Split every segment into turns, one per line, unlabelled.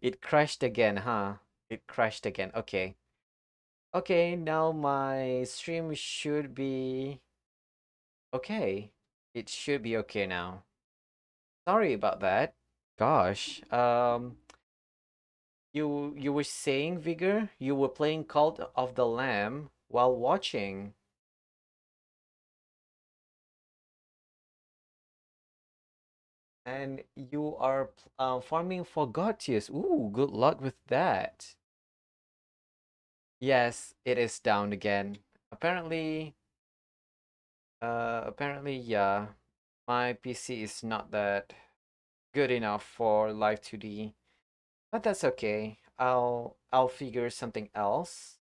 It crashed again, huh? It crashed again. Okay. Okay, now my stream should be okay. It should be okay now. Sorry about that. Gosh. Um you you were saying, Vigor, you were playing Cult of the Lamb while watching. And you are uh, farming for God Tears. Ooh, good luck with that. Yes, it is down again. Apparently, uh, apparently, yeah, my PC is not that good enough for Live 2D, but that's okay. I'll I'll figure something else.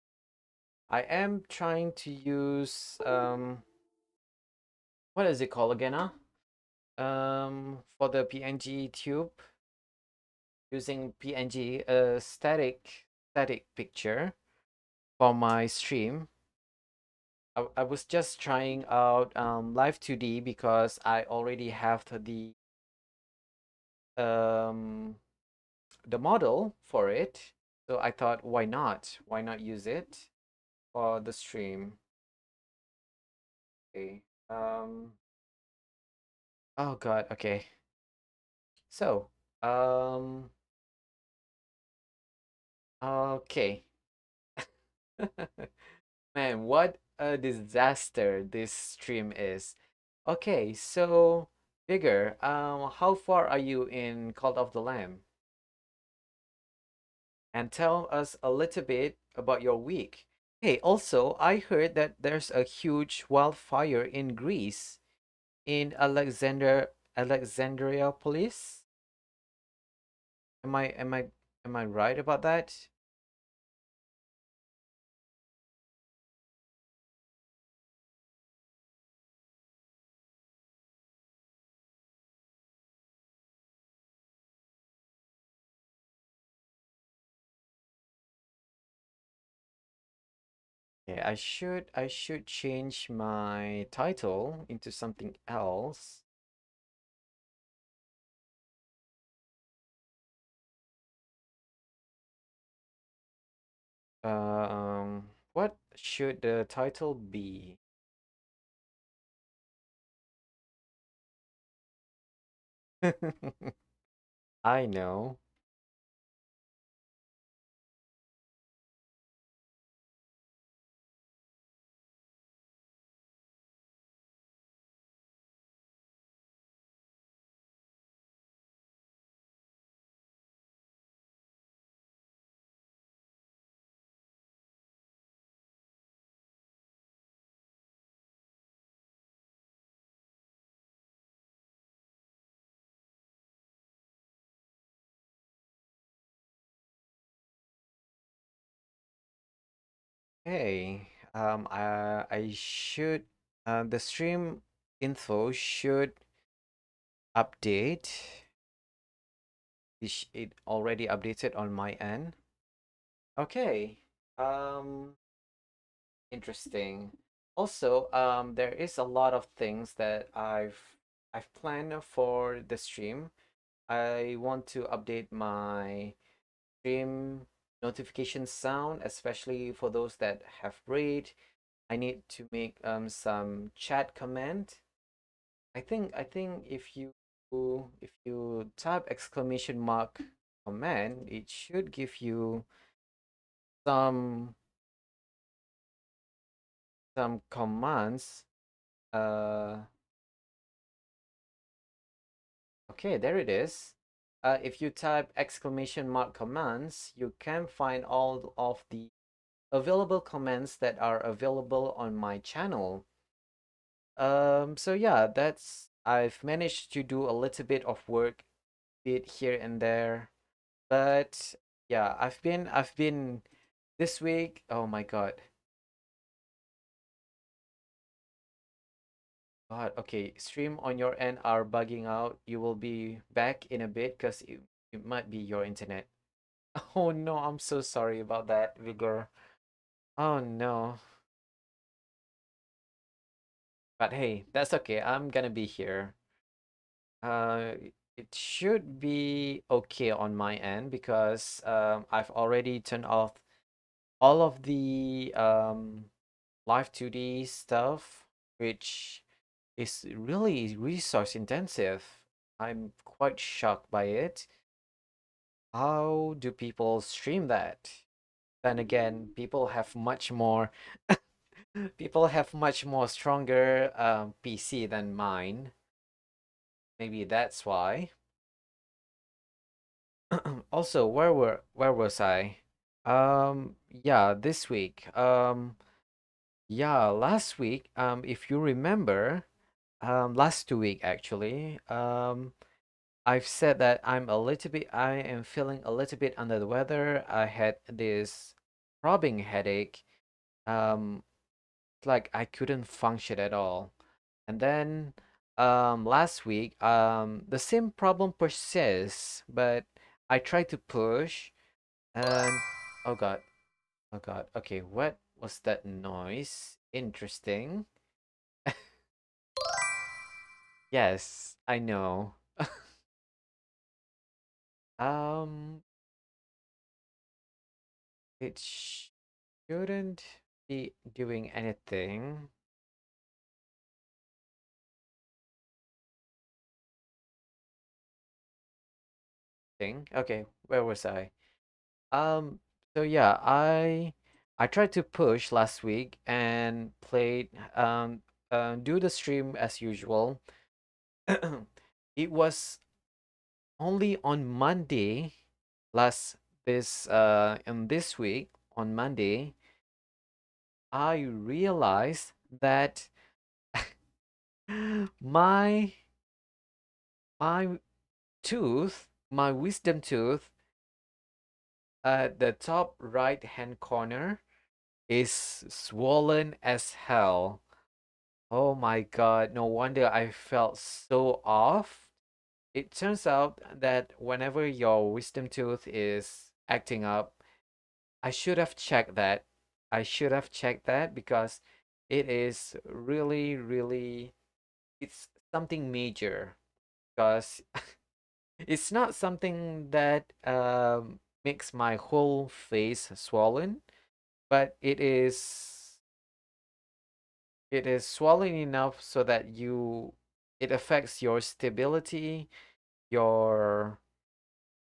I am trying to use um, what is it called again? Huh? Um, for the PNG tube, using PNG uh static static picture for my stream. I, I was just trying out um, Live 2D because I already have the um, the model for it. So I thought, why not? Why not use it for the stream? Okay. Um. Oh God. Okay. So, um. Okay. Man, what a disaster this stream is. Okay, so Vigor, um, how far are you in Cult of the Lamb? And tell us a little bit about your week. Hey, also, I heard that there's a huge wildfire in Greece, in Alexander Alexandroupolis. Am I am I am I right about that? Yeah, I should I should change my title into something else. Um, what should the title be? I know. Hey, um, I I should uh, the stream info should update. Is it already updated on my end? Okay. Um, interesting. Also, um, there is a lot of things that I've I've planned for the stream. I want to update my stream notification sound, especially for those that have read. I need to make um some chat comment. I think I think if you if you type exclamation mark command, it should give you some some commands. Uh, okay, there it is. Uh, if you type exclamation mark commands, you can find all of the available commands that are available on my channel. Um, so yeah, that's I've managed to do a little bit of work, bit here and there, but yeah, I've been I've been this week. Oh my god. God, okay, stream on your end are bugging out. You will be back in a bit because it, it might be your internet. Oh no, I'm so sorry about that, Vigor. Oh no. But hey, that's okay. I'm gonna be here. Uh, it should be okay on my end because um, I've already turned off all of the um, live 2D stuff, which is really resource intensive. I'm quite shocked by it. How do people stream that? Then again, people have much more people have much more stronger um, PC than mine. Maybe that's why. Also, where were where was I? Um, yeah, this week. Um, yeah, last week, um, if you remember, um, last two week actually, um, I've said that I'm a little bit, I am feeling a little bit under the weather. I had this throbbing headache. Um, like I couldn't function at all. And then, um, last week, um, the same problem persists, but I tried to push and, oh God, oh God. Okay, what was that noise? Interesting. Yes, I know. Um, it shouldn't be doing anything. Thing. Okay, where was I? Um, so yeah, I I tried to push last week and played um uh, do the stream as usual. It was only on Monday last this uh in this week on Monday I realized that my my tooth, my wisdom tooth at the top right hand corner is swollen as hell. Oh my god, no wonder I felt so off. It turns out that whenever your wisdom tooth is acting up, I should have checked that. I should have checked that because it is really, really, it's something major. Because it's not something that um, makes my whole face swollen, but it is it is swollen enough so that you it affects your stability, your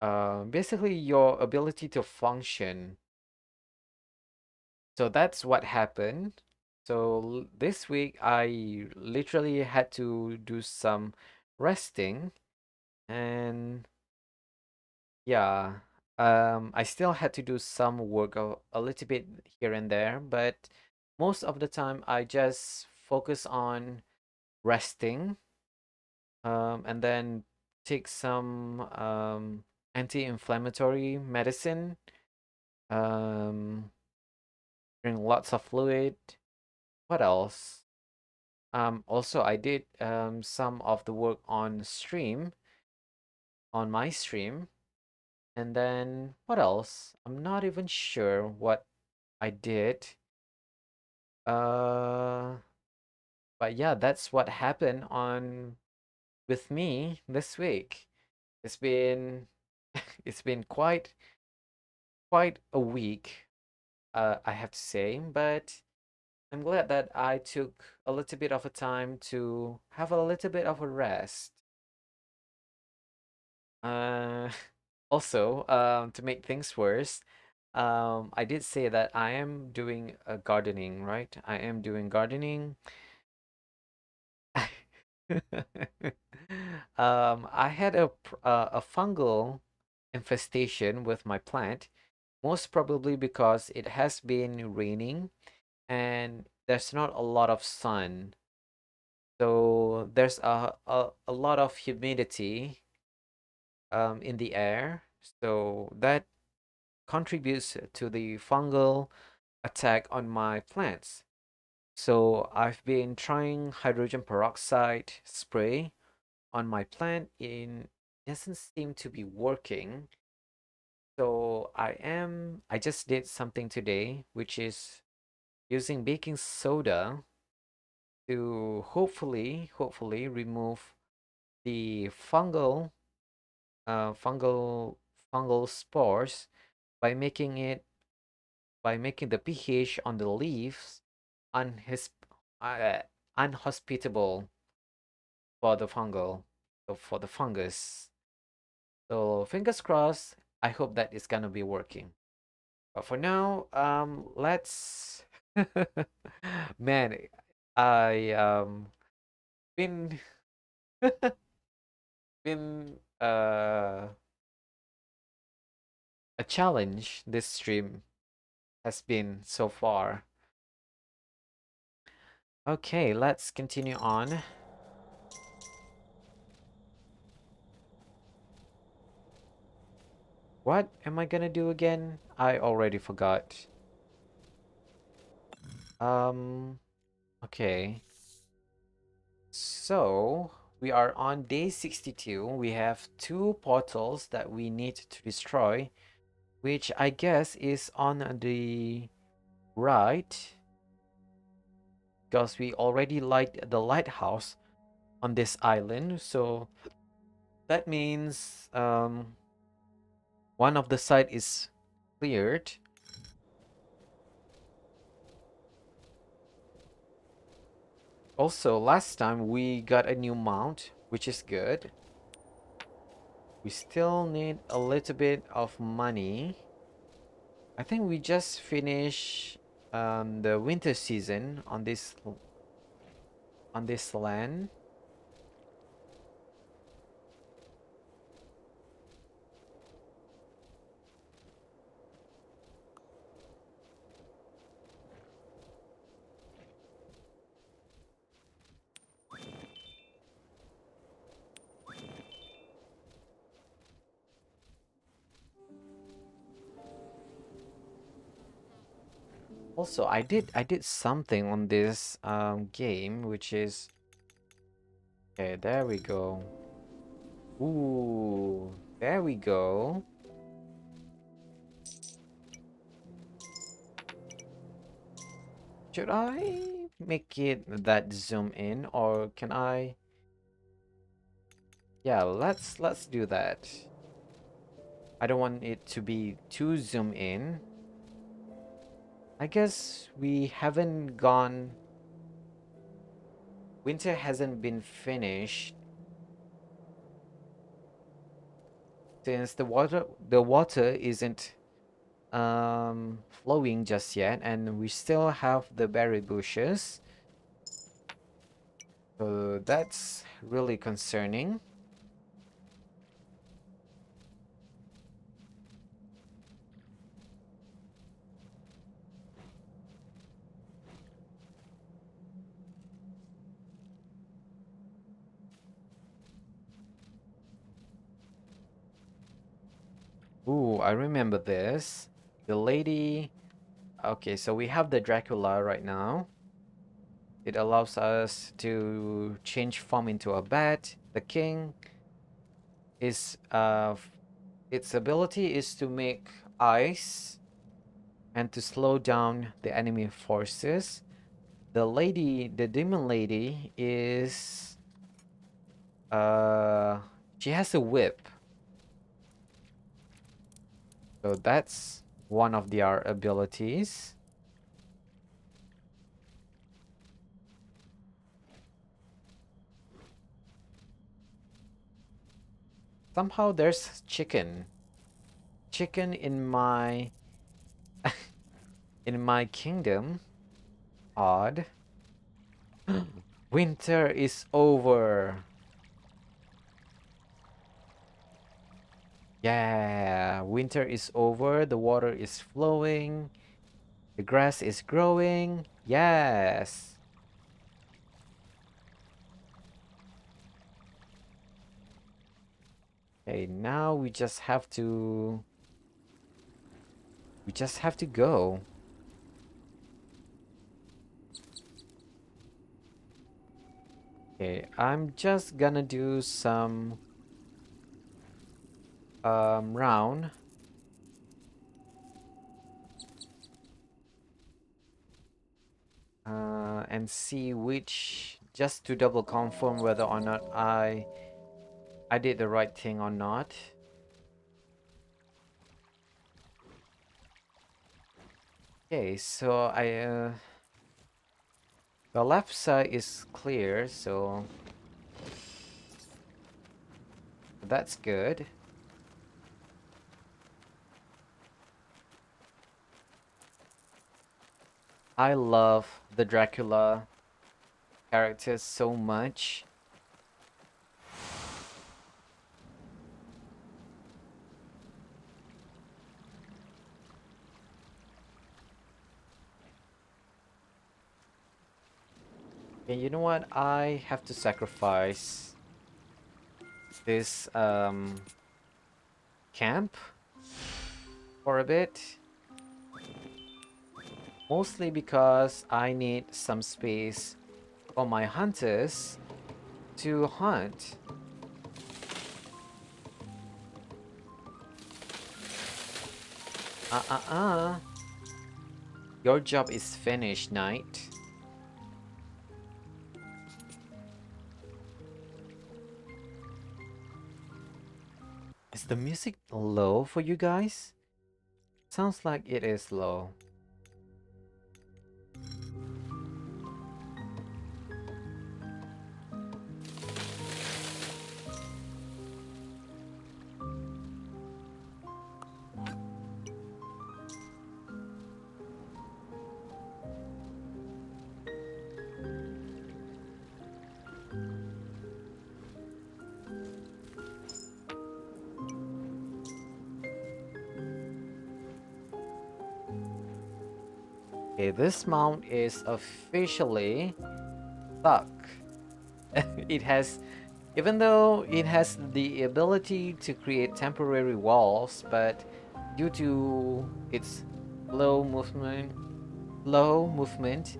uh, basically your ability to function. So that's what happened. So this week I literally had to do some resting and yeah, um I still had to do some work a, a little bit here and there, but most of the time I just focus on resting um and then take some um anti-inflammatory medicine um drink lots of fluid. What else? Um also i did um some of the work on stream on my stream. And then what else? I'm not even sure what i did uh but yeah that's what happened on with me this week it's been it's been quite quite a week uh i have to say but I'm glad that I took a little bit of a time to have a little bit of a rest. Uh, also, um, to make things worse, um, I did say that I am doing a gardening, right? I am doing gardening. Um, I had a uh, a fungal infestation with my plant, most probably because it has been raining and there's not a lot of sun. So there's a, a, a lot of humidity um, in the air. So that contributes to the fungal attack on my plants. So I've been trying hydrogen peroxide spray on my plant in doesn't seem to be working. So I am I just did something today which is using baking soda to hopefully hopefully remove the fungal uh, fungal fungal spores by making it by making the pH on the leaves unhis uh, unhospitable for the fungal for the fungus. So fingers crossed. I hope that is gonna be working. But for now, um, let's. Man, I um been been uh a challenge this stream has been so far. Okay, let's continue on. What am I gonna do again? I already forgot. Um, okay. So, we are on day 62. We have two portals that we need to destroy, which I guess is on the right. Because we already light the lighthouse on this island. So, that means um, one of the side is cleared. Also, last time we got a new mount, which is good. We still need a little bit of money. I think we just finished um, the winter season on this on this land. Also, I did I did something on this um, game, which is okay. There we go. Ooh, there we go. Should I make it that zoom in, or can I? Yeah, let's let's do that. I don't want it to be too zoom in. I guess we haven't gone... Winter hasn't been finished. Since the water, the water isn't um, flowing just yet and we still have the berry bushes. So that's really concerning. Ooh, I remember this. The lady... Okay, so we have the Dracula right now. It allows us to change form into a bat. The king is uh its ability is to make ice and to slow down the enemy forces. The lady, the demon lady is uh she has a whip so that's one of their uh, abilities. Somehow there's chicken. Chicken in my... in my kingdom. Odd. Winter is over. Yeah, winter is over, the water is flowing, the grass is growing. Yes. Okay, now we just have to... We just have to go. Okay, I'm just gonna do some um, round. Uh, and see which, just to double confirm whether or not I, I did the right thing or not. Okay, so I, uh, the left side is clear, so that's good. I love the Dracula character so much. And you know what? I have to sacrifice this um, camp for a bit. Mostly because I need some space for my hunters to hunt. Uh-uh-uh. Your job is finished, knight. Is the music low for you guys? Sounds like it is low. This mount is officially stuck. it has, even though it has the ability to create temporary walls, but due to its low movement, low movement,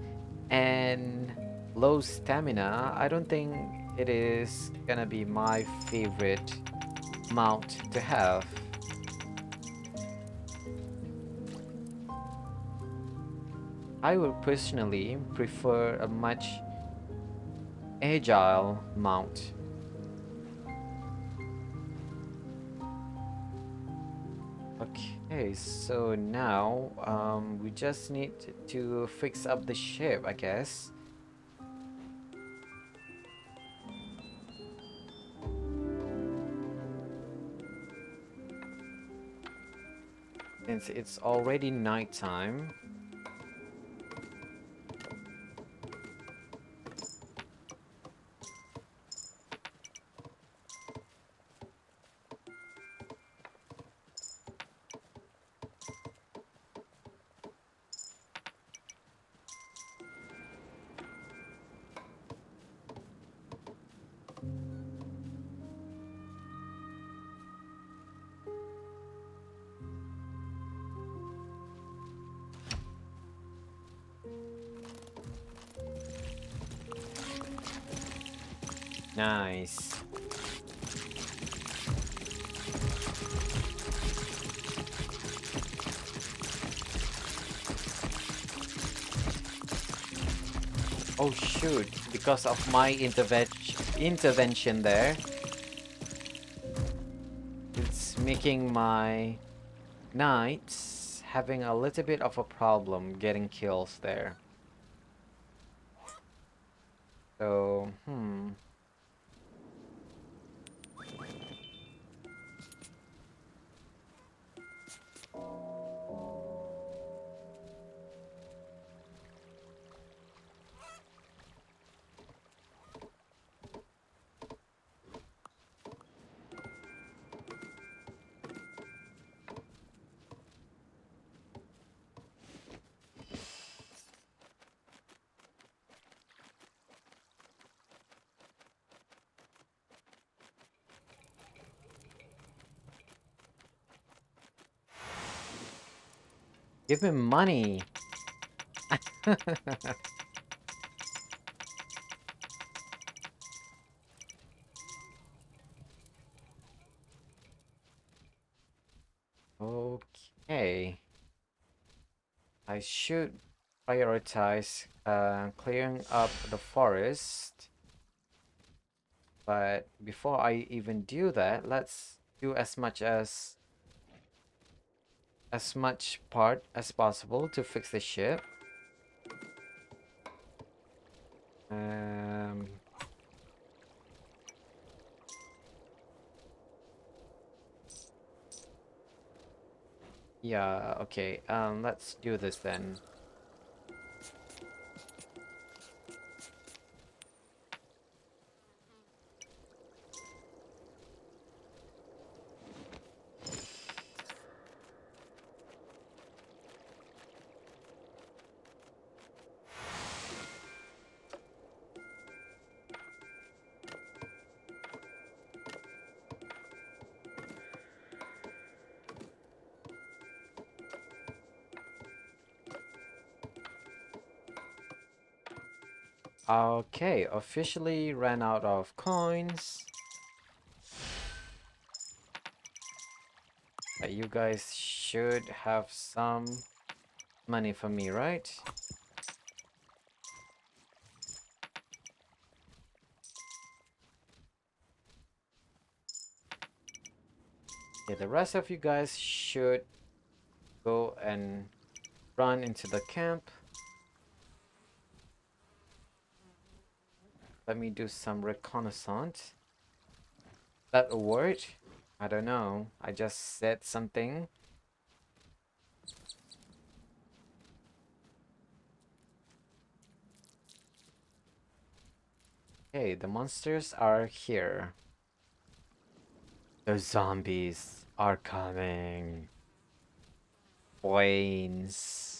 and low stamina, I don't think it is gonna be my favorite mount to have. I would personally prefer a much agile mount. Okay, so now um, we just need to fix up the ship, I guess. Since it's already nighttime. Because of my intervention intervention there. It's making my knights having a little bit of a problem getting kills there. Give me money. okay. I should prioritize uh, clearing up the forest. But before I even do that, let's do as much as as much part as possible to fix the ship. Um, yeah, okay. Um, let's do this then. Okay, officially ran out of coins. But you guys should have some money for me, right? Okay, the rest of you guys should go and run into the camp. Let me do some reconnaissance. That a word? I don't know. I just said something. Okay, the monsters are here. The zombies are coming. Planes.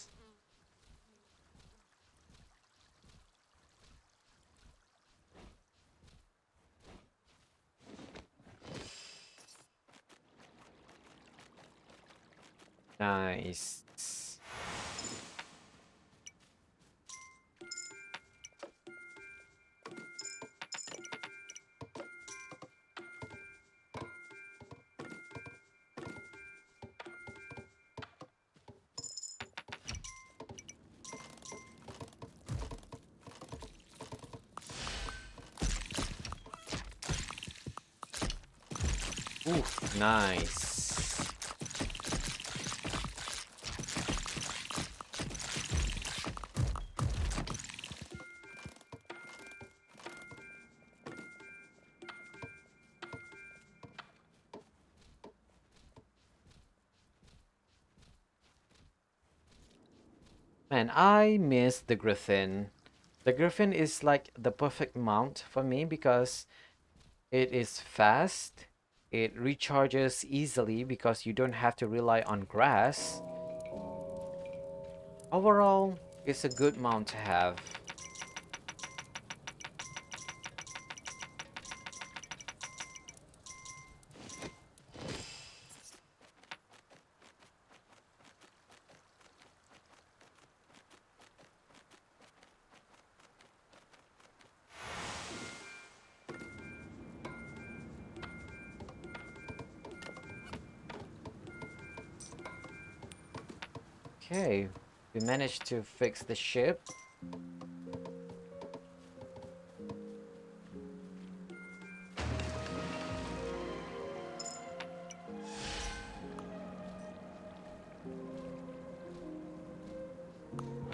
Nice. Oof, nice. I miss the Griffin. The Griffin is like the perfect mount for me because it is fast. It recharges easily because you don't have to rely on grass. Overall, it's a good mount to have. Managed to fix the ship.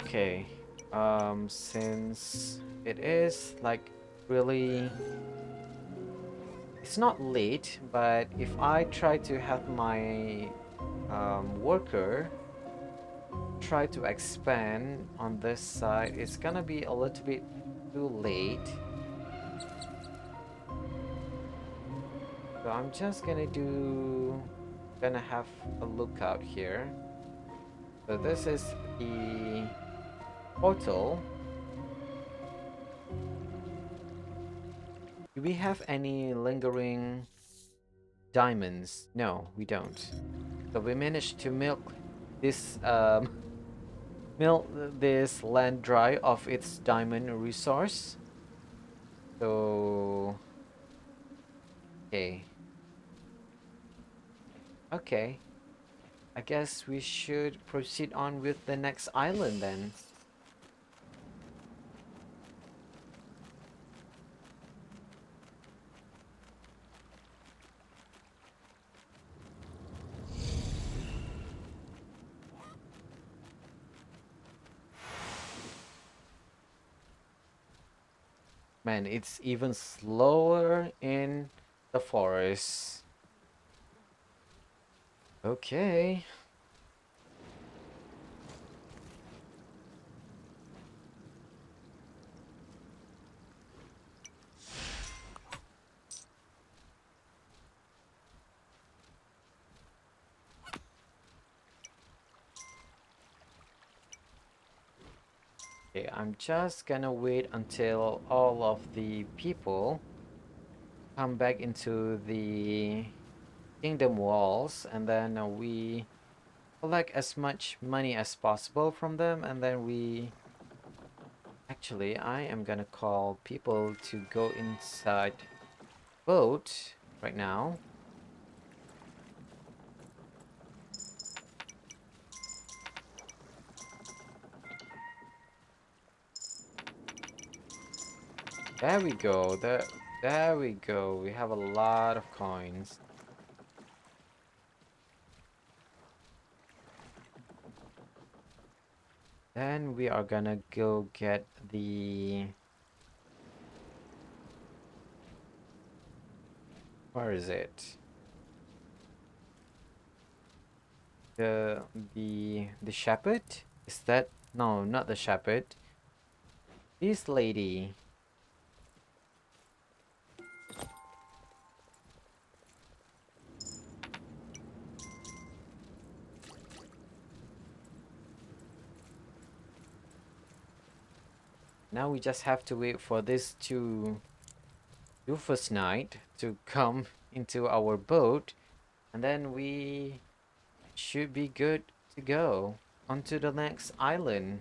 Okay, um, since it is like really it's not late, but if I try to have my um, worker try to expand on this side, it's gonna be a little bit too late. So I'm just gonna do, gonna have a lookout here. So this is the portal. Do we have any lingering diamonds? No, we don't. So we managed to milk this um, milk this land dry of its diamond resource. So, okay. Okay. I guess we should proceed on with the next island then. Man, it's even slower in the forest. Okay. Okay, I'm just gonna wait until all of the people come back into the kingdom walls and then we collect as much money as possible from them and then we actually I am gonna call people to go inside boat right now There we go. There, there we go. We have a lot of coins. Then we are gonna go get the... Where is it? The the the shepherd? Is that no, not the shepherd. This lady. Now we just have to wait for this two Doofus Knight to come into our boat and then we should be good to go onto the next island.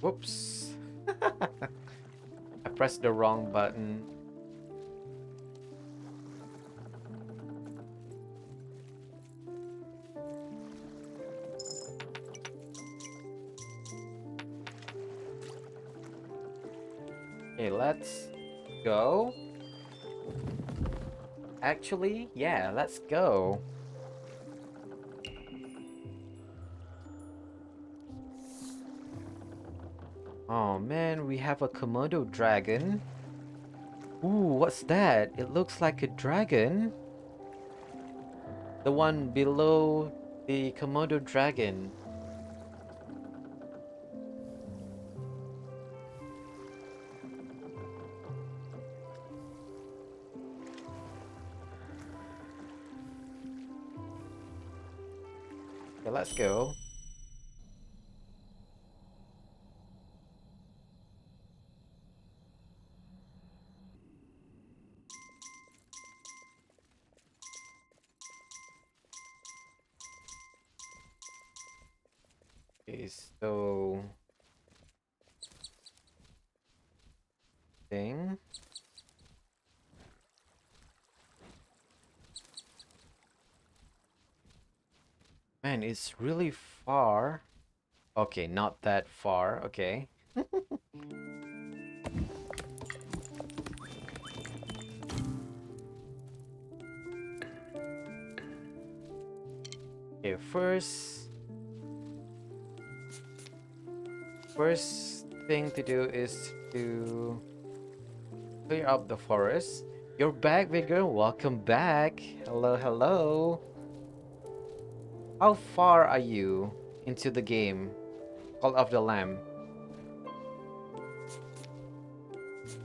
Whoops. I pressed the wrong button. Okay, let's go. Actually, yeah, let's go. Have a Komodo dragon. Ooh, what's that? It looks like a dragon. The one below the Komodo dragon. Okay, let's go. Okay, so thing. It's really far. Okay, not that far. Okay. okay, first first thing to do is to clear up the forest. You're back, Vigor. Welcome back. Hello, hello. How far are you into the game? Cult of the Lamb.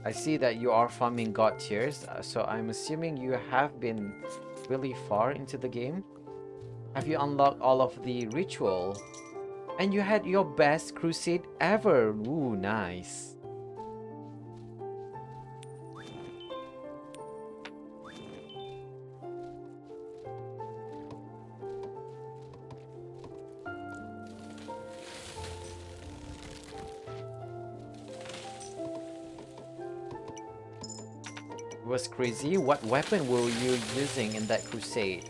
I see that you are farming God Tears, uh, so I'm assuming you have been really far into the game. Have you unlocked all of the ritual? And you had your best crusade ever. Ooh, nice. crazy. What weapon were you using in that crusade?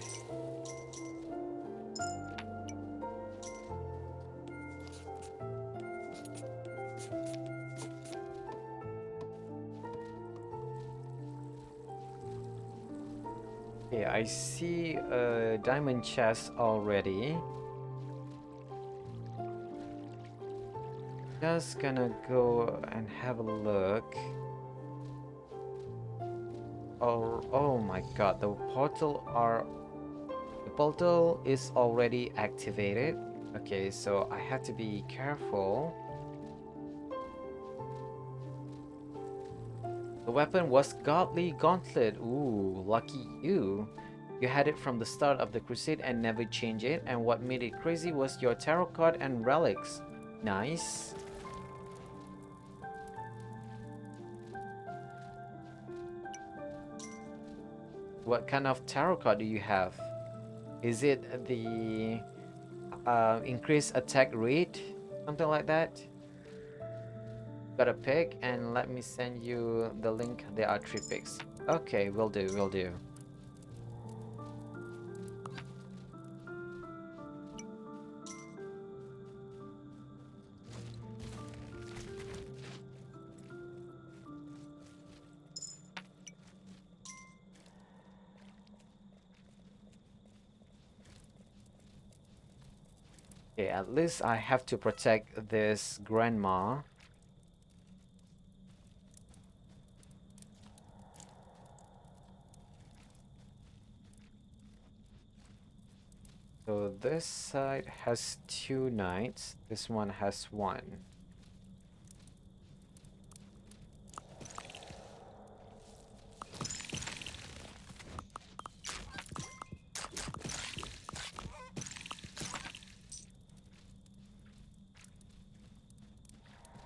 Okay, I see a diamond chest already. Just gonna go and have a look. Oh, oh my god, the portal are... The portal is already activated. Okay, so I have to be careful. The weapon was Godly Gauntlet. Ooh, lucky you. You had it from the start of the crusade and never changed it. And what made it crazy was your tarot card and relics. Nice. What kind of tarot card do you have? Is it the uh, increased attack rate? Something like that? Got a pick and let me send you the link. There are three picks. Okay, will do, will do. At least I have to protect this grandma. So this side has two knights, this one has one.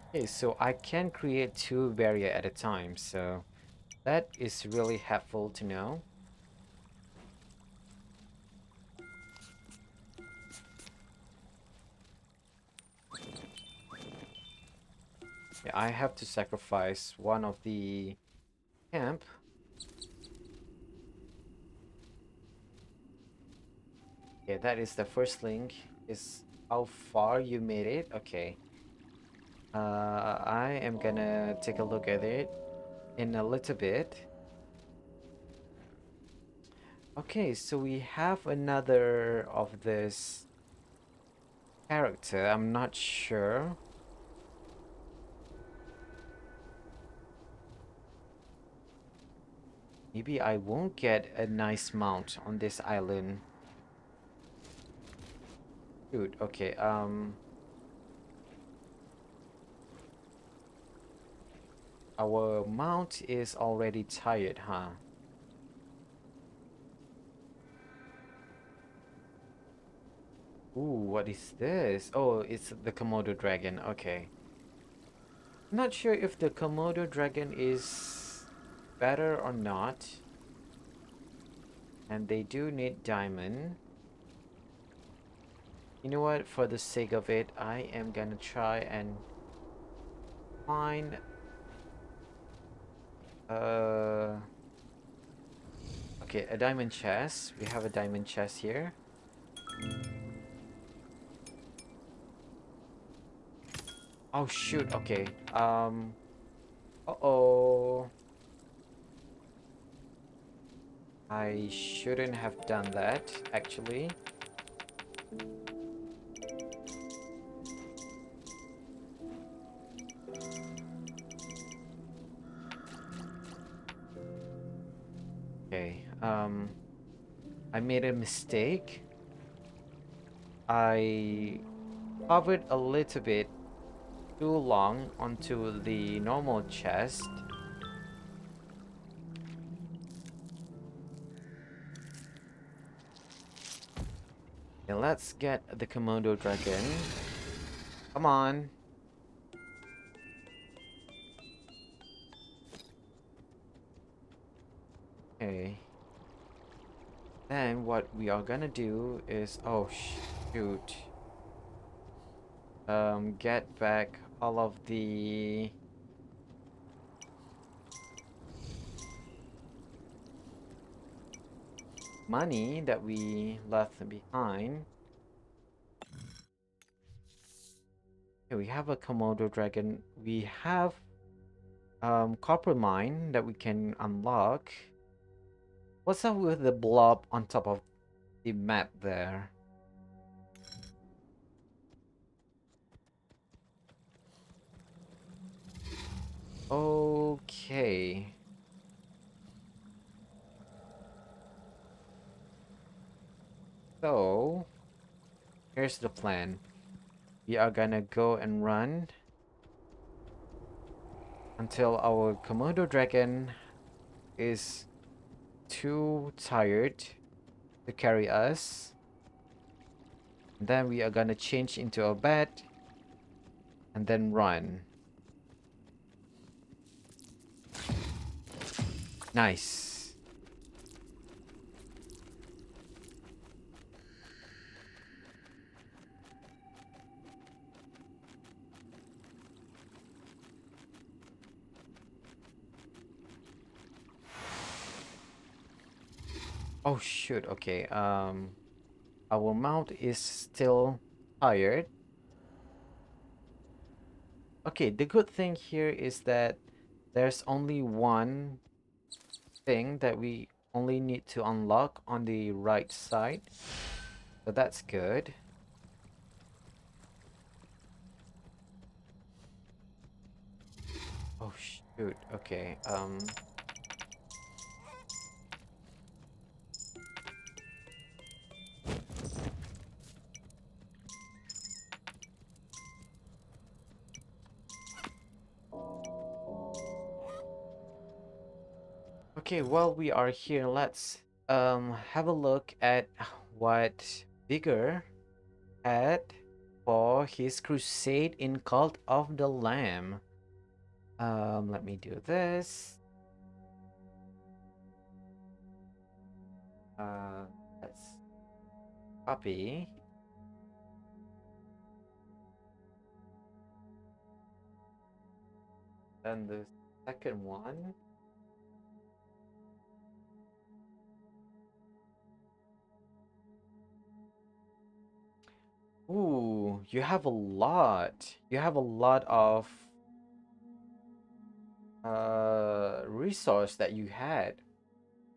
Okay, so I can create two barrier at a time, so that is really helpful to know. Yeah, I have to sacrifice one of the camp. Okay, that is the first link. Is how far you made it. Okay. Uh, I am gonna take a look at it in a little bit. Okay, so we have another of this character. I'm not sure. Maybe I won't get a nice mount on this island. Dude, okay, um... Our mount is already tired, huh? Ooh, what is this? Oh, it's the Komodo dragon, okay. Not sure if the Komodo dragon is better or not. And they do need diamond. You know what, for the sake of it, I am gonna try and find uh, okay, a diamond chest. We have a diamond chest here. Oh shoot, okay. Um Uh-oh. I shouldn't have done that, actually. Um, I made a mistake. I hovered a little bit too long onto the normal chest. Okay, let's get the Komodo dragon. Come on. Okay. Then what we are gonna do is, oh shoot, um, get back all of the money that we left behind. Okay, we have a Komodo dragon. We have um, copper mine that we can unlock. What's up with the blob on top of the map there? Okay. So, here's the plan. We are gonna go and run until our Komodo dragon is too tired to carry us. then we are gonna change into a bed and then run. Nice. Oh shoot, okay. Um our mount is still tired. Okay, the good thing here is that there's only one thing that we only need to unlock on the right side. So that's good. Oh shoot, okay. Um Okay, while we are here, let's um have a look at what Vigor had for his crusade in Cult of the Lamb. Um, let me do this. Uh, let's copy. Then the second one. Ooh, you have a lot. You have a lot of uh resource that you had.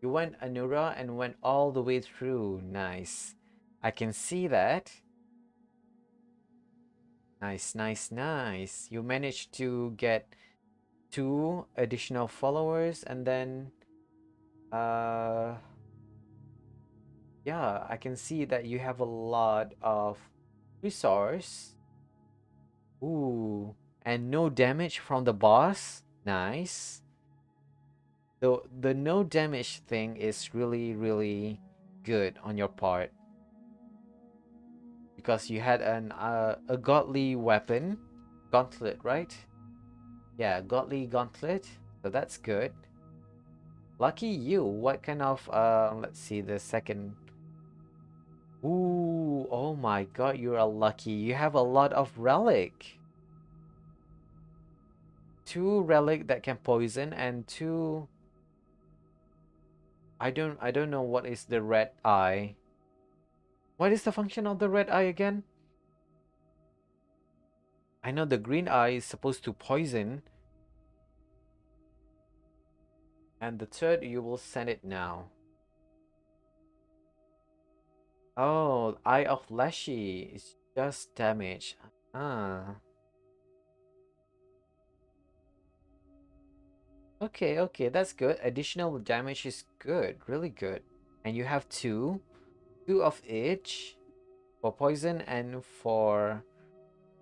You went Anura and went all the way through. Nice. I can see that. Nice, nice, nice. You managed to get two additional followers and then uh yeah, I can see that you have a lot of resource. Ooh, and no damage from the boss. Nice. The the no damage thing is really really good on your part because you had an uh, a godly weapon, gauntlet, right? Yeah, godly gauntlet. So that's good. Lucky you. What kind of uh? Let's see the second Ooh, oh my god, you are lucky. You have a lot of relic. Two relic that can poison and two I don't I don't know what is the red eye. What is the function of the red eye again? I know the green eye is supposed to poison. And the third you will send it now. Oh, Eye of Leshy is just damage. Ah. Okay, okay, that's good. Additional damage is good, really good. And you have two, two of each for poison and for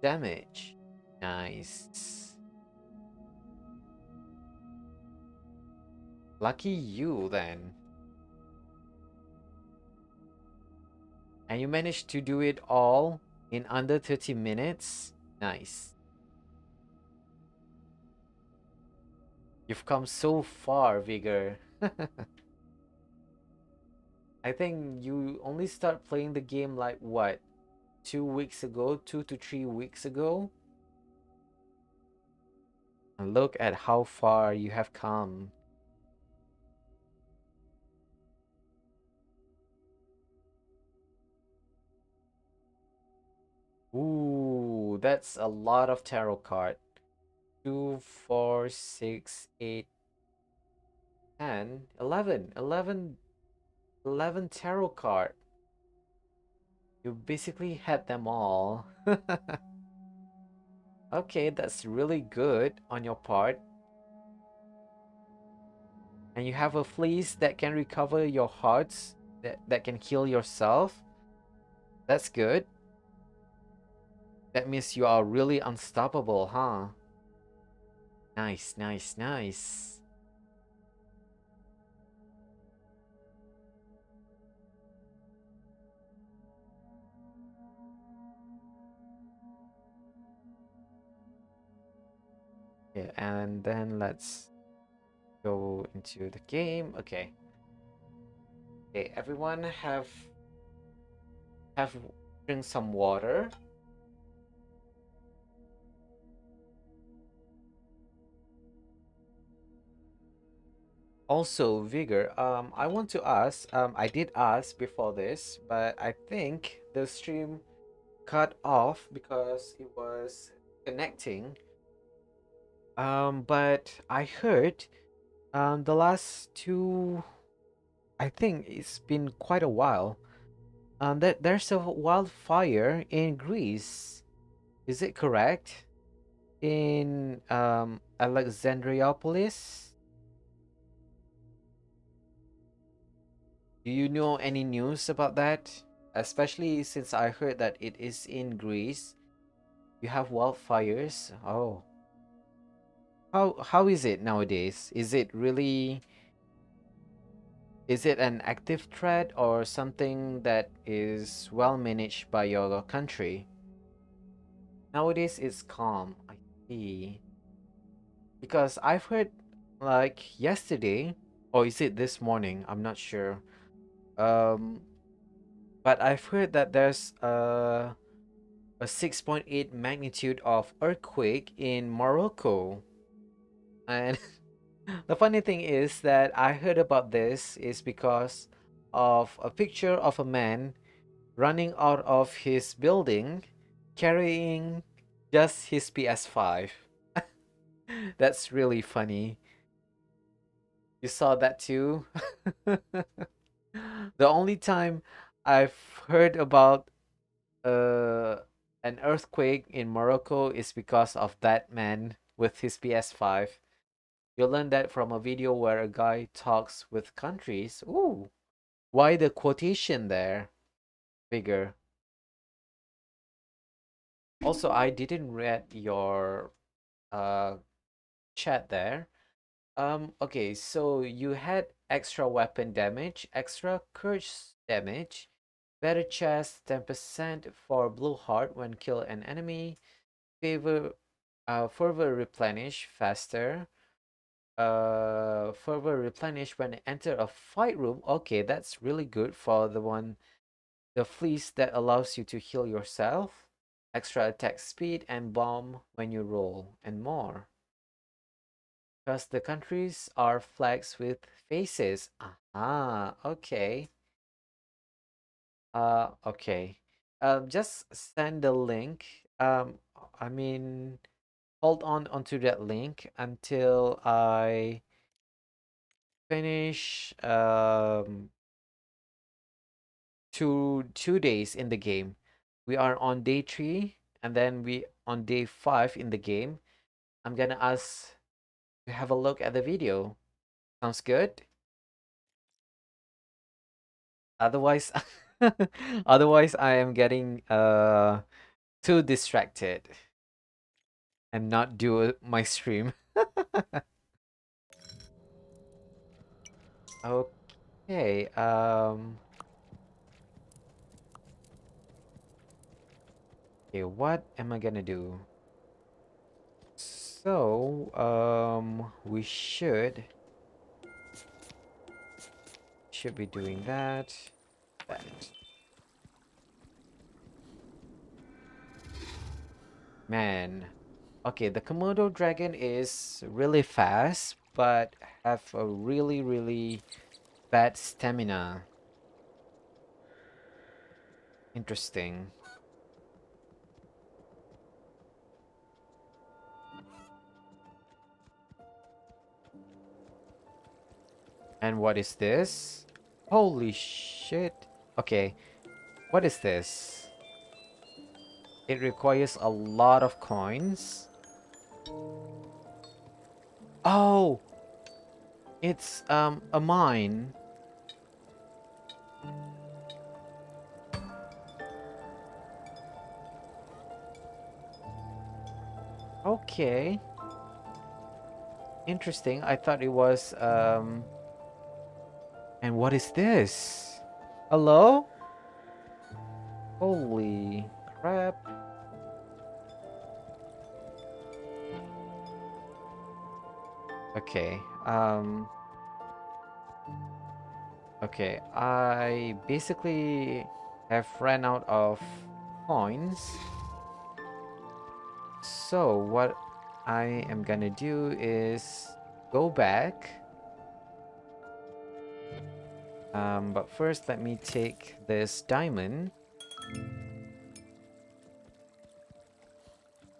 damage. Nice. Lucky you then. And you managed to do it all in under 30 minutes? Nice. You've come so far, Vigor. I think you only start playing the game like what? Two weeks ago? Two to three weeks ago? And look at how far you have come. Ooh, that's a lot of tarot card. Two, four, six, eight, ten, eleven. Eleven 11 tarot card. You basically had them all. okay, that's really good on your part. And you have a fleece that can recover your hearts, that, that can heal yourself. That's good. That means you are really unstoppable, huh? Nice, nice, nice. Yeah, and then let's go into the game. Okay. Okay, everyone have have drink some water. Also, Vigor, um, I want to ask, um, I did ask before this, but I think the stream cut off because it was connecting. Um, but I heard um, the last two, I think it's been quite a while, um, that there's a wildfire in Greece. Is it correct? In um? Do you know any news about that? Especially since I heard that it is in Greece. You have wildfires. Oh. How how is it nowadays? Is it really is it an active threat or something that is well managed by your country? Nowadays it's calm. I see. Because I've heard like yesterday or is it this morning? I'm not sure. Um, but I've heard that there's a a 6.8 magnitude of earthquake in Morocco. And the funny thing is that I heard about this is because of a picture of a man running out of his building carrying just his PS5. That's really funny. You saw that too? the only time I've heard about uh an earthquake in Morocco is because of that man with his PS5. You'll learn that from a video where a guy talks with countries. Ooh, why the quotation there? Bigger. Also, I didn't read your uh chat there. Um, okay, so you had extra weapon damage, extra curse damage, better chest 10% for blue heart when kill an enemy, favor uh, further replenish faster, uh, further replenish when enter a fight room. Okay, that's really good for the one, the fleece that allows you to heal yourself, extra attack speed and bomb when you roll, and more. Because the countries are flags with faces. Ah, okay. Uh, okay. Um, just send the link. Um, I mean, hold on onto that link until I finish um two two days in the game. We are on day three, and then we on day five in the game. I'm gonna ask have a look at the video. Sounds good? Otherwise, otherwise I am getting uh too distracted and not do my stream. okay, um Okay, what am I gonna do? So, um, we should should be doing that. That. Man. Okay, the Komodo dragon is really fast, but have a really, really bad stamina. Interesting. And what is this? Holy shit. Okay. What is this? It requires a lot of coins. Oh! It's um a mine. Okay. Interesting. I thought it was um and what is this? Hello? Holy crap. Okay. Um Okay, I basically have ran out of coins. So what I am gonna do is go back. Um, but first let me take this diamond.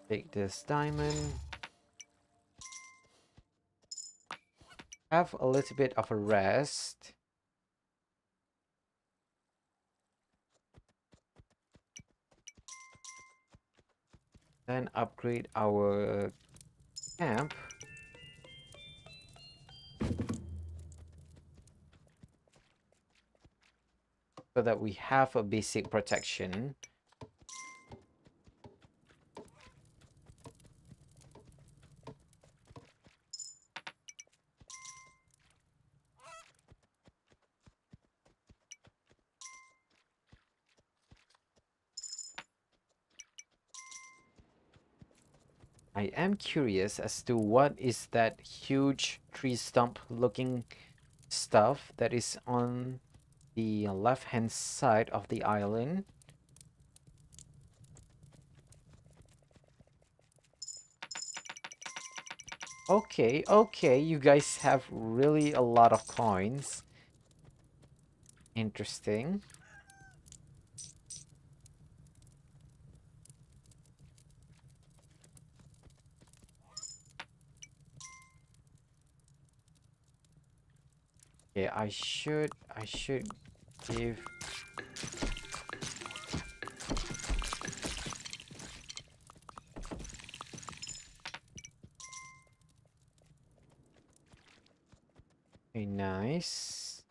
Take this diamond. Have a little bit of a rest. Then upgrade our camp. So that we have a basic protection. I am curious as to what is that huge tree stump looking stuff that is on the left hand side of the island. Okay, okay, you guys have really a lot of coins. Interesting. Okay, I should I should give Okay, nice.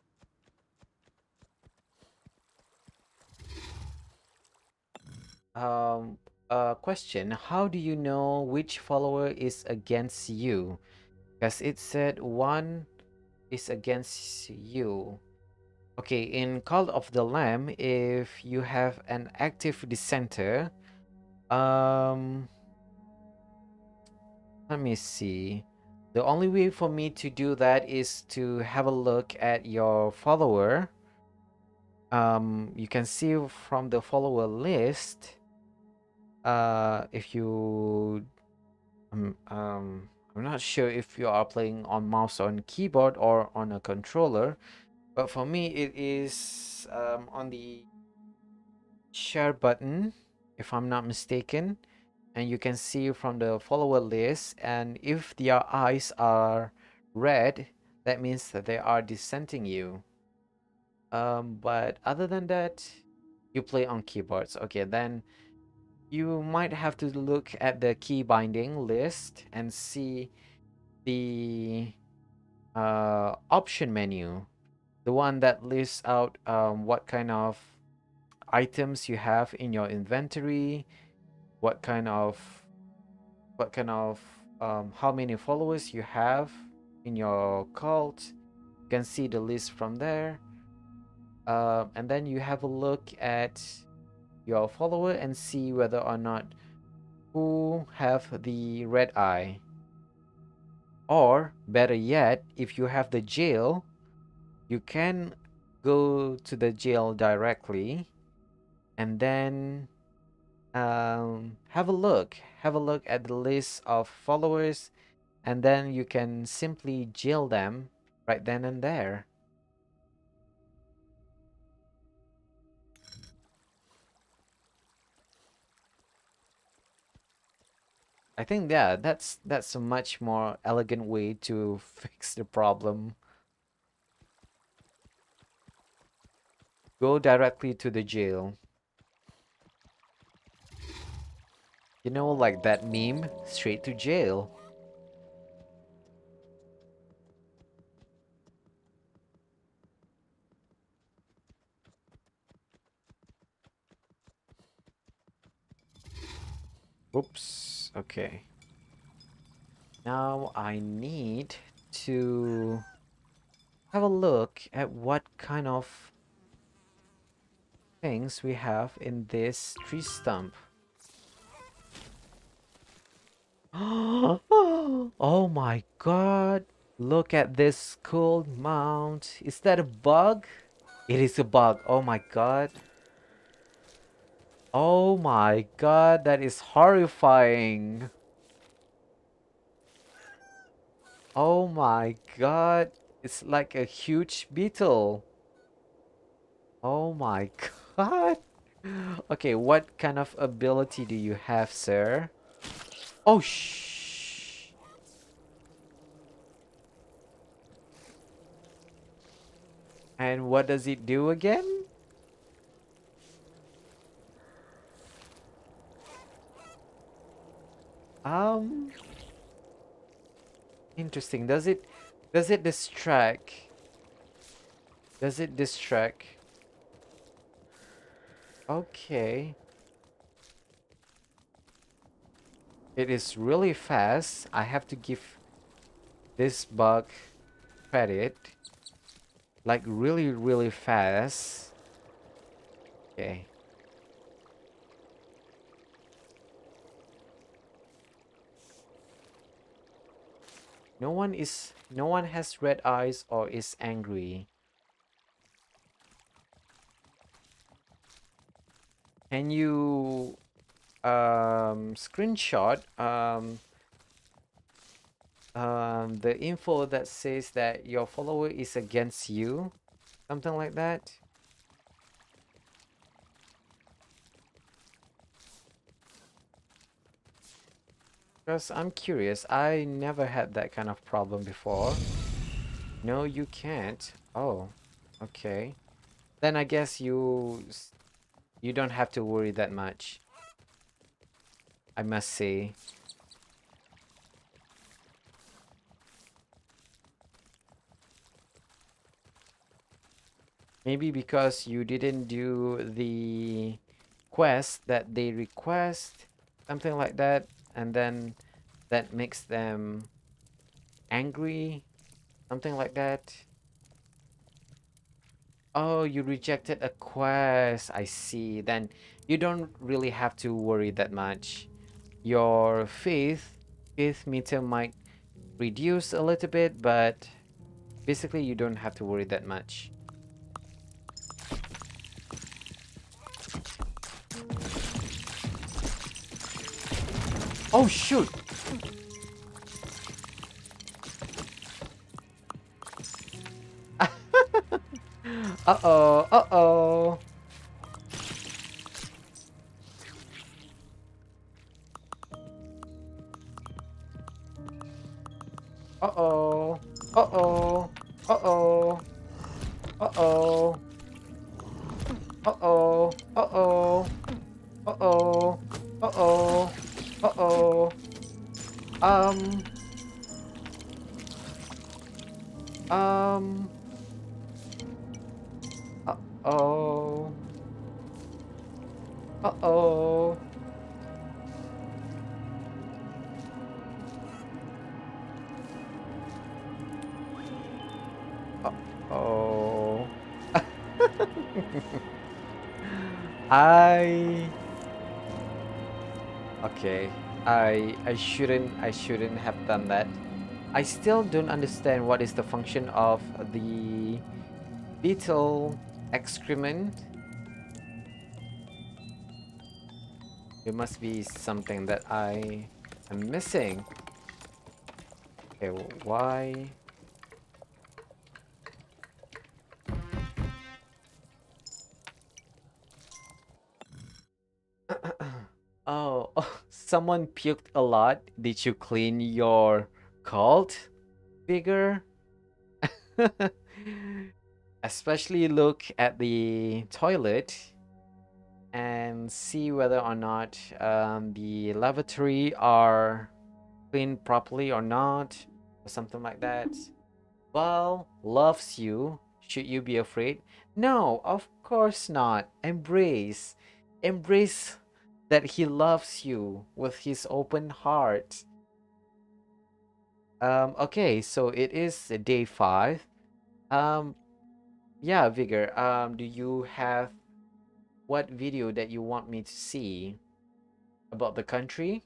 Um, uh, question. How do you know which follower is against you? Because it said one is against you. Okay, in Cult of the Lamb, if you have an active dissenter, um, let me see. The only way for me to do that is to have a look at your follower. Um, you can see from the follower list, uh, if you, um, um, I'm not sure if you are playing on mouse on keyboard or on a controller, but for me it is um, on the share button, if I'm not mistaken, and you can see from the follower list, and if their eyes are red, that means that they are dissenting you. Um, but other than that, you play on keyboards. Okay, then you might have to look at the key binding list and see the uh, option menu the one that lists out um, what kind of items you have in your inventory what kind of what kind of um, how many followers you have in your cult you can see the list from there uh, and then you have a look at your follower and see whether or not who have the red eye. Or better yet, if you have the jail, you can go to the jail directly and then um, have a look. Have a look at the list of followers and then you can simply jail them right then and there. I think yeah, that's that's a much more elegant way to fix the problem. Go directly to the jail. You know, like that meme, straight to jail. Oops, okay. Now I need to have a look at what kind of things we have in this tree stump. oh my god! Look at this cool mount. Is that a bug? It is a bug. Oh my god. Oh my god, that is horrifying. Oh my god, it's like a huge beetle. Oh my god. Okay, what kind of ability do you have, sir? Oh, shh. And what does it do again? Um, interesting. Does it, does it distract? Does it distract? Okay. It is really fast. I have to give this bug credit. Like really, really fast. Okay. No one is no one has red eyes or is angry. Can you um, screenshot um, um, the info that says that your follower is against you? Something like that? Because I'm curious, I never had that kind of problem before. No, you can't. Oh, okay. Then I guess you you don't have to worry that much. I must say. Maybe because you didn't do the quest that they request, something like that and then that makes them angry something like that oh you rejected a quest i see. Then you don't really have to worry that much. Your faith faith meter might reduce a little bit but basically you don't have to worry that much. Oh shoot! Uh-oh, uh-oh. Uh-oh. Uh-oh. Uh-oh. Uh-oh. Uh-oh. Uh-oh. Uh-oh. Uh-oh. Uh-oh. Um. Um. Uh-oh. Uh-oh. Uh-oh. I Okay, I I shouldn't I shouldn't have done that. I still don't understand what is the function of the beetle excrement. It must be something that I am missing. Okay, why? Oh, someone puked a lot. Did you clean your cult figure? especially look at the toilet and see whether or not um, the lavatory are cleaned properly or not or something like that. Val loves you. Should you be afraid? No of course not. Embrace. Embrace that he loves you with his open heart. Um okay so it is day five. Um yeah vigor um do you have what video that you want me to see about the country?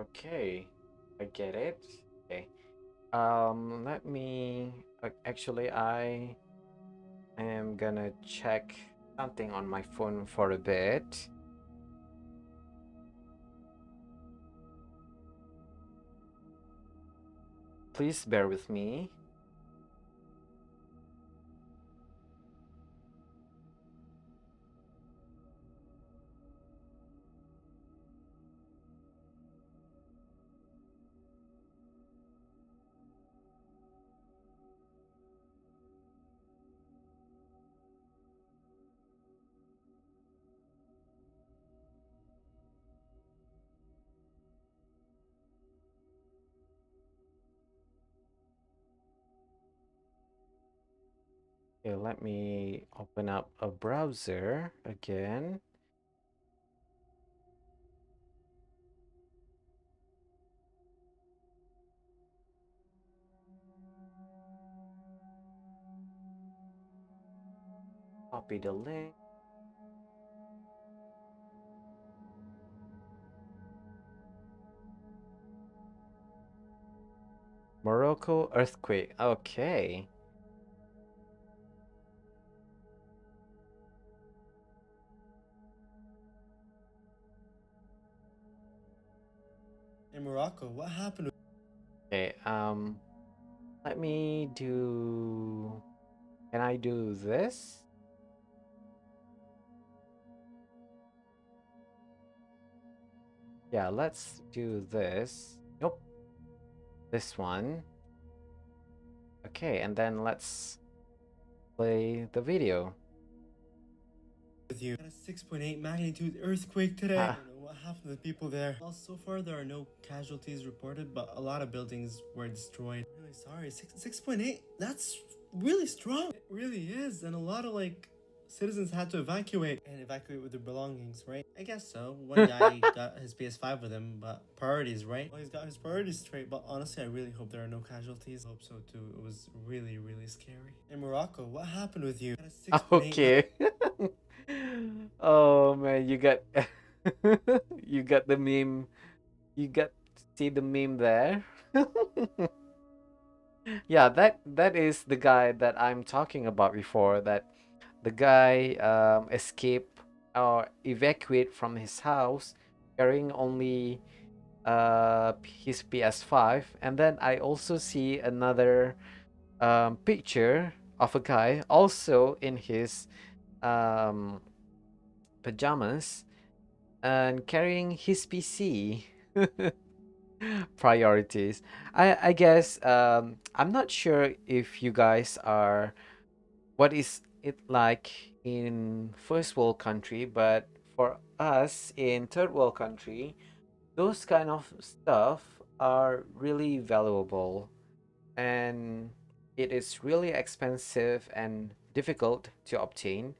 Okay, I get it. Okay. Um, let me uh, actually I am gonna check something on my phone for a bit. Please bear with me. Okay, let me open up a browser again. Copy the link. Morocco earthquake. Okay.
In Morocco, what happened?
Okay, um, let me do, can I do this? Yeah, let's do this. Nope. This one. Okay, and then let's play the video.
With you, a 6.8 magnitude earthquake today.
Ah.
I don't what happened to the people there. Well, so far there are no casualties reported, but a lot of buildings were destroyed. Really sorry. Six 6.8. That's really strong. It really is, and a lot of like citizens had to evacuate and evacuate with their belongings, right? I guess so. One guy got his PS5 with him, but priorities, right? Well, he's got his priorities straight, but honestly, I really hope there are no casualties. I hope so too. It was really, really scary. In Morocco, what happened with you? Got a 6.8
Okay. oh man, you got you got the meme. You got to see the meme there. yeah, that that is the guy that I'm talking about before. That the guy um, escape or evacuate from his house carrying only uh, his PS5, and then I also see another um, picture of a guy also in his um, pajamas and carrying his PC. Priorities. I I guess um I'm not sure if you guys are what is it like in first world country, but for us in third world country, those kind of stuff are really valuable and it is really expensive and difficult to obtain.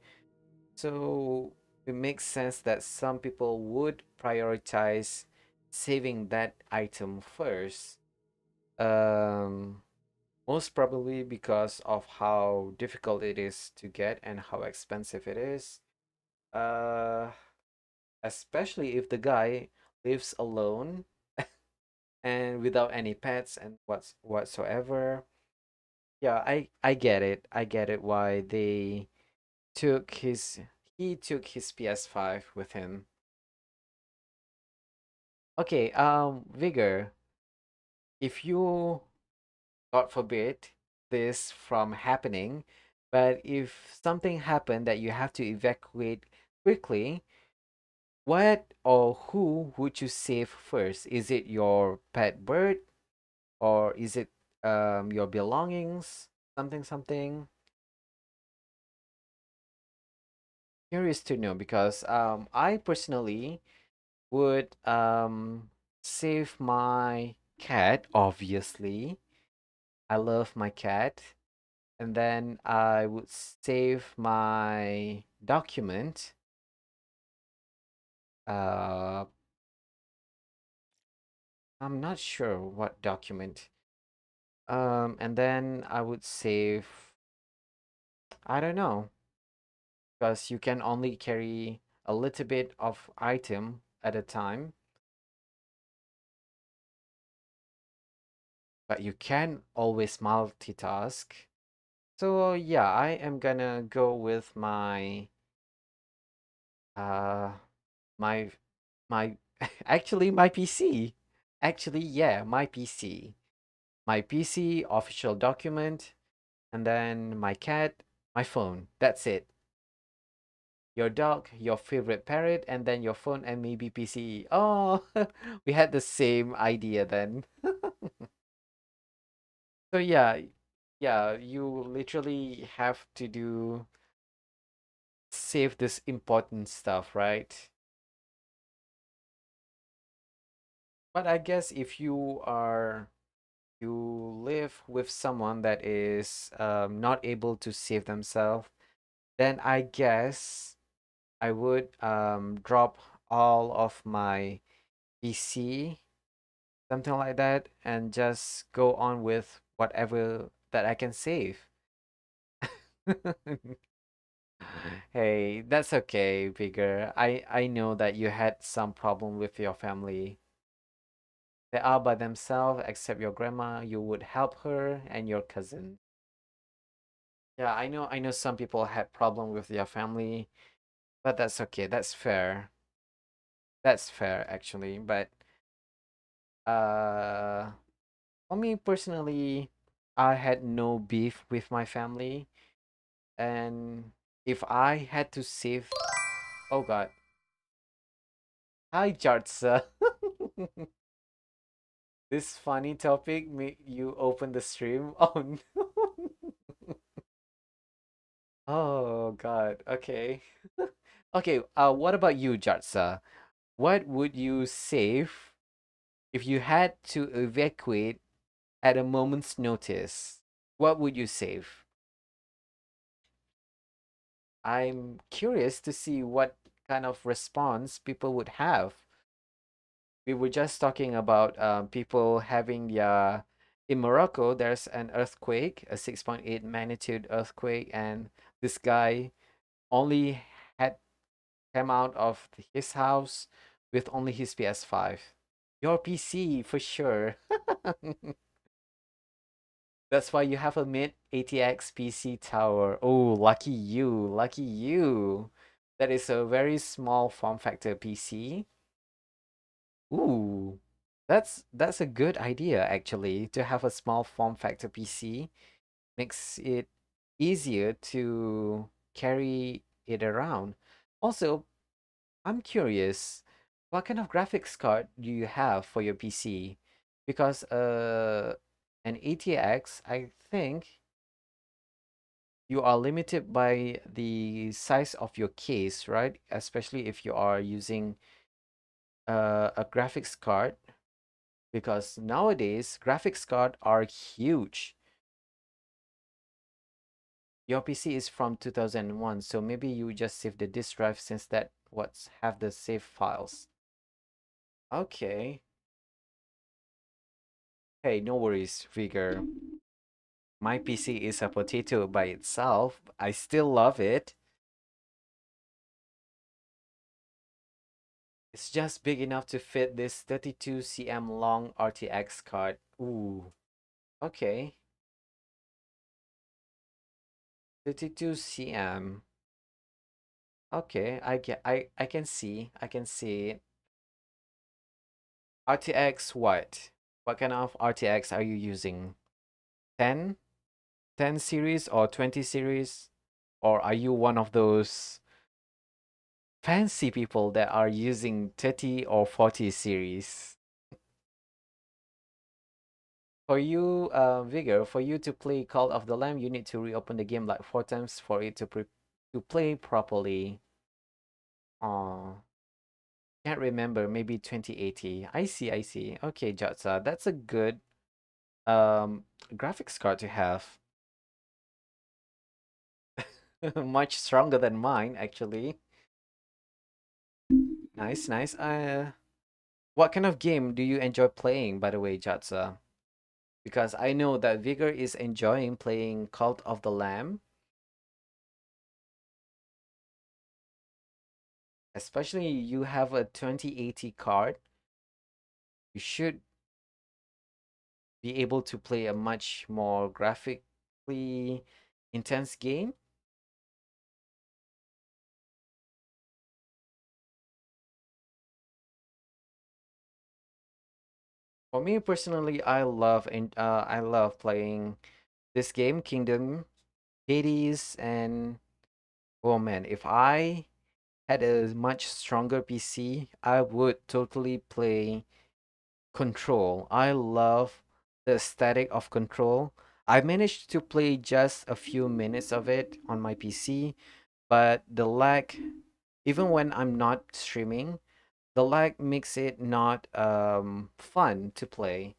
So it makes sense that some people would prioritize saving that item first. Um, most probably because of how difficult it is to get and how expensive it is. Uh, especially if the guy lives alone and without any pets and what's whatsoever. Yeah, I I get it. I get it why they took his he took his PS5 with him. Okay, um Vigor, if you God forbid this from happening, but if something happened that you have to evacuate quickly, what or who would you save first? Is it your pet bird or is it um your belongings? Something something. Curious to know because um I personally would um save my cat obviously. I love my cat. And then I would save my document. Uh, I'm not sure what document. Um, and then I would save, I don't know, because you can only carry a little bit of item at a time. But you can always multitask. So yeah, I am gonna go with my uh my my actually my PC. Actually, yeah, my PC. My PC official document and then my cat, my phone. That's it. Your dog, your favorite parrot, and then your phone and maybe PC. Oh, we had the same idea then. so yeah, yeah, you literally have to do save this important stuff, right? But I guess if you are you live with someone that is um, not able to save themselves, then I guess I would um, drop all of my PC, something like that, and just go on with whatever that I can save. Hey, that's okay, Vigor. I I know that you had some problem with your family. They are by themselves, except your grandma. You would help her and your cousin. Yeah, I know. I know some people had problem with their family, but that's okay. That's fair. That's fair, actually. But uh, for me personally, I had no beef with my family, and if I had to save, oh God. Hi, Jartsa. This funny topic make you open the stream? Oh no. Oh God. Okay. Okay, uh what about you, Jartsa? What would you save if you had to evacuate at a moment's notice? What would you save? I'm curious to see what kind of response people would have. we were just talking about um, people having their in Morocco there's an earthquake a 6.8 magnitude earthquake and this guy only had come out of his house with only his PS5 your PC for sure. That's why you have a mid ATX PC tower. Oh lucky you lucky you. That is a very small form factor PC Ooh, that's that's a good idea actually to have a small form factor PC makes it easier to carry it around. Also, I'm curious, what kind of graphics card do you have for your PC? Because uh, an ATX, I think you are limited by the size of your case, right? Especially if you are using uh, a graphics card because nowadays graphics card are huge. Your PC is from 2001, so maybe you just save the disk drive since that what's have the save files. Okay. Hey, no worries, Vigor. My PC is a potato by itself. I still love it. It's just big enough to fit this 32 cm long RTX card. Ooh. Okay. 32 cm. Okay, I get I I can see. I can see RTX what? What kind of RTX are you using? 10? 10 series or 20 series? Or are you one of those fancy people that are using 30 or 40 series? For you, uh, Vigor, for you to play Cult of the Lamb, you need to reopen the game like four times for it to pre to play properly. Oh, can't remember. Maybe 2080. I see, I see. Okay, Jatsa, that's a good um graphics card to have. Much stronger than mine, actually. Nice, nice. Uh, what kind of game do you enjoy playing, by the way, Jatsa? Because I know that Vigor is enjoying playing Cult of the Lamb. Especially you have a 2080 card. You should be able to play a much more graphically intense game. For me personally, I love and uh, I love playing this game, Kingdom, Hades, and oh man, if I had a much stronger PC, I would totally play Control. I love the aesthetic of Control. I managed to play just a few minutes of it on my PC, but the lag, even when I'm not streaming, the lag makes it not um, fun to play.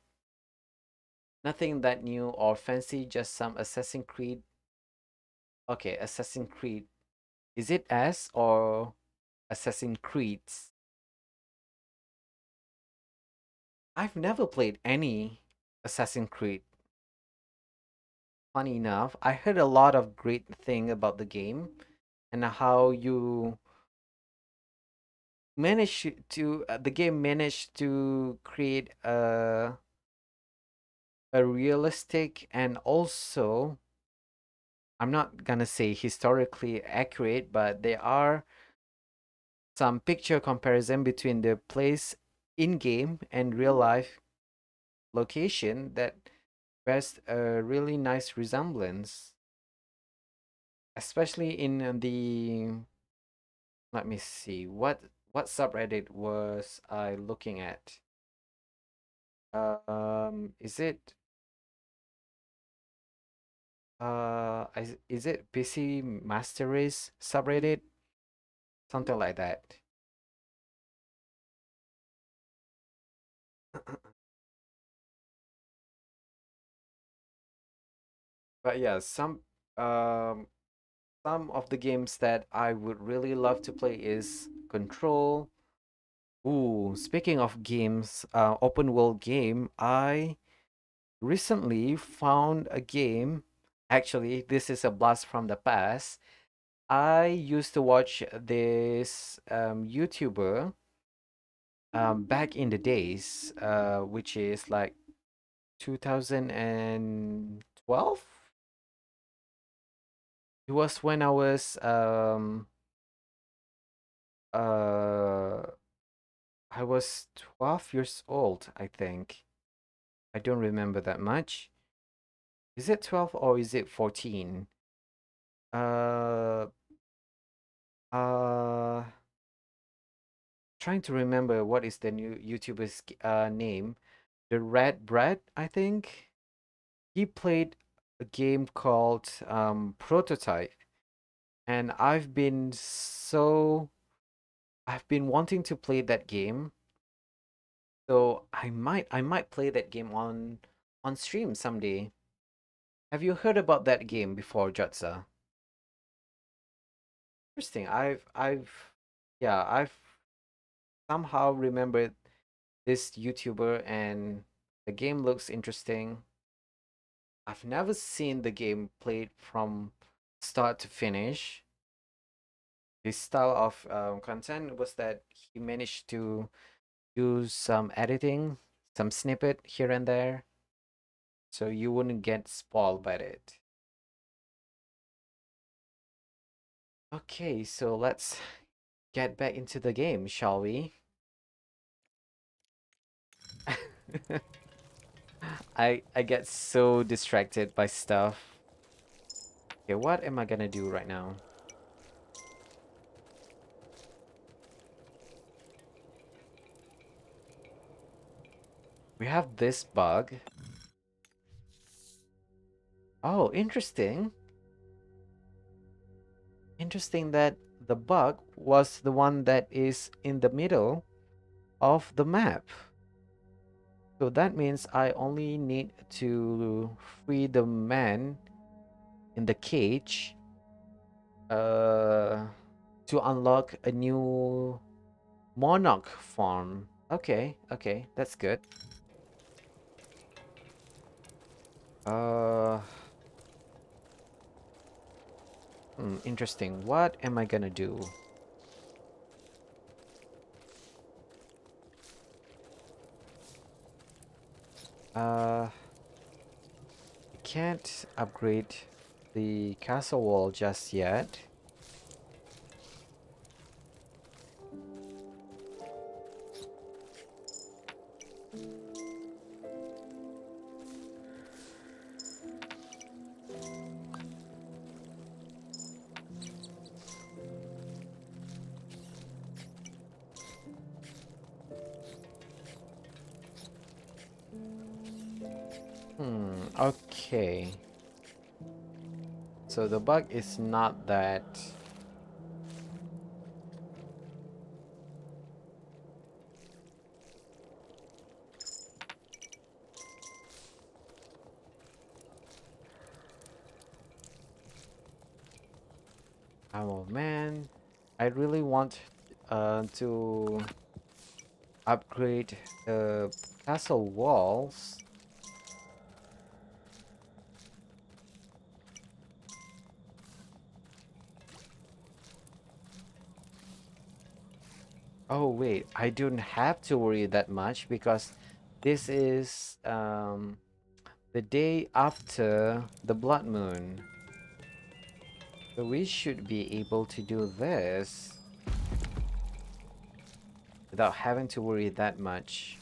Nothing that new or fancy, just some Assassin's Creed. Okay, Assassin's Creed. Is it S or Assassin's Creeds? I've never played any Assassin's Creed. Funny enough, I heard a lot of great thing about the game and how you managed to uh, the game managed to create a a realistic and also I'm not gonna say historically accurate, but there are some picture comparison between the place in game and real life location that bears a really nice resemblance. Especially in the let me see what what subreddit was I looking at? Um, is it uh is, is it PC Master Race subreddit? Something like that. but yeah, some um some of the games that I would really love to play is Control. Ooh, speaking of games, uh, open world game, I recently found a game. Actually, this is a blast from the past. I used to watch this um, YouTuber um, back in the days, uh, which is like 2012 it was when I was um uh I was 12 years old, I think. I don't remember that much. Is it 12 or is it 14? Uh Uh, trying to remember what is the new YouTuber's uh name. The Red Bread, I think. He played a game called um Prototype, and I've been so I've been wanting to play that game. So I might I might play that game on on stream someday. Have you heard about that game before, Jutsa? Interesting. I've I've yeah, I've somehow remembered this YouTuber and the game looks interesting. I've never seen the game played from start to finish. His style of um, content was that he managed to do some editing, some snippet here and there, so you wouldn't get spoiled by it. Okay, so let's get back into the game, shall we? I I get so distracted by stuff. Okay, what am I gonna do right now? We have this bug. Oh, interesting. Interesting that the bug was the one that is in the middle of the map. So that means I only need to free the man in the cage uh, to unlock a new monarch farm. Okay, okay, that's good. Uh, hmm, interesting. What am I gonna do? Uh, can't upgrade the castle wall just yet. So the bug is not that... Oh man, I really want uh, to upgrade the castle walls. Oh wait, I don't have to worry that much because this is um, the day after the blood moon. So we should be able to do this without having to worry that much.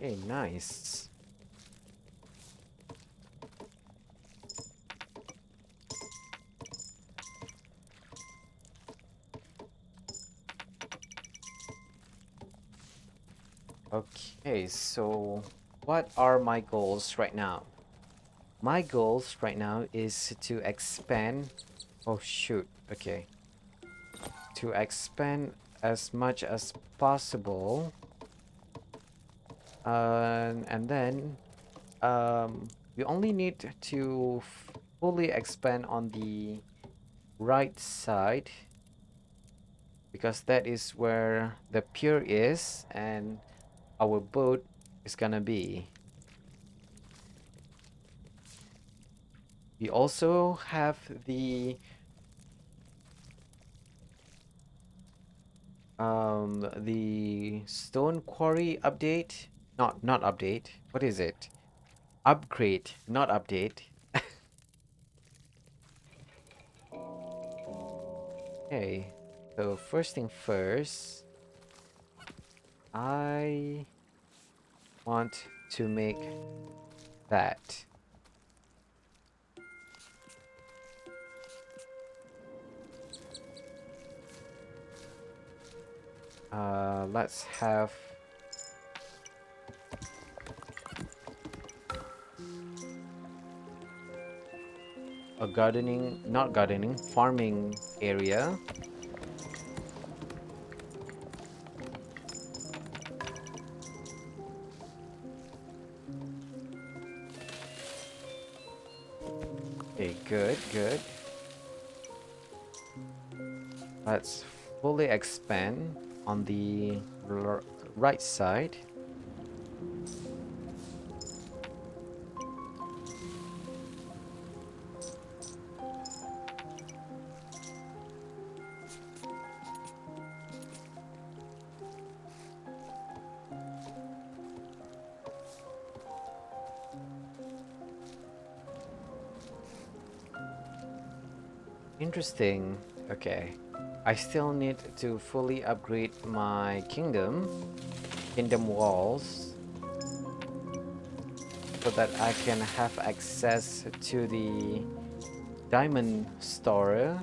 Okay, nice. Okay, so what are my goals right now? My goals right now is to expand... Oh shoot, okay. To expand as much as possible. Uh, and then um, we only need to fully expand on the right side because that is where the pier is and our boat is gonna be. We also have the um the stone quarry update. Not not update. What is it? Upgrade not update. Okay so first thing first I want to make that Uh, let's have a gardening, not gardening, farming area. Good, good. Let's fully expand on the right side. Interesting. Okay. I still need to fully upgrade my kingdom, kingdom walls, so that I can have access to the diamond store.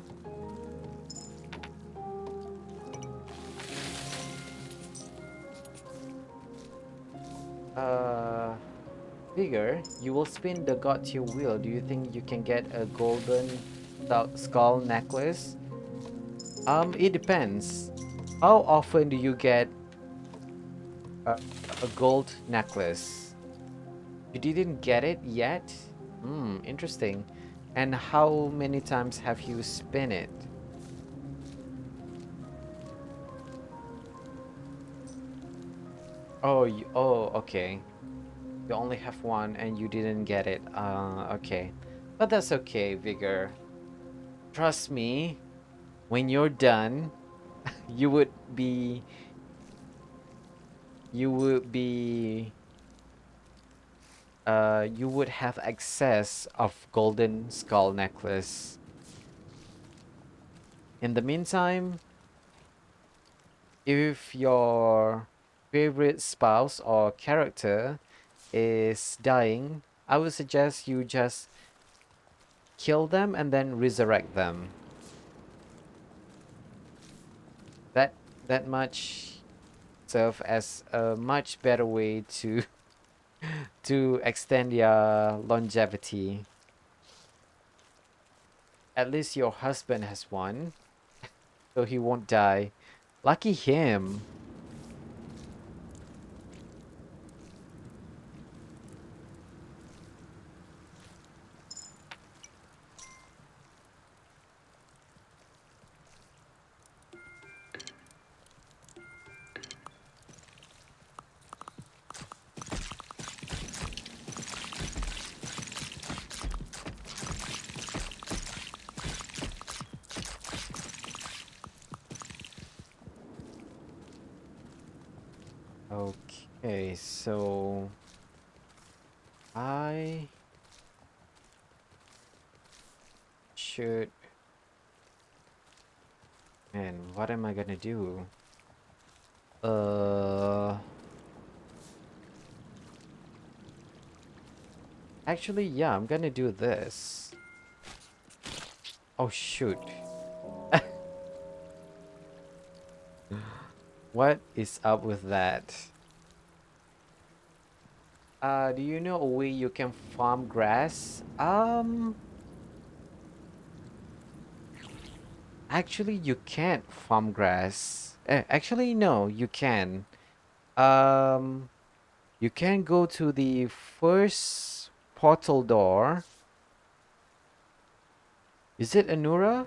Uh, Vigor, you will spin the god you wheel. Do you think you can get a golden skull necklace? Um, it depends. How often do you get a, a gold necklace? You didn't get it yet? Hmm, interesting. And how many times have you spin it? Oh, you, oh, okay. You only have one and you didn't get it. Uh, okay. But that's okay, Vigor. Trust me, when you're done, you would be you would be uh, you would have access of golden skull necklace. In the meantime, if your favorite spouse or character is dying, I would suggest you just kill them and then resurrect them. that that much serve as a much better way to to extend your longevity. At least your husband has one, so he won't die. Lucky him. Okay, so I should man, what am I gonna do? Uh Actually, yeah, I'm gonna do this. Oh shoot. what is up with that? Uh, do you know a way you can farm grass? Um... Actually, you can't farm grass. Eh, actually, no, you can. Um, you can go to the first portal door. Is it Anura?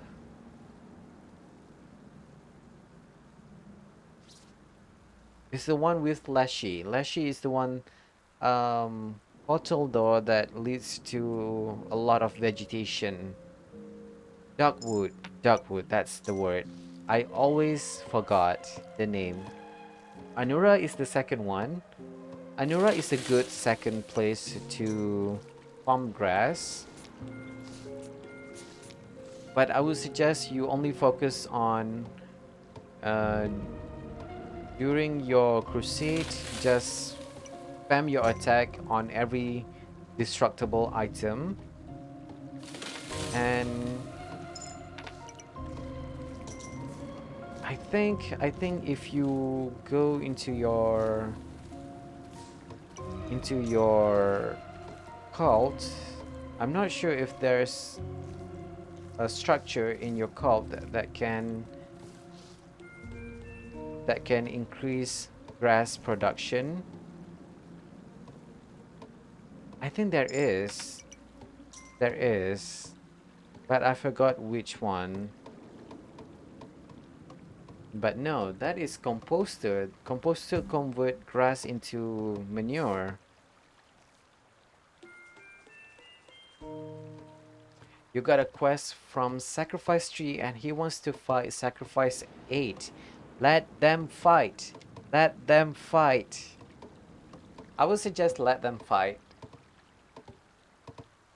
It's the one with Leshy. Leshy is the one um, portal door that leads to a lot of vegetation. Darkwood, darkwood, that's the word. I always forgot the name. Anura is the second one. Anura is a good second place to farm grass. But I would suggest you only focus on uh, during your crusade, just spam your attack on every destructible item and I think I think if you go into your into your cult I'm not sure if there's a structure in your cult that, that can that can increase grass production. I think there is there is but I forgot which one but no, that is composter. Composter convert grass into manure. You got a quest from Sacrifice Tree and he wants to fight Sacrifice 8. Let them fight. Let them fight. I would suggest let them fight.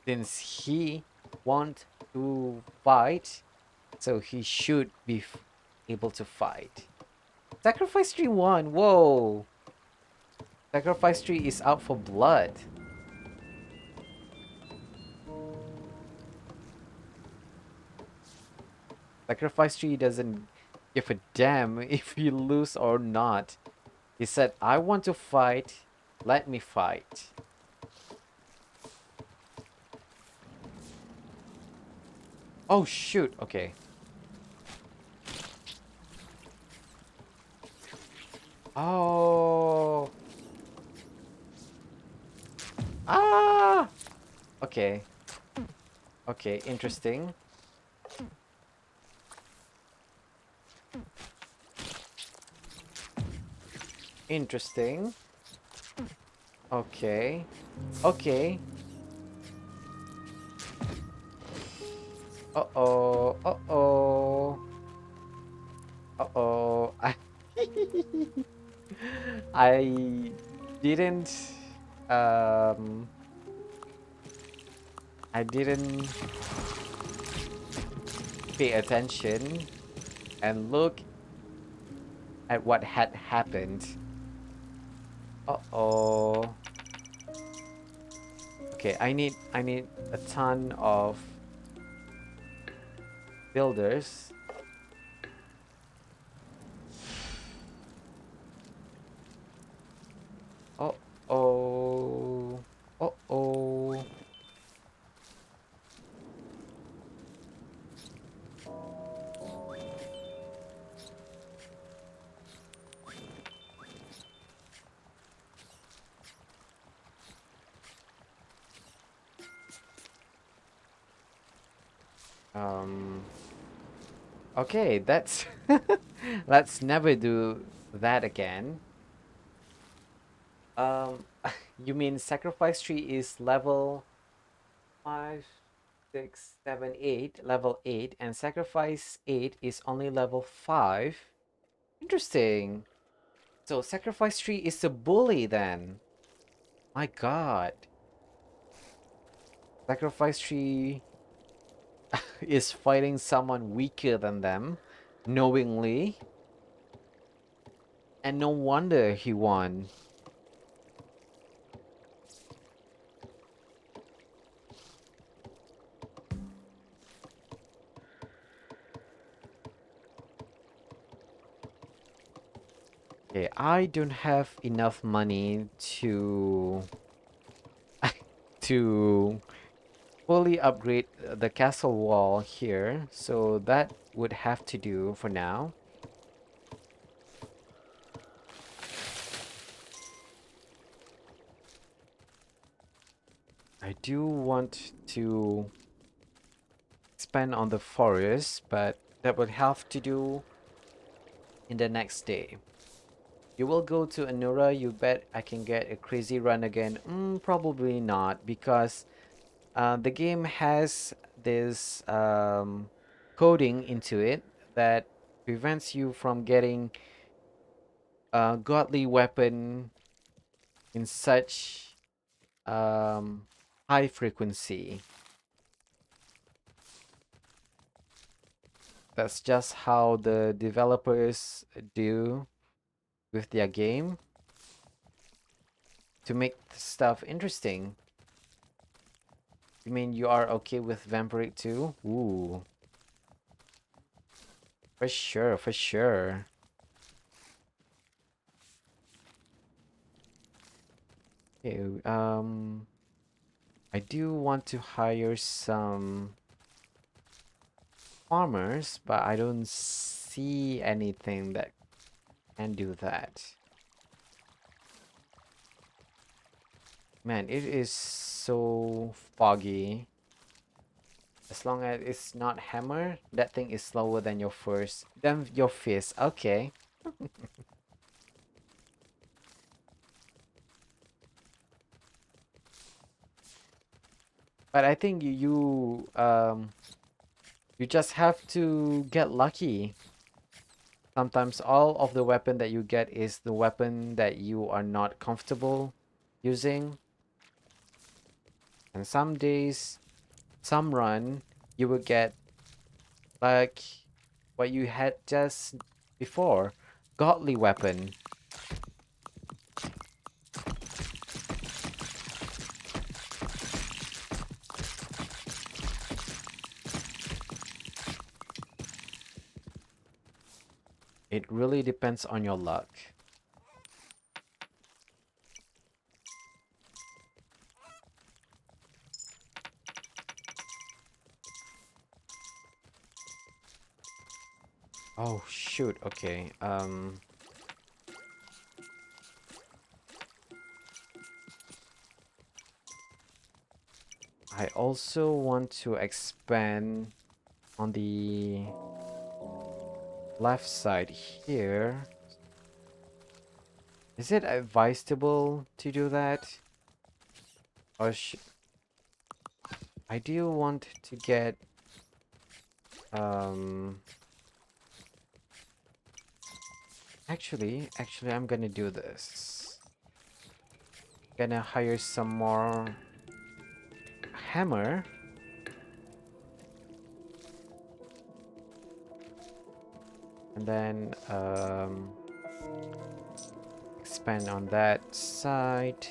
Since he want to fight, so he should be able to fight. Sacrifice tree won. Whoa. Sacrifice tree is out for blood. Sacrifice tree doesn't give a damn if you lose or not. He said, I want to fight. Let me fight. Oh shoot, okay. Oh. Ah. Okay. Okay, interesting. Interesting. Okay. Okay. Uh-oh. Uh-oh. I didn't um I didn't pay attention and look at what had happened. Uh-oh. Okay, I need I need a ton of builders Okay, that's... let's never do that again. Um, you mean sacrifice tree is level five, six, seven, eight, level eight, and sacrifice eight is only level five. Interesting. So sacrifice tree is a bully then. My god. Sacrifice tree is fighting someone weaker than them, knowingly. And no wonder he won. Okay, I don't have enough money to to fully upgrade the castle wall here, so that would have to do for now. I do want to spend on the forest, but that would have to do in the next day. You will go to Anura, you bet I can get a crazy run again? Mm, probably not, because uh, the game has this um, coding into it that prevents you from getting a godly weapon in such um, high frequency. That's just how the developers do with their game to make stuff interesting. You mean you are okay with Vampiric too? Ooh. For sure, for sure. Okay, um... I do want to hire some farmers, but I don't see anything that can do that. Man, it is so foggy. As long as it's not hammer, that thing is slower than your first, than your fist. Okay. but I think you, um you just have to get lucky. Sometimes all of the weapon that you get is the weapon that you are not comfortable using. And some days, some run, you will get like what you had just before. Godly weapon. It really depends on your luck. Oh shoot, okay. Um I also want to expand on the left side here. Is it advisable to do that? Or I do want to get um Actually, actually I'm gonna do this. Gonna hire some more hammer. And then um, expand on that side.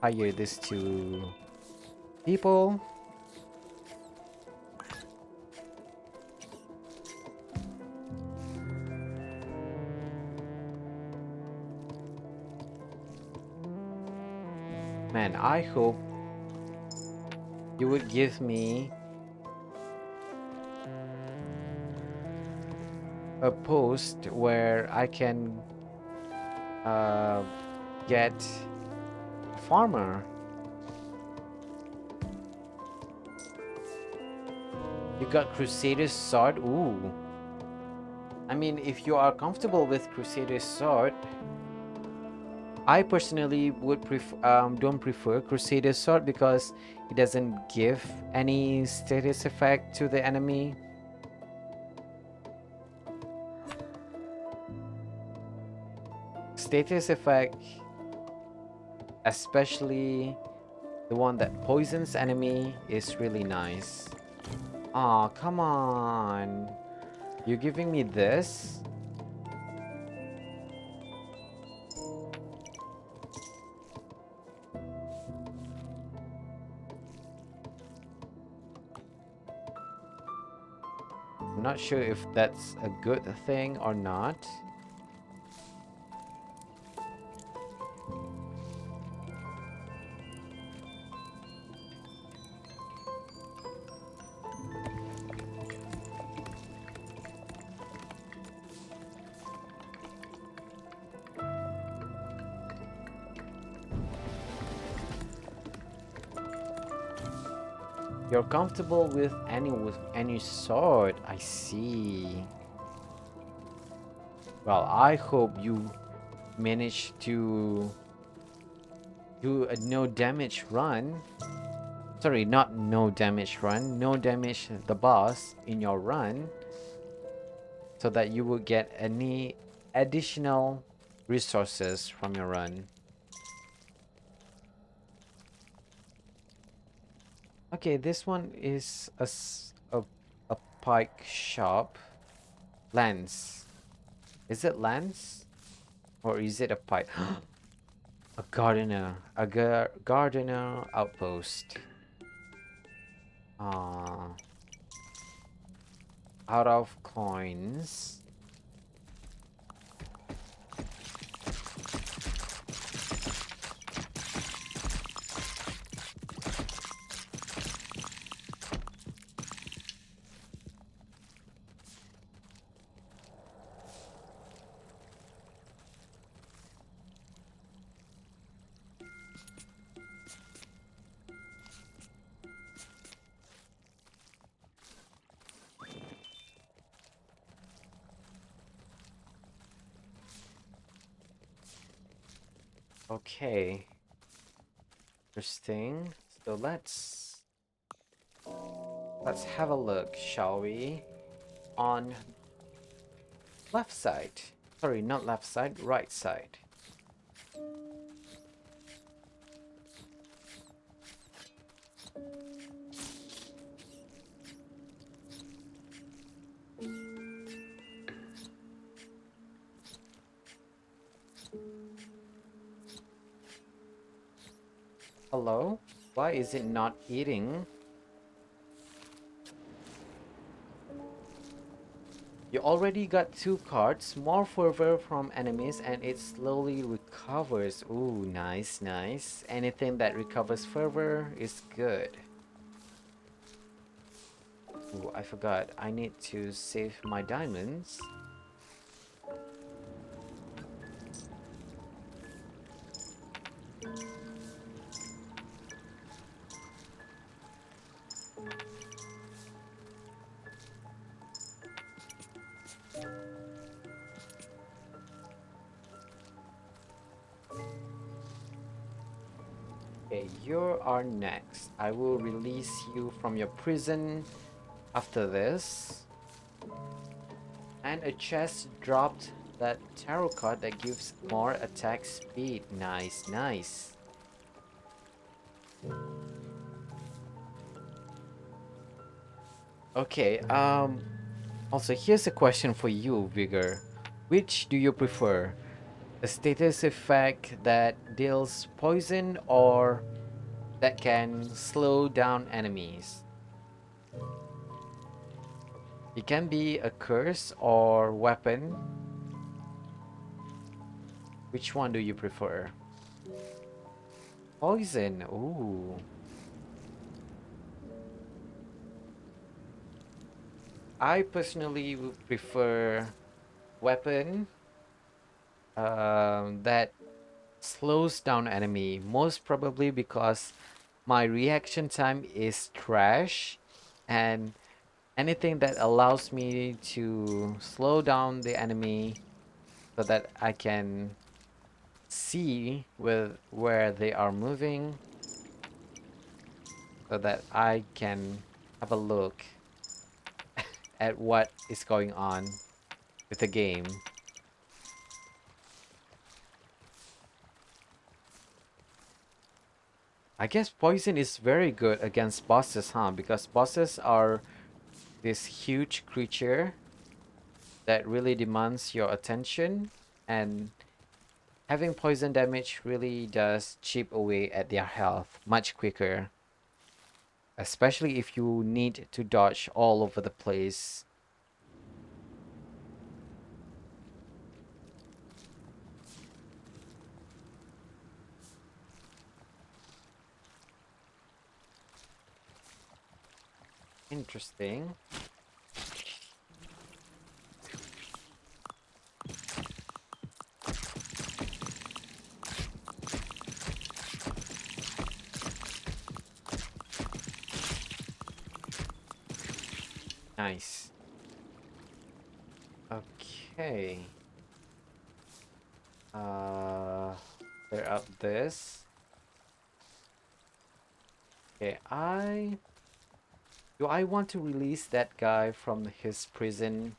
Hire these two people. I hope you would give me a post where I can uh, get farmer. You got Crusader's sword? Ooh. I mean, if you are comfortable with Crusader's sword, I personally would prefer um, don't prefer Crusader sword because it doesn't give any status effect to the enemy. status effect, especially the one that poisons enemy is really nice. Aw, oh, come on. You're giving me this? Not sure if that's a good thing or not. Comfortable with any with any sword. I see. Well, I hope you manage to do a no damage run sorry not no damage run no damage the boss in your run so that you will get any additional resources from your run okay this one is a, a, a pike sharp. lance is it lance or is it a pike a gardener a gar gardener outpost uh, out of coins. Okay. Interesting. So let's let's have a look, shall we? On left side. Sorry, not left side, right side. Hello? Why is it not eating? You already got two cards, more fervor from enemies and it slowly recovers. Ooh, nice, nice. Anything that recovers fervor is good. Ooh, I forgot. I need to save my diamonds. Are next. I will release you from your prison after this. And a chest dropped that tarot card that gives more attack speed. Nice, nice. Okay, um also here's a question for you, Vigor. Which do you prefer? a status effect that deals poison or that can slow down enemies. It can be a curse or weapon. Which one do you prefer? Poison. Ooh. I personally would prefer weapon um, that slows down enemy most probably because my reaction time is trash and anything that allows me to slow down the enemy so that I can see with where they are moving so that I can have a look at what is going on with the game I guess poison is very good against bosses, huh? Because bosses are this huge creature that really demands your attention and having poison damage really does chip away at their health much quicker. Especially if you need to dodge all over the place. Interesting. Nice. Okay. Uh, they're up this. Okay, I... Do I want to release that guy from his prison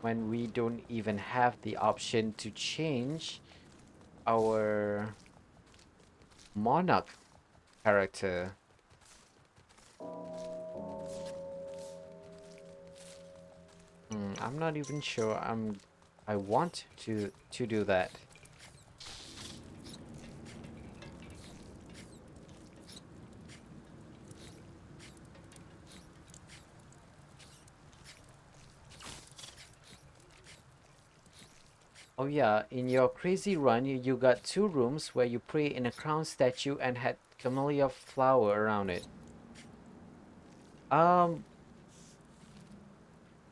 when we don't even have the option to change our monarch character? Hmm, I'm not even sure I'm I want to to do that. Oh yeah, in your crazy run, you, you got two rooms where you pray in a crown statue and had camellia flower around it. Um,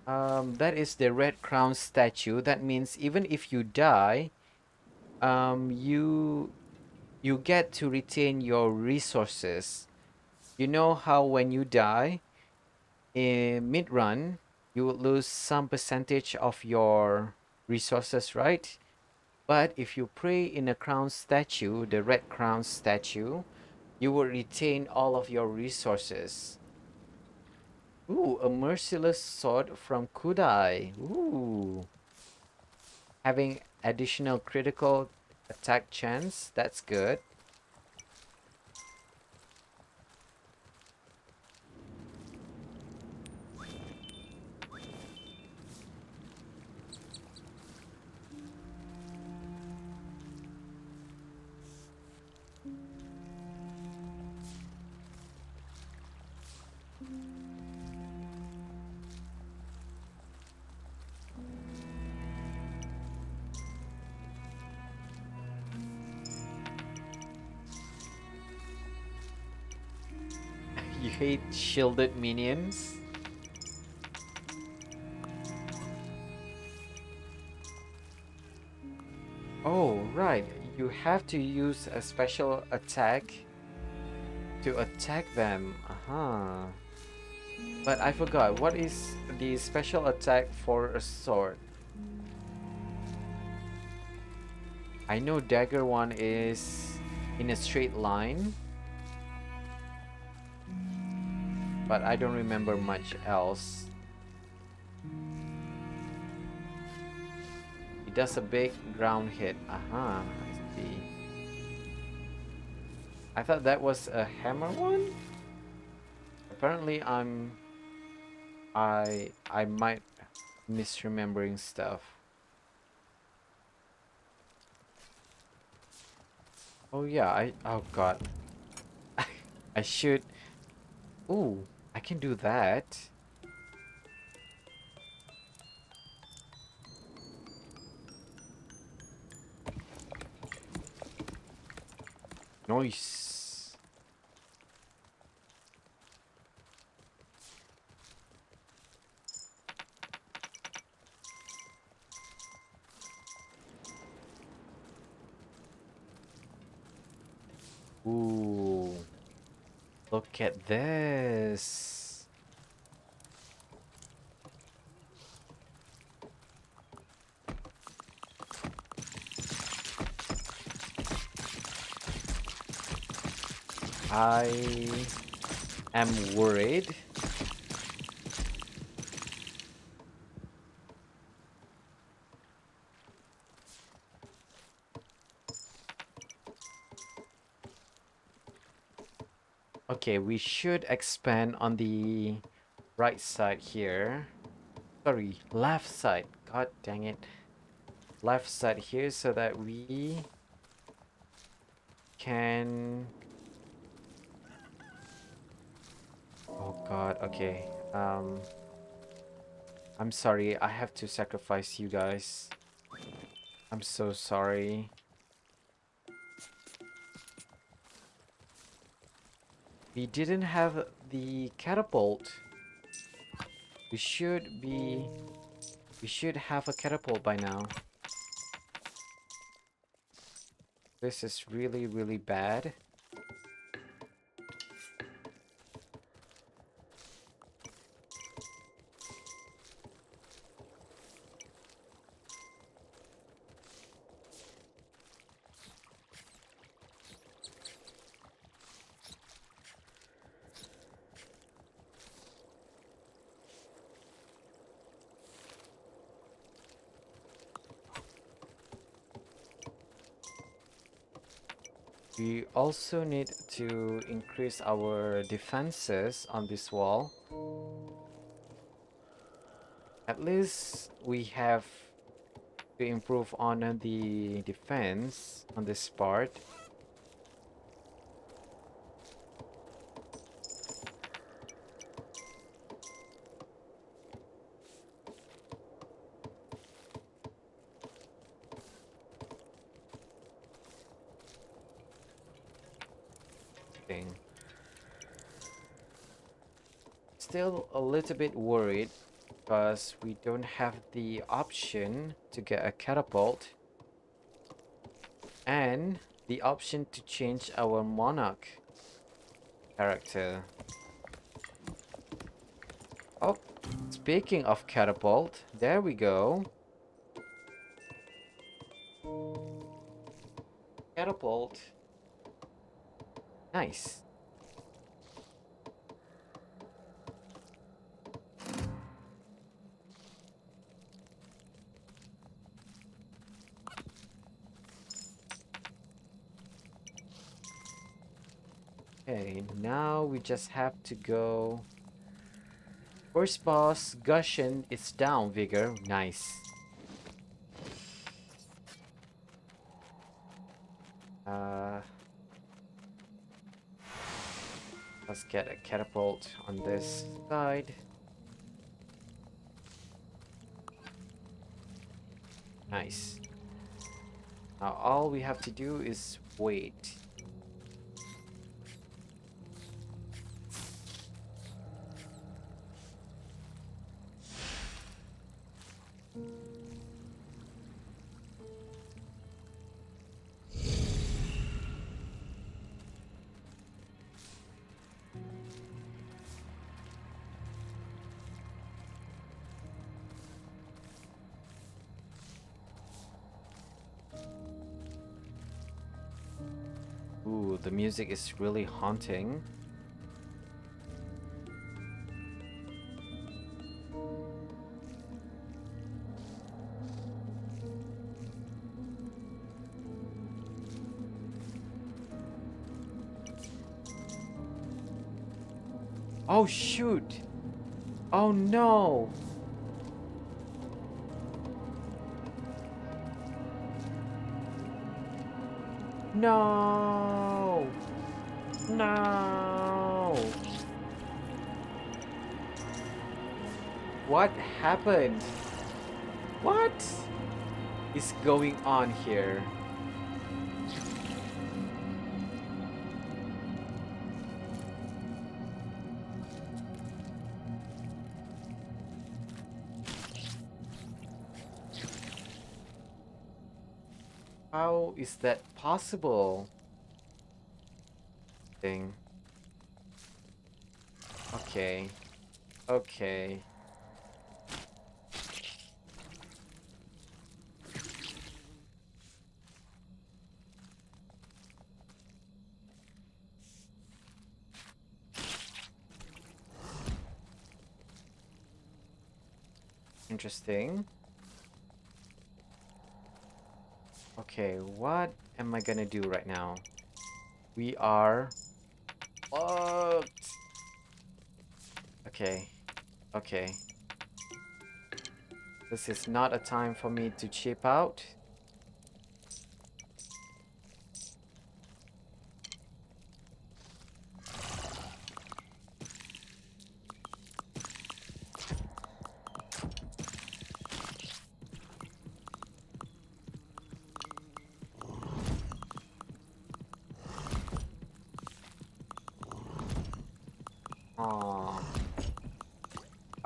um, that is the red crown statue. That means even if you die, um, you you get to retain your resources. You know how when you die in mid run, you will lose some percentage of your resources, right? But if you pray in a crown statue, the red crown statue, you will retain all of your resources. Ooh, a merciless sword from Kudaai. Ooh. Having additional critical attack chance. That's good. Shielded minions? Oh, right. You have to use a special attack to attack them. Uh-huh. But I forgot, what is the special attack for a sword? I know dagger one is in a straight line. But I don't remember much else. He does a big ground hit. Aha, I see. I thought that was a hammer one? Apparently I'm... I... I might misremembering stuff. Oh yeah, I... Oh god. I should... Ooh, I can do that. Nice. Ooh. Look at this. I am worried. Okay, we should expand on the right side here. Sorry, left side. God dang it. Left side here so that we can... Oh god, okay. Um, I'm sorry, I have to sacrifice you guys. I'm so sorry. We didn't have the catapult. We should be... We should have a catapult by now. This is really, really bad. We also need to increase our defenses on this wall. At least we have to improve on the defense on this part. Thing. Still a little bit worried because we don't have the option to get a catapult and the option to change our monarch character. Oh, speaking of catapult, there we go. Catapult. Nice. Okay, now we just have to go. First boss, Gushen is down, Vigor. Nice. Uh, let's get a catapult on this side. Nice. Now all we have to do is wait. Music is really haunting. Oh shoot! Oh no! No! No! What happened? What is going on here? How is that possible? Thing. Okay. Okay. Interesting. Okay, what am I gonna do right now? We are fucked. Okay, okay. This is not a time for me to chip out.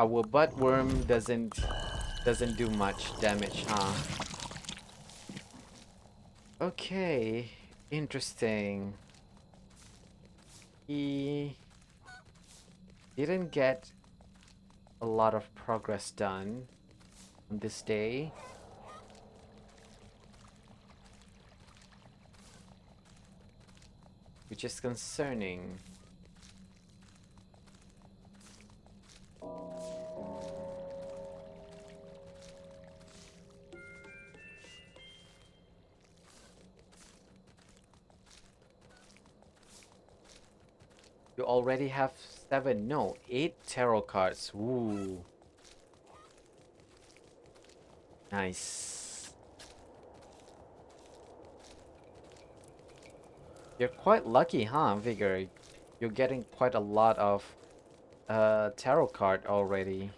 Our butt worm doesn't doesn't do much damage, huh? Okay, interesting. He didn't get a lot of progress done on this day. Which is concerning. Already have seven, no, eight tarot cards. Ooh. Nice. You're quite lucky, huh, Vigor? You're getting quite a lot of uh, tarot card already.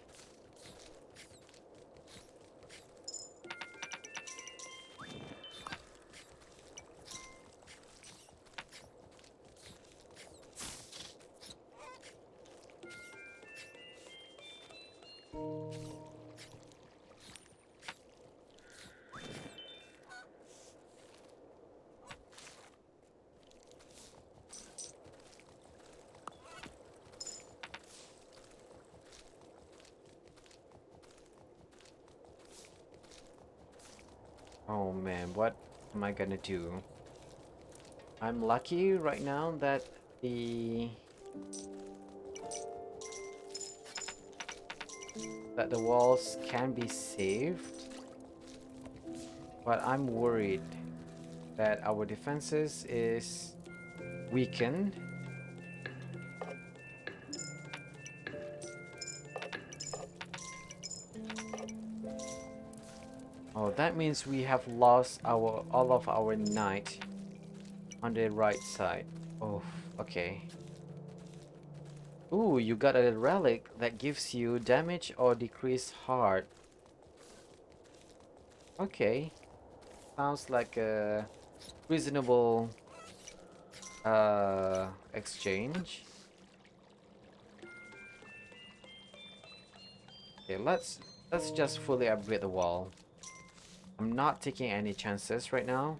Gonna do? I'm lucky right now that the that the walls can be saved but I'm worried that our defenses is weakened That means we have lost our all of our knight on the right side. Oh, okay. Ooh, you got a relic that gives you damage or decrease heart. Okay. Sounds like a reasonable uh, exchange. Okay, let's let's just fully upgrade the wall. I'm not taking any chances right now.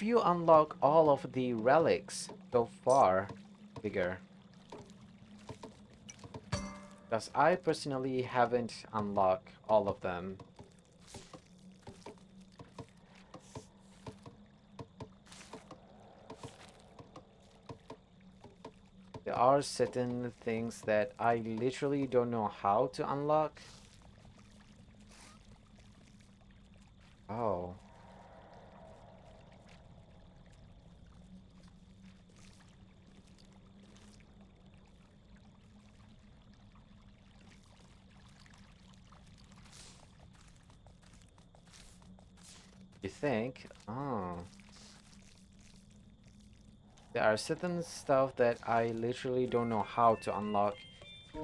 Have you unlocked all of the relics so far, Vigor? Because I personally haven't unlocked all of them. There are certain things that I literally don't know how to unlock. Oh. Think? Oh. There are certain stuff that I literally don't know how to unlock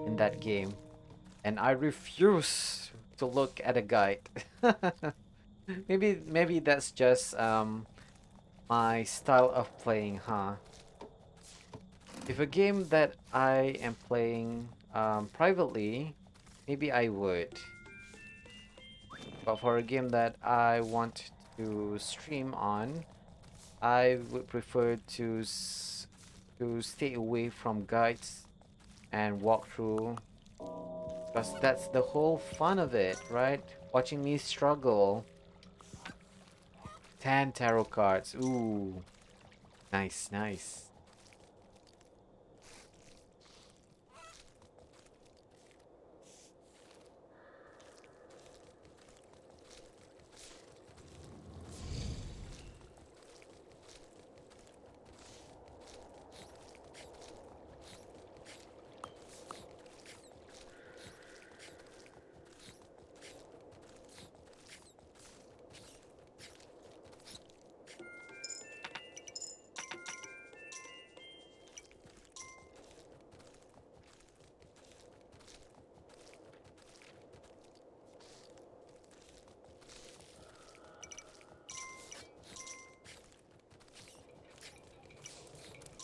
in that game. And I refuse to look at a guide. maybe maybe that's just um my style of playing, huh? If a game that I am playing um, privately, maybe I would. But for a game that I want to stream on, I would prefer to to stay away from guides and walk through because that's the whole fun of it, right? Watching me struggle. 10 tarot cards. Ooh. Nice, nice.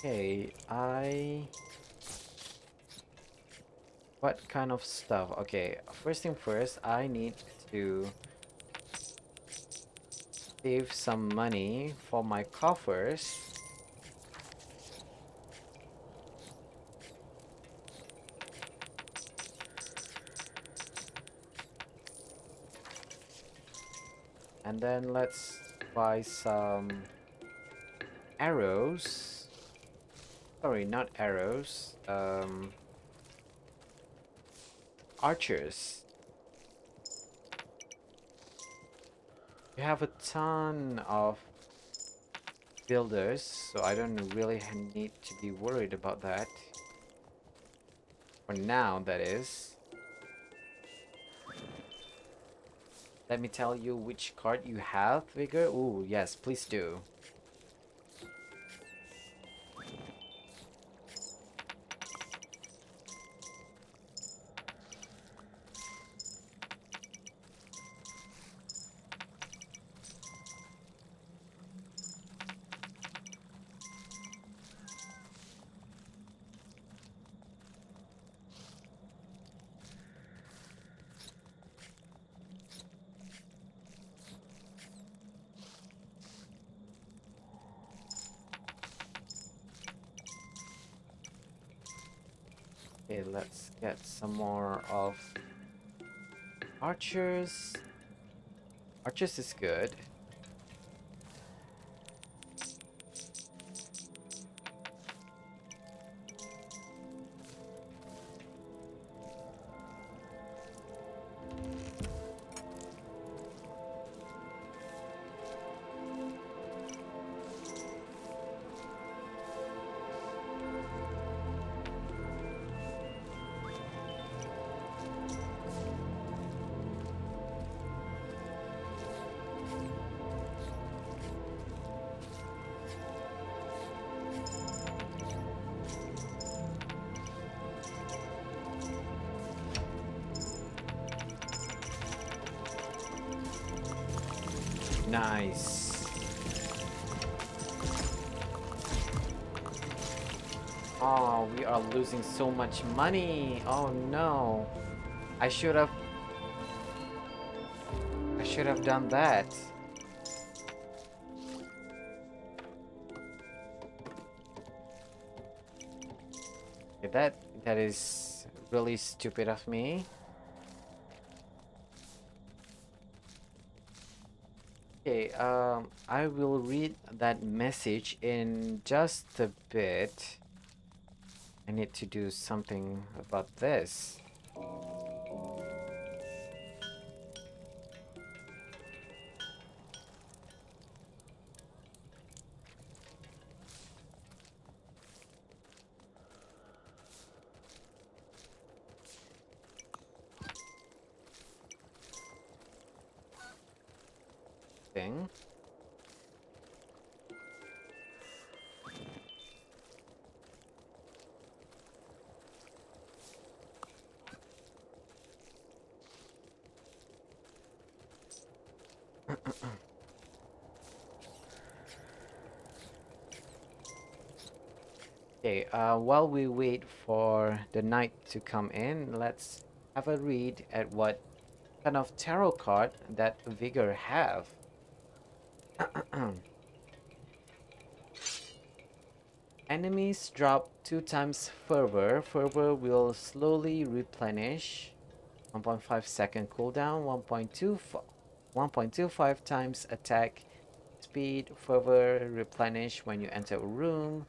Okay, I... What kind of stuff? Okay, first thing first, I need to save some money for my coffers. And then let's buy some arrows. Sorry, not arrows. Um, archers. We have a ton of builders, so I don't really need to be worried about that. For now, that is. Let me tell you which card you have, Vigor. Ooh, yes, please do. Archers. Archers is good. So much money. Oh no. I should have... I should have done that. That that is really stupid of me. Okay, um, I will read that message in just a bit. I need to do something about this. Uh, while we wait for the night to come in, let's have a read at what kind of tarot card that Vigor have. Enemies drop two times fervor. Fervor will slowly replenish. 1.5 second cooldown. 1.2 1.25 times attack speed. Fervor replenish when you enter a room.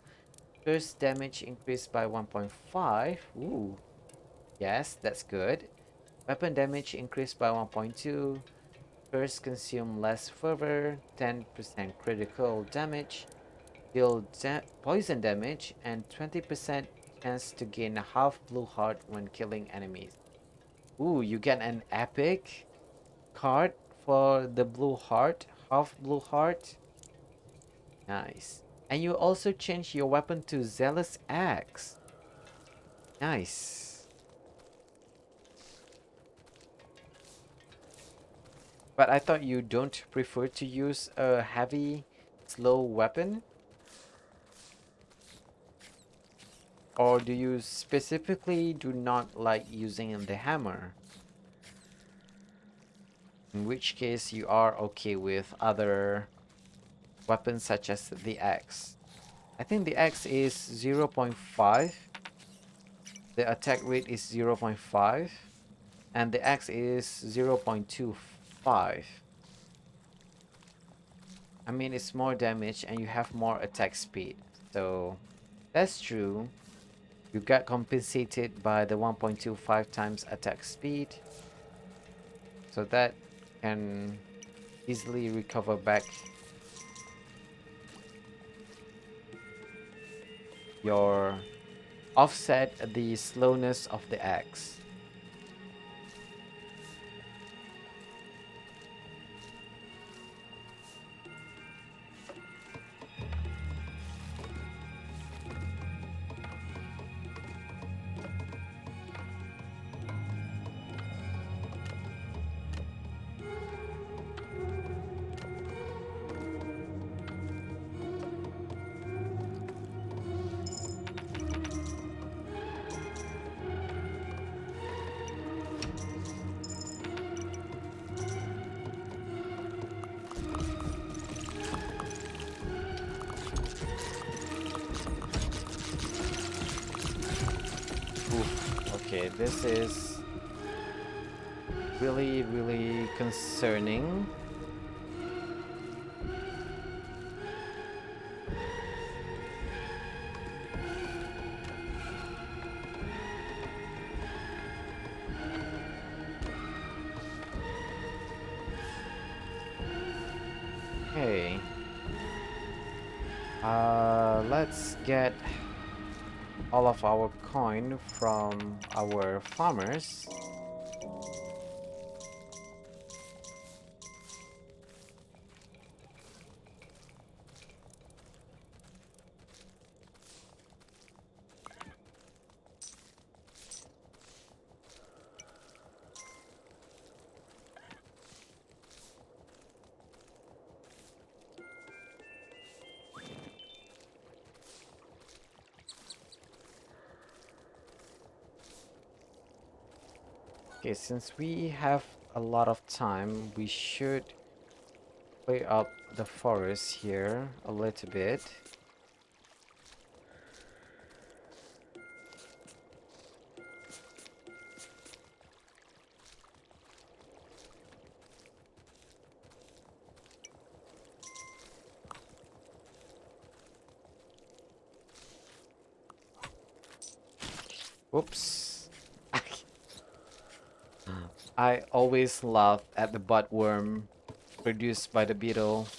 Burst damage increased by 1.5. Ooh. Yes, that's good. Weapon damage increased by 1.2. Burst consume less fervor. 10% critical damage. Deal da poison damage and 20% chance to gain a half blue heart when killing enemies. Ooh, you get an epic card for the blue heart. Half blue heart. Nice. And you also change your weapon to Zealous Axe. Nice. But I thought you don't prefer to use a heavy, slow weapon? Or do you specifically do not like using the hammer? In which case you are okay with other weapons such as the axe. I think the axe is 0 0.5. The attack rate is 0 0.5. And the axe is 0 0.25. I mean, it's more damage and you have more attack speed. So, that's true. You get compensated by the 1.25 times attack speed. So that can easily recover back your offset the slowness of the axe. This is really, really concerning. Coin from our farmers. Okay, since we have a lot of time, we should play up the forest here a little bit. Whoops. I always laugh at the buttworm produced by the beetle.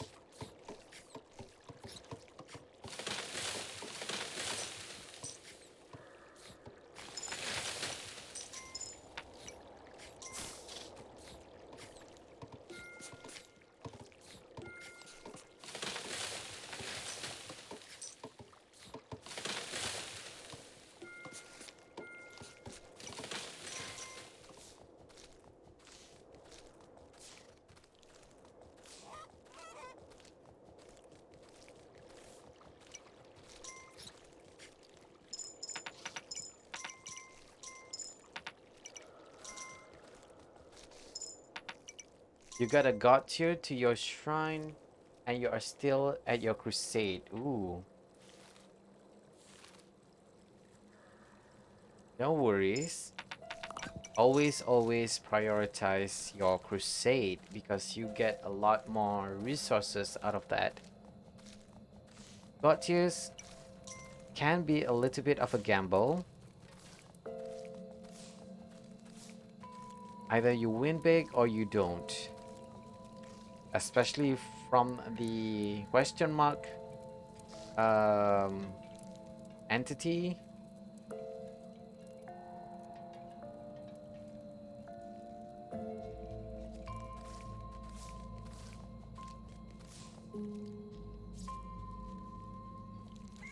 Got a God Tear to your shrine and you are still at your crusade. Ooh. No worries. Always, always prioritize your crusade because you get a lot more resources out of that. God Tears can be a little bit of a gamble. Either you win big or you don't especially from the question mark um, entity.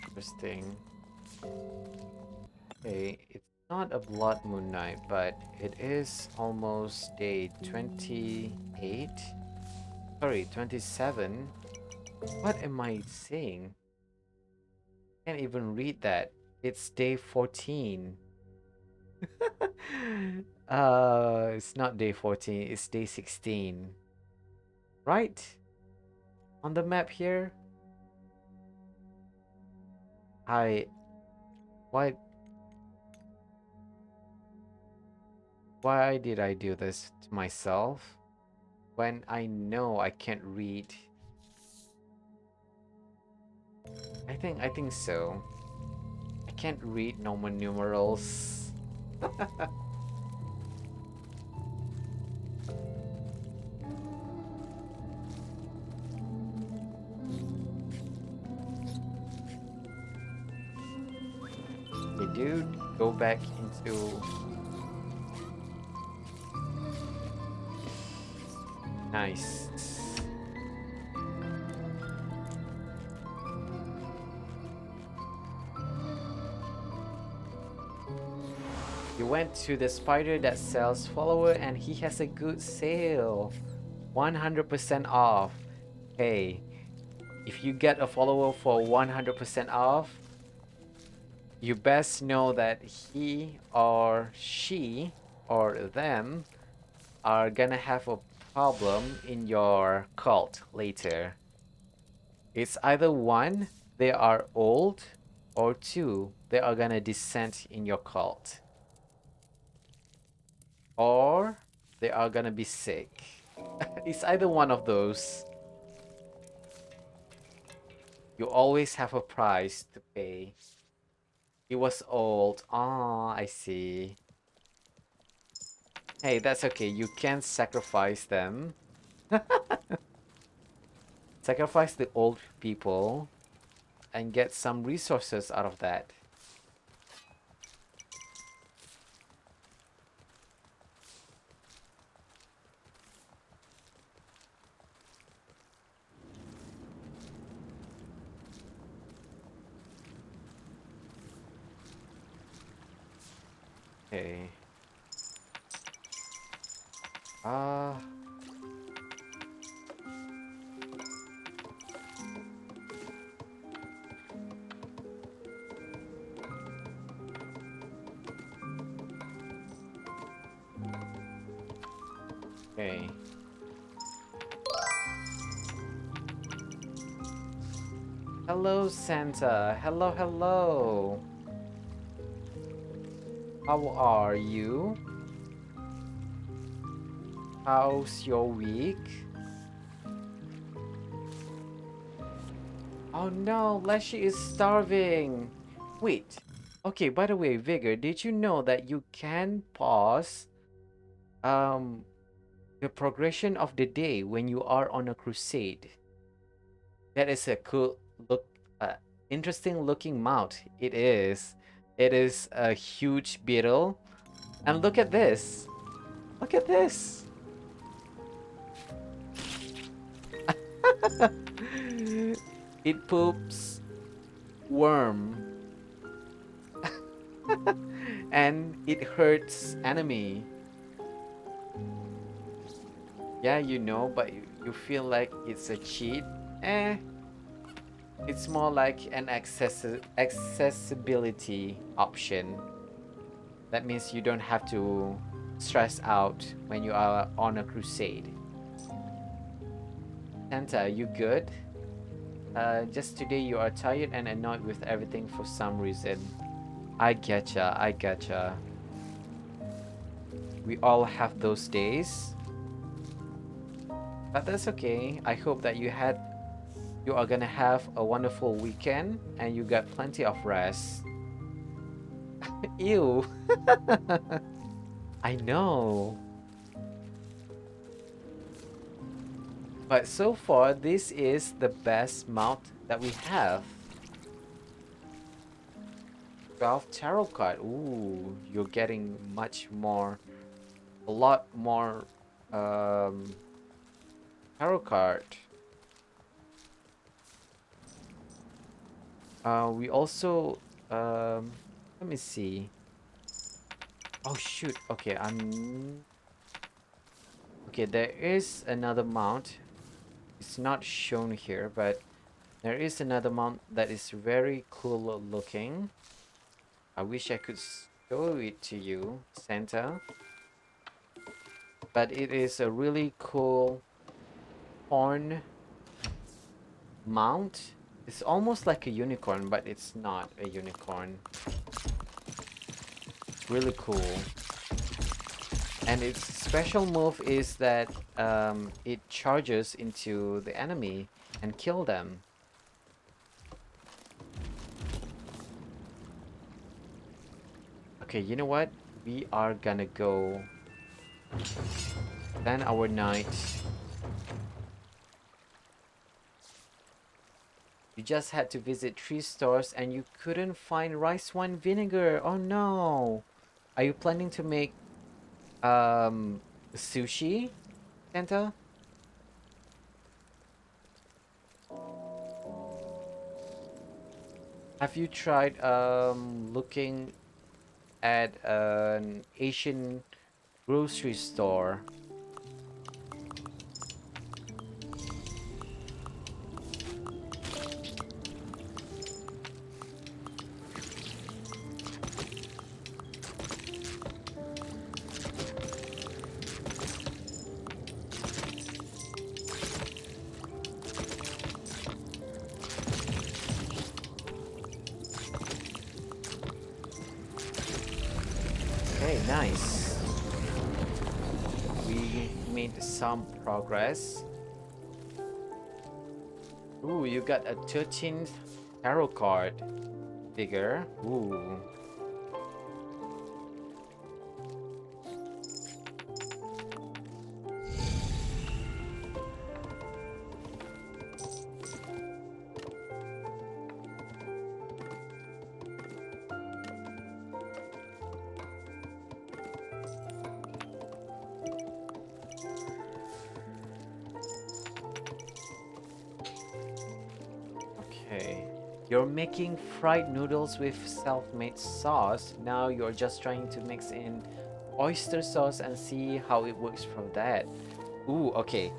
Interesting. Okay, it's not a blood moon night, but it is almost day 28. Sorry, 27? What am I saying? Can't even read that. It's day 14. uh, it's not day 14, it's day 16. Right? On the map here? I... Why... Why did I do this to myself? When I know I can't read I think I think so. I can't read normal numerals. Dude, go back into Nice. You went to the spider that sells follower and he has a good sale. 100% off. Hey, if you get a follower for 100% off, you best know that he or she or them are gonna have a problem in your cult later. It's either one, they are old, or two, they are gonna dissent in your cult. Or they are gonna be sick. it's either one of those. You always have a price to pay. He was old. Ah, I see. Hey, that's okay. You can sacrifice them. sacrifice the old people and get some resources out of that. Okay. Ah. Okay. Hello, Santa. Hello, hello. How are you? How's your week? Oh no, Leshy is starving. Wait. Okay, by the way, Vigor, did you know that you can pause um the progression of the day when you are on a crusade? That is a cool look uh, interesting looking mount. It is. It is a huge beetle. And look at this. Look at this. it poops worm. and it hurts enemy. Yeah, you know, but you, feel like it's a cheat. Eh. It's more like an access accessibility option. That means you don't have to stress out when you are on a crusade. Santa, are you good? Uh, just today you are tired and annoyed with everything for some reason. I getcha, I getcha. We all have those days. But that's okay. I hope that you had you are gonna have a wonderful weekend and you got plenty of rest. Ew. I know. But so far, this is the best mount that we have. 12 tarot card. Ooh, you're getting much more, a lot more um, tarot card. Uh, we also, um, let me see. Oh shoot, okay, I'm... Okay, there is another mount it's not shown here, but there is another mount that is very cool looking. I wish I could show it to you, Santa. But it is a really cool horn mount. It's almost like a unicorn, but it's not a unicorn. Really cool. And its special move is that um, it charges into the enemy and kill them. Okay, you know what? We are gonna go... Then our knight. You just had to visit three stores and you couldn't find rice wine vinegar. Oh no! Are you planning to make um sushi, Santa? Have you tried um looking at an Asian grocery store? Progress. Ooh, you got a 13th tarot card Vigor. Ooh. Making fried noodles with self-made sauce. Now you're just trying to mix in oyster sauce and see how it works from that. Ooh, okay.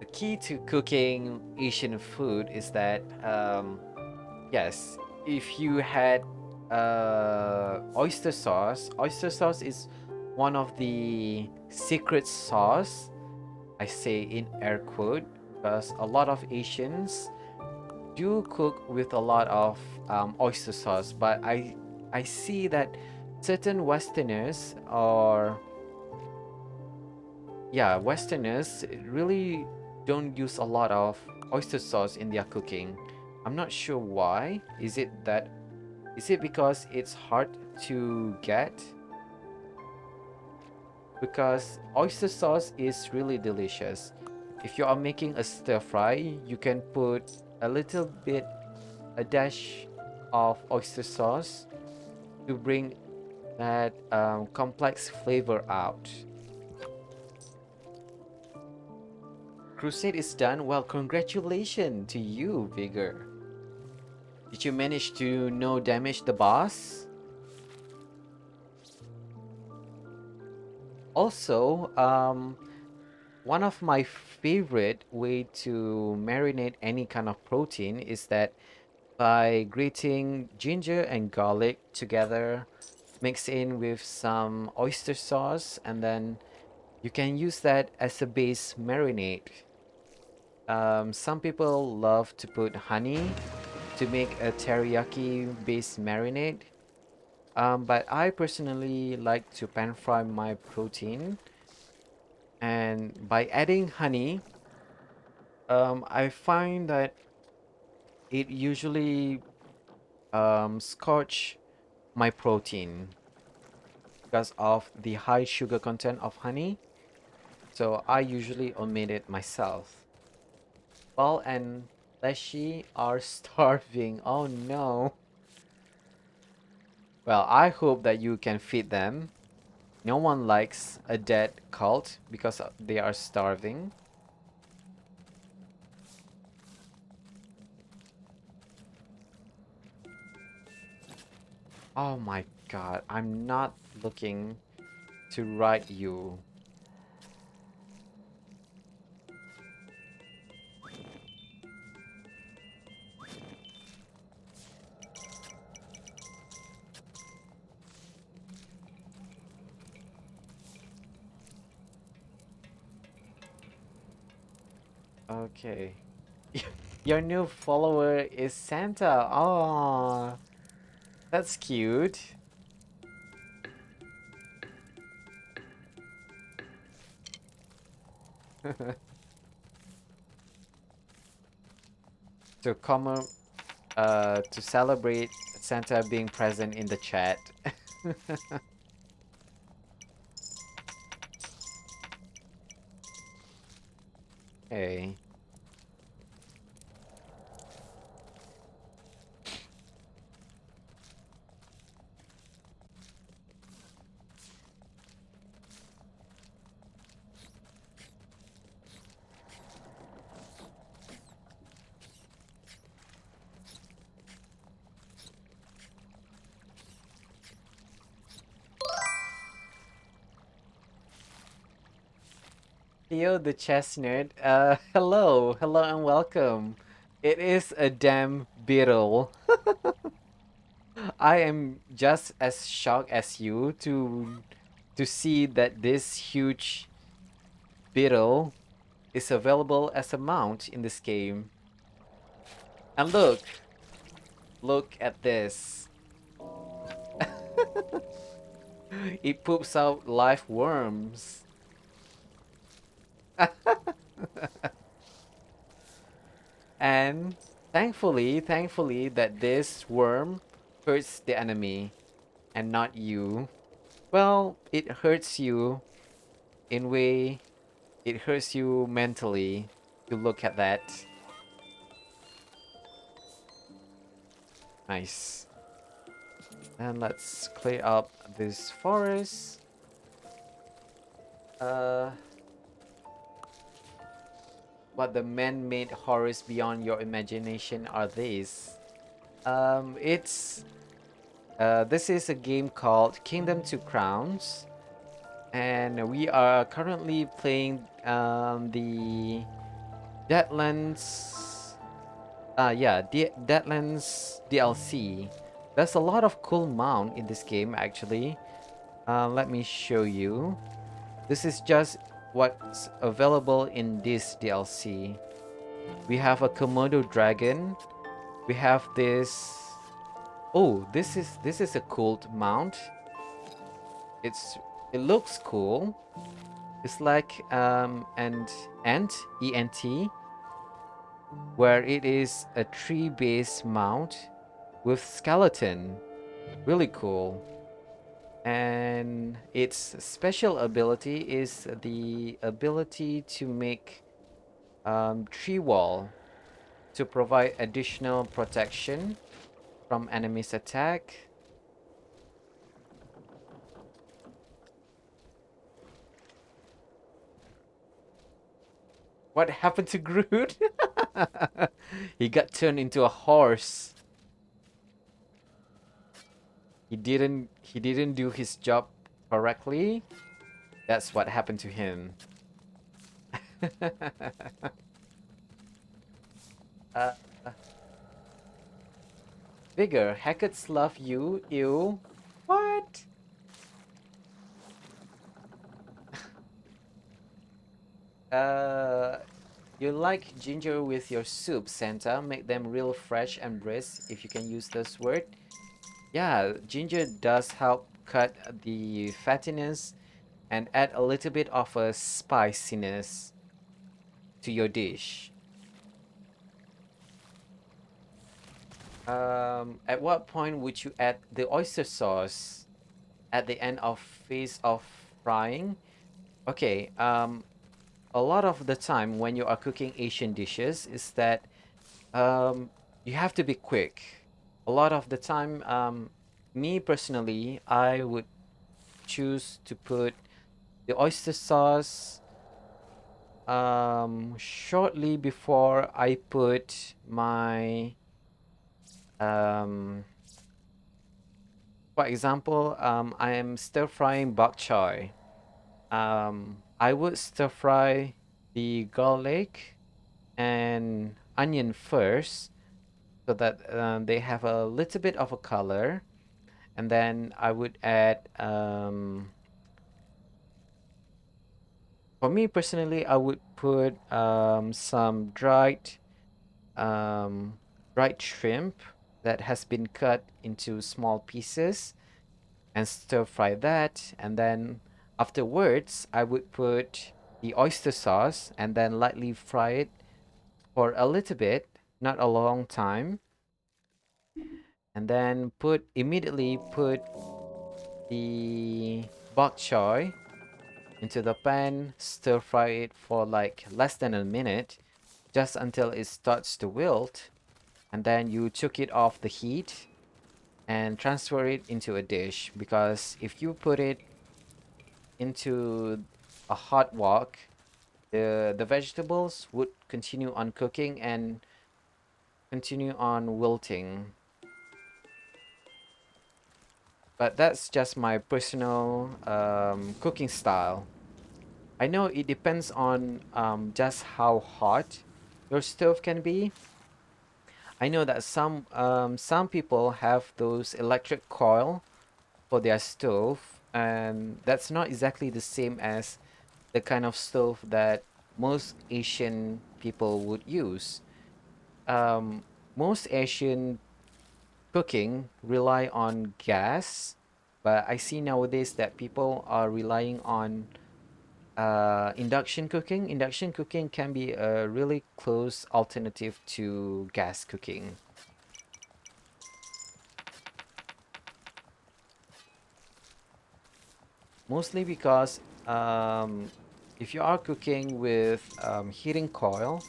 The key to cooking Asian food is that, um, yes, if you had uh, oyster sauce, oyster sauce is one of the secret sauce. I say in air quote because a lot of Asians do cook with a lot of um, oyster sauce, but I I see that certain Westerners or yeah Westerners really don't use a lot of oyster sauce in their cooking. I'm not sure why. Is it that is it because it's hard to get? Because oyster sauce is really delicious. If you are making a stir fry, you can put a little bit, a dash of oyster sauce to bring that um, complex flavor out. Crusade is done. Well, congratulations to you, Vigor. Did you manage to no damage the boss? Also, um, one of my favorite way to marinate any kind of protein is that by grating ginger and garlic together, mix in with some oyster sauce, and then you can use that as a base marinade. Um, some people love to put honey to make a teriyaki based marinade. Um, but I personally like to pan fry my protein and by adding honey um, I find that it usually um, scorch my protein because of the high sugar content of honey. So I usually omit it myself. Paul and Leshy are starving. Oh no. Well I hope that you can feed them no one likes a dead cult because they are starving. Oh my god, I'm not looking to write you. Okay. Your new follower is Santa. Oh, that's cute. to come uh to celebrate Santa being present in the chat. okay. The chestnut. Uh, hello, hello and welcome. It is a damn beetle. I am just as shocked as you to to see that this huge beetle is available as a mount in this game. And look, look at this. it poops out live worms. and thankfully, thankfully that this worm hurts the enemy and not you. Well, it hurts you in way it hurts you mentally to look at that. Nice. And let's clear up this forest. Uh what the man-made horrors beyond your imagination are these? Um, it's uh, this is a game called Kingdom Two Crowns, and we are currently playing um, the Deadlands. Uh, yeah, the Deadlands DLC. There's a lot of cool mount in this game actually. Uh, let me show you. This is just what's available in this DLC. We have a Komodo dragon. We have this. Oh, this is this is a cool mount. It's it looks cool. It's like um and ant ENT, where it is a tree-based mount with skeleton. Really cool and its special ability is the ability to make um, tree wall to provide additional protection from enemies attack What happened to Groot? he got turned into a horse. He didn't he didn't do his job correctly. That's what happened to him. uh, Vigor, Heket's love you. You. What? uh, you like ginger with your soup, Santa. Make them real fresh and brisk if you can use this word. Yeah, ginger does help cut the fattiness and add a little bit of a spiciness to your dish. Um, at what point would you add the oyster sauce at the end of phase of frying? Okay, um, a lot of the time when you are cooking Asian dishes is that um, you have to be quick. A lot of the time, um, me personally, I would choose to put the oyster sauce um, shortly before I put my um, for example, um, I am stir frying bok choy. Um, I would stir fry the garlic and onion first so that um, they have a little bit of a color. And then I would add um, for me personally I would put um, some dried um, dried shrimp that has been cut into small pieces and stir fry that. And then afterwards I would put the oyster sauce and then lightly fry it for a little bit not a long time. And then put immediately put the bok choy into the pan, stir fry it for like less than a minute, just until it starts to wilt, and then you took it off the heat and transfer it into a dish because if you put it into a hot wok, the the vegetables would continue on cooking and continue on wilting. But that's just my personal um, cooking style. I know it depends on um, just how hot your stove can be. I know that some um, some people have those electric coil for their stove and that's not exactly the same as the kind of stove that most Asian people would use. Um, most Asian cooking rely on gas, but I see nowadays that people are relying on uh, induction cooking. Induction cooking can be a really close alternative to gas cooking. Mostly because um, if you are cooking with um, heating coil,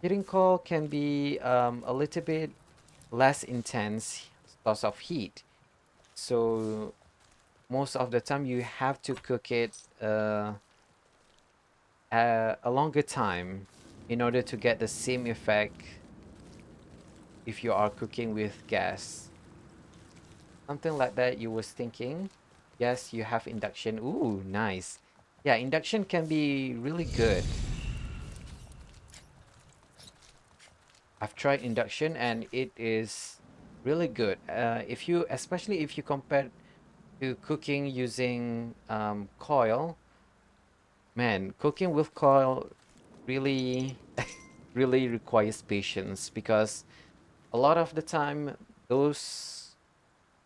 heating coil can be um, a little bit less intense source of heat. So most of the time you have to cook it uh, a, a longer time in order to get the same effect if you are cooking with gas. Something like that you was thinking. Yes, you have induction. Ooh, nice. Yeah, induction can be really good. I've tried induction and it is really good. Uh, if you, especially if you compare to cooking using um, coil, man, cooking with coil really, really requires patience because a lot of the time those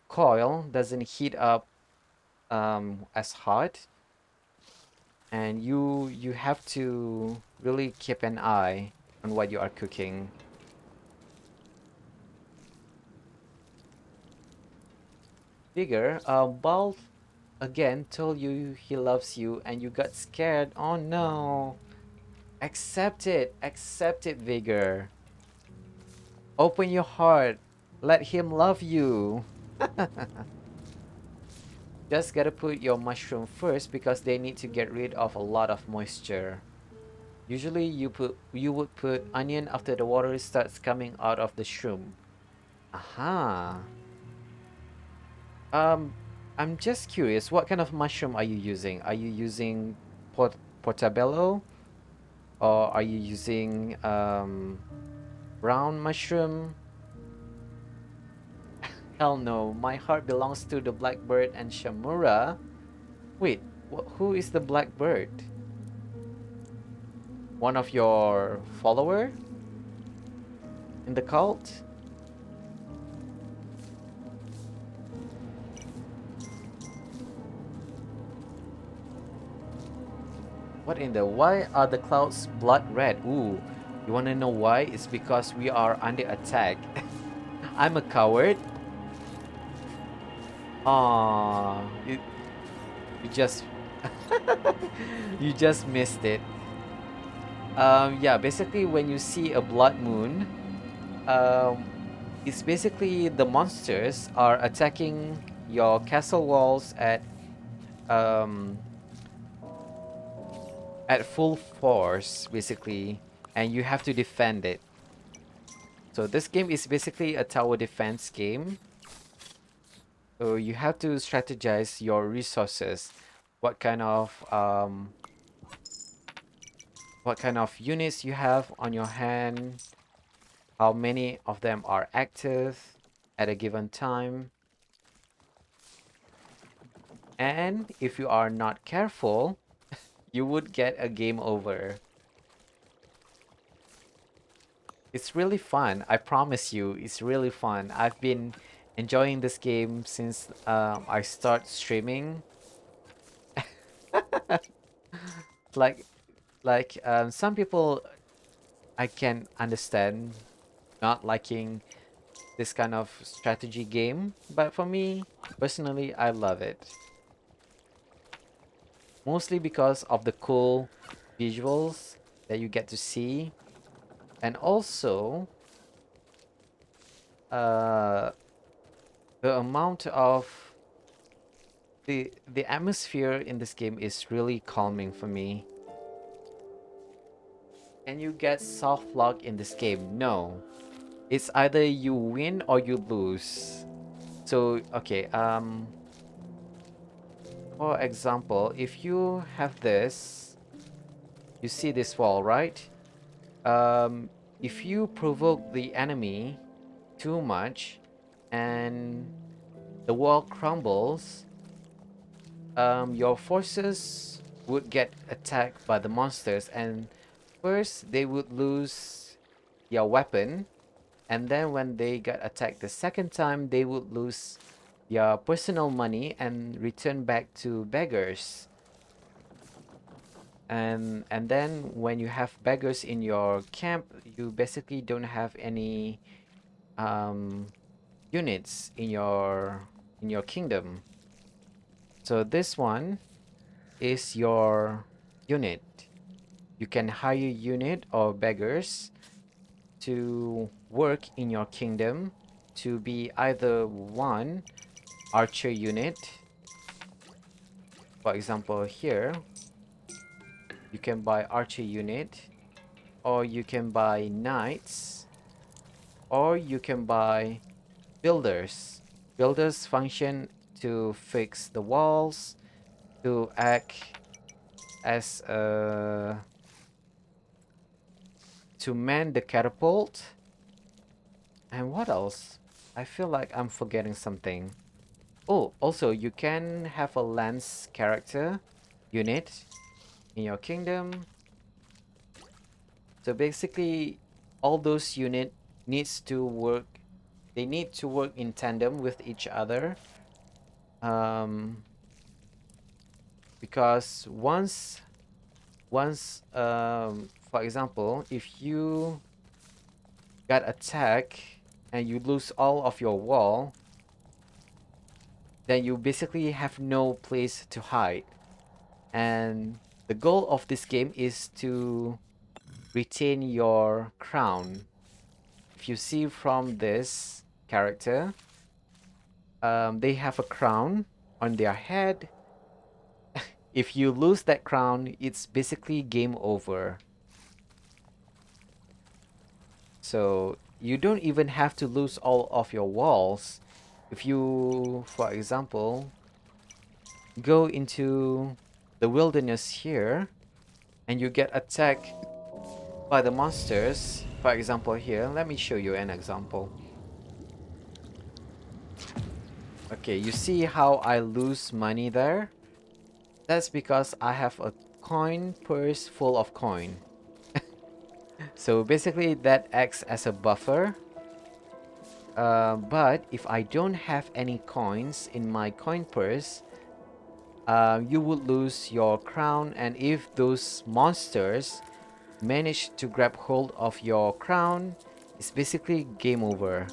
coil doesn't heat up um, as hot and you you have to really keep an eye on what you are cooking Vigor, uh, Bald again told you he loves you and you got scared. Oh no. Accept it. Accept it, Vigor. Open your heart. Let him love you. Just gotta put your mushroom first because they need to get rid of a lot of moisture. Usually you put you would put onion after the water starts coming out of the shroom. Aha. Um, I'm just curious, what kind of mushroom are you using? Are you using port portobello? Or are you using um, brown mushroom? Hell no, my heart belongs to the blackbird and Shamura. Wait, who is the blackbird? One of your follower? In the cult? What in the... Why are the clouds blood red? Ooh. You wanna know why? It's because we are under attack. I'm a coward. Ah, you, you just... you just missed it. Um, yeah, basically when you see a blood moon, um, it's basically the monsters are attacking your castle walls at um, at full force, basically, and you have to defend it. So this game is basically a tower defense game. So you have to strategize your resources. What kind of um, what kind of units you have on your hand, how many of them are active at a given time. And if you are not careful, you would get a game over. It's really fun. I promise you, it's really fun. I've been enjoying this game since um, I start streaming. like, like um, some people I can understand not liking this kind of strategy game, but for me, personally, I love it. Mostly because of the cool visuals that you get to see, and also uh, the amount of the the atmosphere in this game is really calming for me. Can you get soft lock in this game? No. It's either you win or you lose. So, okay, um... For example, if you have this, you see this wall, right? Um, if you provoke the enemy too much and the wall crumbles, um, your forces would get attacked by the monsters and first they would lose your weapon and then when they got attacked the second time they would lose your personal money and return back to beggars. And and then when you have beggars in your camp you basically don't have any um, units in your in your kingdom. So this one is your unit. You can hire unit or beggars to work in your kingdom to be either one archer unit for example here you can buy archer unit or you can buy knights or you can buy builders builders function to fix the walls to act as a to man the catapult. And what else? I feel like I'm forgetting something. Oh, also you can have a lance character unit in your kingdom. So basically all those unit needs to work they need to work in tandem with each other. Um, because once once um, for example, if you got attacked and you lose all of your wall, then you basically have no place to hide. And the goal of this game is to retain your crown. If you see from this character, um, they have a crown on their head. if you lose that crown, it's basically game over. So you don't even have to lose all of your walls. If you, for example, go into the wilderness here and you get attacked by the monsters, for example here, let me show you an example. Okay, you see how I lose money there? That's because I have a coin purse full of coin. So basically that acts as a buffer. Uh, but if I don't have any coins in my coin purse, uh, you would lose your crown and if those monsters manage to grab hold of your crown, it's basically game over.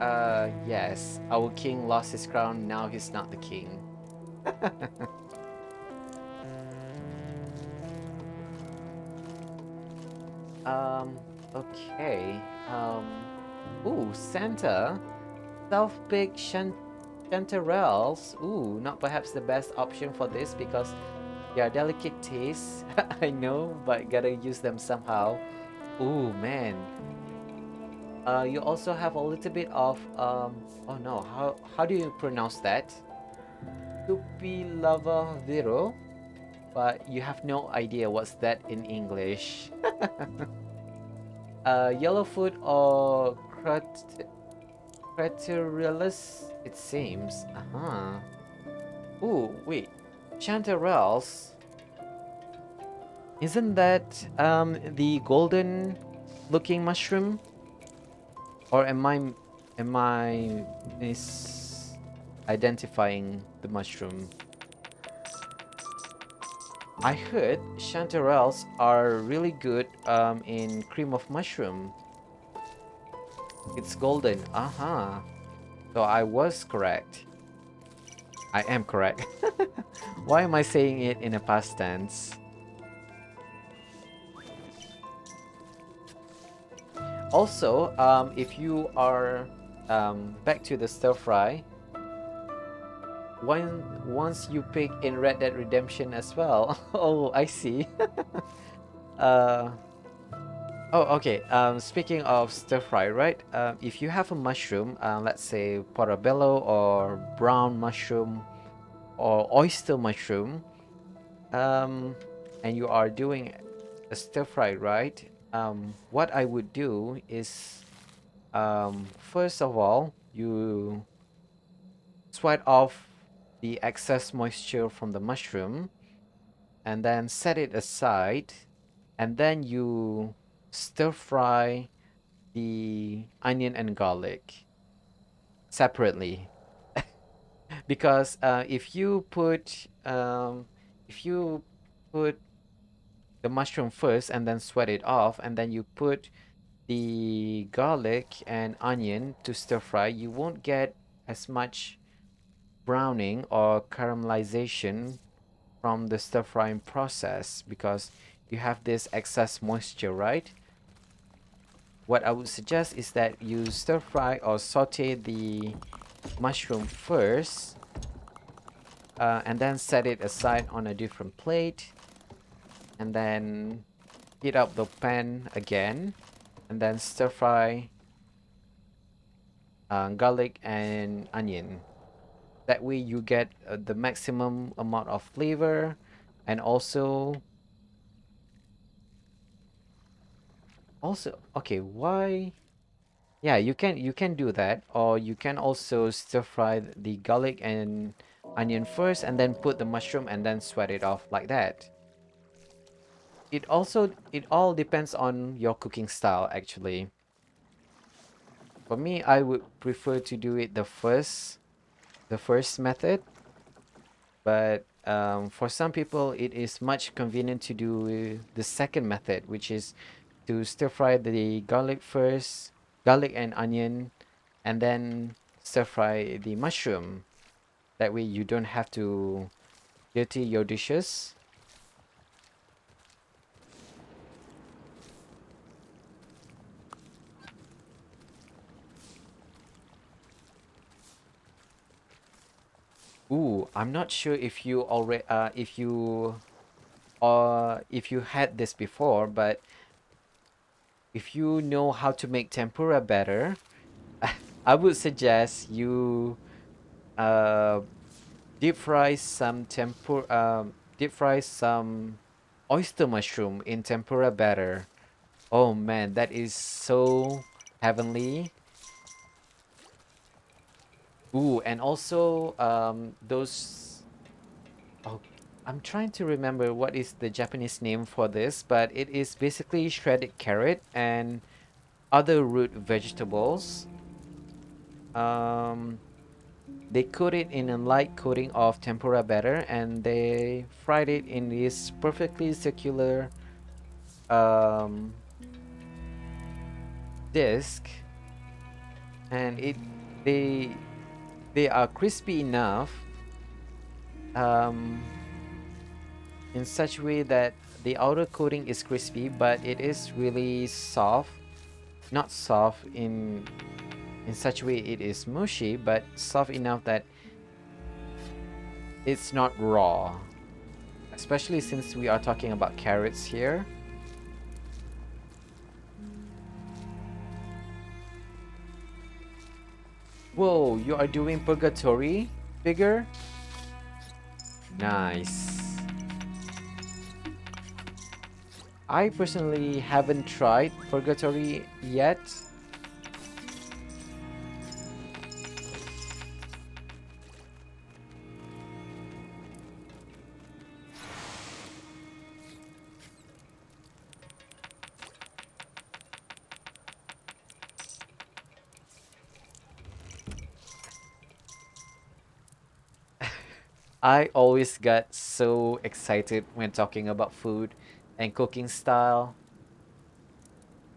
Uh, yes, our king lost his crown, now he's not the king. um, okay. Um, ooh, Santa. Self-pick chan chanterelles. Ooh, not perhaps the best option for this because they are delicate tastes. I know, but gotta use them somehow. Ooh, man. Uh, you also have a little bit of, um, oh no, how, how do you pronounce that? Lava Vero, but you have no idea what's that in English. uh, Yellowfoot or Crat Craterellus, it seems. Uh-huh. Ooh, wait. Chanterelles? Isn't that um, the golden looking mushroom? Or am I am I mis identifying the mushroom. I heard chanterelles are really good um, in cream of mushroom. It's golden. Uh-huh. So I was correct. I am correct. Why am I saying it in a past tense? Also, um, if you are um, back to the stir fry, when once you pick in Red Dead Redemption as well. oh, I see. uh, oh, okay. Um, speaking of stir fry, right? Um, if you have a mushroom, uh, let's say portobello or brown mushroom or oyster mushroom, um, and you are doing a stir fry, right? um, what I would do is um, first of all you sweat off the excess moisture from the mushroom and then set it aside and then you stir fry the onion and garlic separately. Because uh, if you put um, if you put the mushroom first and then sweat it off and then you put the garlic and onion to stir fry you won't get as much browning or caramelization from the stir frying process because you have this excess moisture right? What I would suggest is that you stir fry or saute the mushroom first uh, and then set it aside on a different plate and then heat up the pan again and then stir fry uh, garlic and onion that way you get uh, the maximum amount of flavor and also also okay why yeah you can you can do that. Or you can also stir fry the garlic and onion first and then put the mushroom and then sweat it off like that. It also it all depends on your cooking style actually. For me i would prefer to do it the first the first method but um, for some people it is much convenient to do the second method which is to stir fry the garlic first garlic and onion and then stir fry the mushroom. That way you don't have to dirty your dishes Ooh, I'm not sure if you already uh if you uh if you had this before, but if you know how to make tempura better, I would suggest you uh deep fry some tempura um deep fry some oyster mushroom in tempura batter. Oh man, that is so heavenly. Ooh, and also um, those. Oh, I'm trying to remember what is the Japanese name for this, but it is basically shredded carrot and other root vegetables. Um, they coat it in a light coating of tempura batter and they fried it in this perfectly circular um, disc and it they they are crispy enough um, in such way that the outer coating is crispy but it is really soft not soft in in such way it is mushy but soft enough that it's not raw. Especially since we are talking about carrots here Whoa, you are doing Purgatory Vigor? Nice. I personally haven't tried Purgatory yet. I always got so excited when talking about food and cooking style.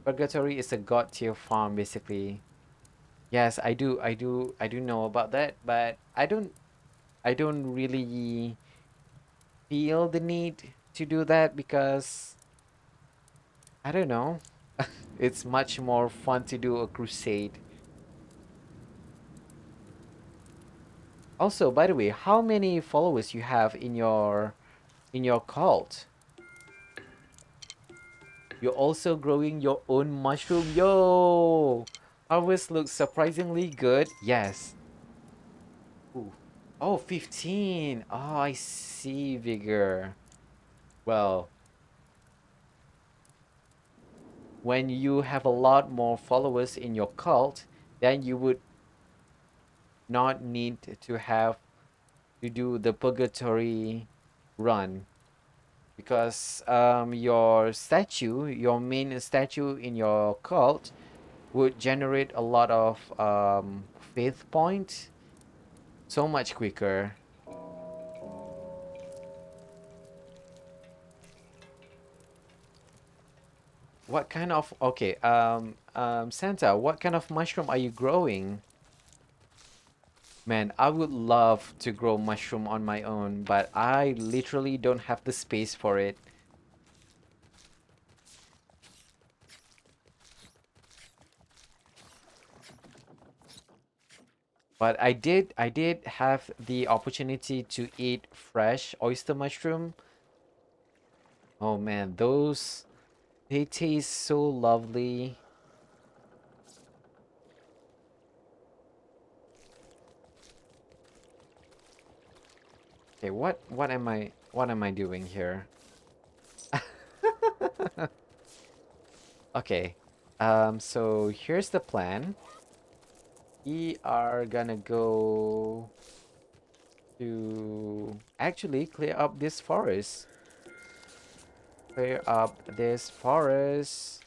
Purgatory is a god tier farm basically. Yes, I do I do I do know about that, but I don't I don't really feel the need to do that because I don't know. it's much more fun to do a crusade. Also, by the way, how many followers you have in your in your cult? You're also growing your own mushroom. Yo! Harvest looks surprisingly good. Yes. Ooh. Oh, 15. Oh, I see, Vigor. Well, when you have a lot more followers in your cult, then you would not need to have to do the purgatory run because um, your statue, your main statue in your cult would generate a lot of um, faith points so much quicker. What kind of, okay, um, um, Santa, what kind of mushroom are you growing? Man, I would love to grow mushroom on my own, but I literally don't have the space for it. But I did I did have the opportunity to eat fresh oyster mushroom. Oh man, those they taste so lovely. Okay, what what am I what am I doing here? okay. Um so here's the plan. We are gonna go to actually clear up this forest. Clear up this forest.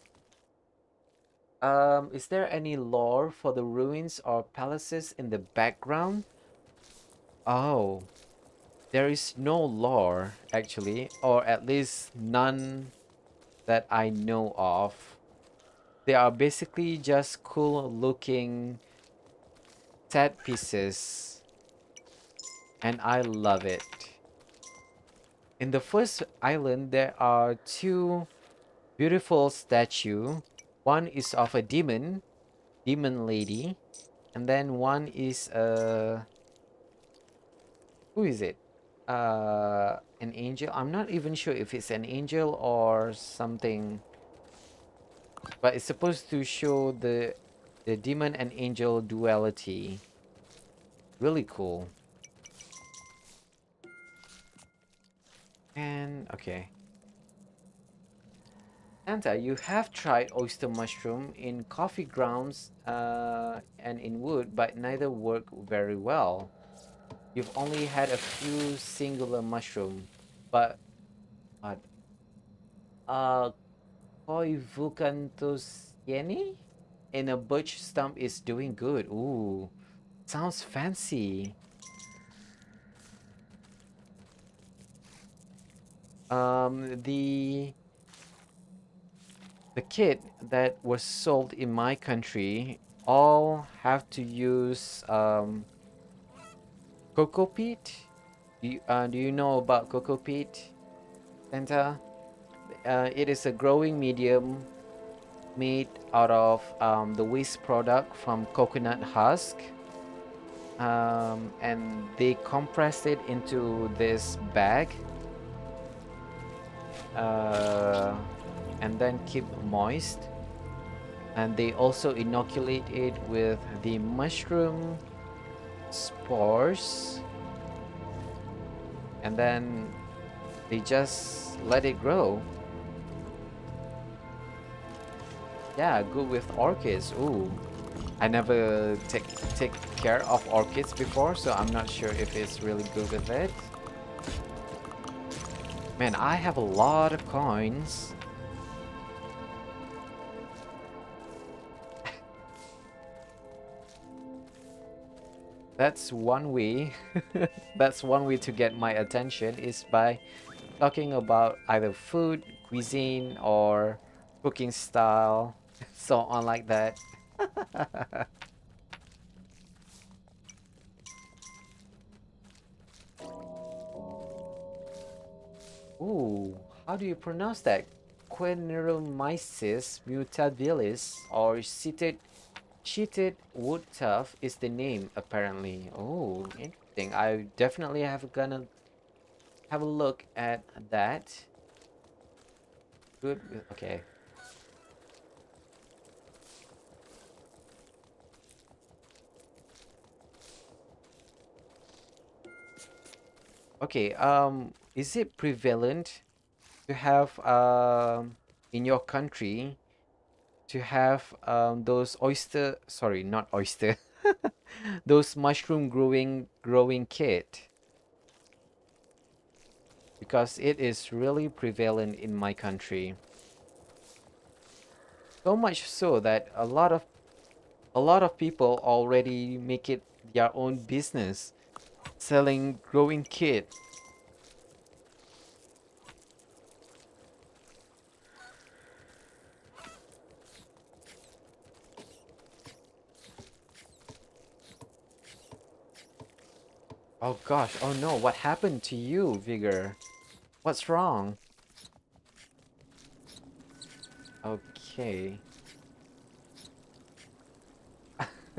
Um, is there any lore for the ruins or palaces in the background? Oh, there is no lore actually, or at least none that I know of. They are basically just cool looking set pieces and I love it. In the first island there are two beautiful statue. One is of a demon, demon lady, and then one is a who is it? Uh an angel. I'm not even sure if it's an angel or something. But it's supposed to show the the demon and angel duality. Really cool. And, okay. Santa, you have tried oyster mushroom in coffee grounds uh, and in wood, but neither work very well. You've only had a few singular mushroom, but what? Uh, Koi Vulcanthocyanea? in a birch stump is doing good. Ooh, sounds fancy. Um, the the kit that was sold in my country all have to use um, coco peat. Do you, uh, do you know about coco peat, Santa? Uh, it is a growing medium made out of um, the waste product from coconut husk um, and they compress it into this bag uh, and then keep moist and they also inoculate it with the mushroom spores and then they just let it grow Yeah, good with orchids. Ooh. I never take take care of orchids before, so I'm not sure if it's really good with it. Man, I have a lot of coins. That's one way. that's one way to get my attention is by talking about either food, cuisine, or cooking style, so on like that. Ooh, how do you pronounce that? Kuehneromyces mutabilis or seated cheated wood tough is the name apparently. Oh, interesting. I definitely have gonna have a look at that. Good. Okay. Okay, um, is it prevalent to have um in your country to have um those oyster sorry not oyster those mushroom growing growing kit. Because it is really prevalent in my country. So much so that a lot of a lot of people already make it their own business selling growing kit Oh gosh, oh no, what happened to you, Vigor? What's wrong? Okay.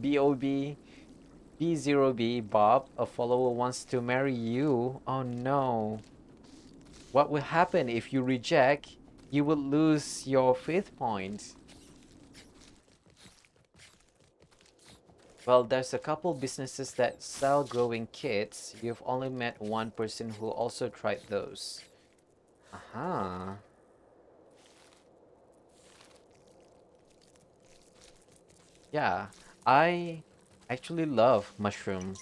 B-O-B, B0B, Bob, a follower wants to marry you. Oh no. What will happen if you reject? You will lose your faith points. Well, there's a couple businesses that sell growing kits. You've only met one person who also tried those. Aha. Yeah, I actually love mushroom.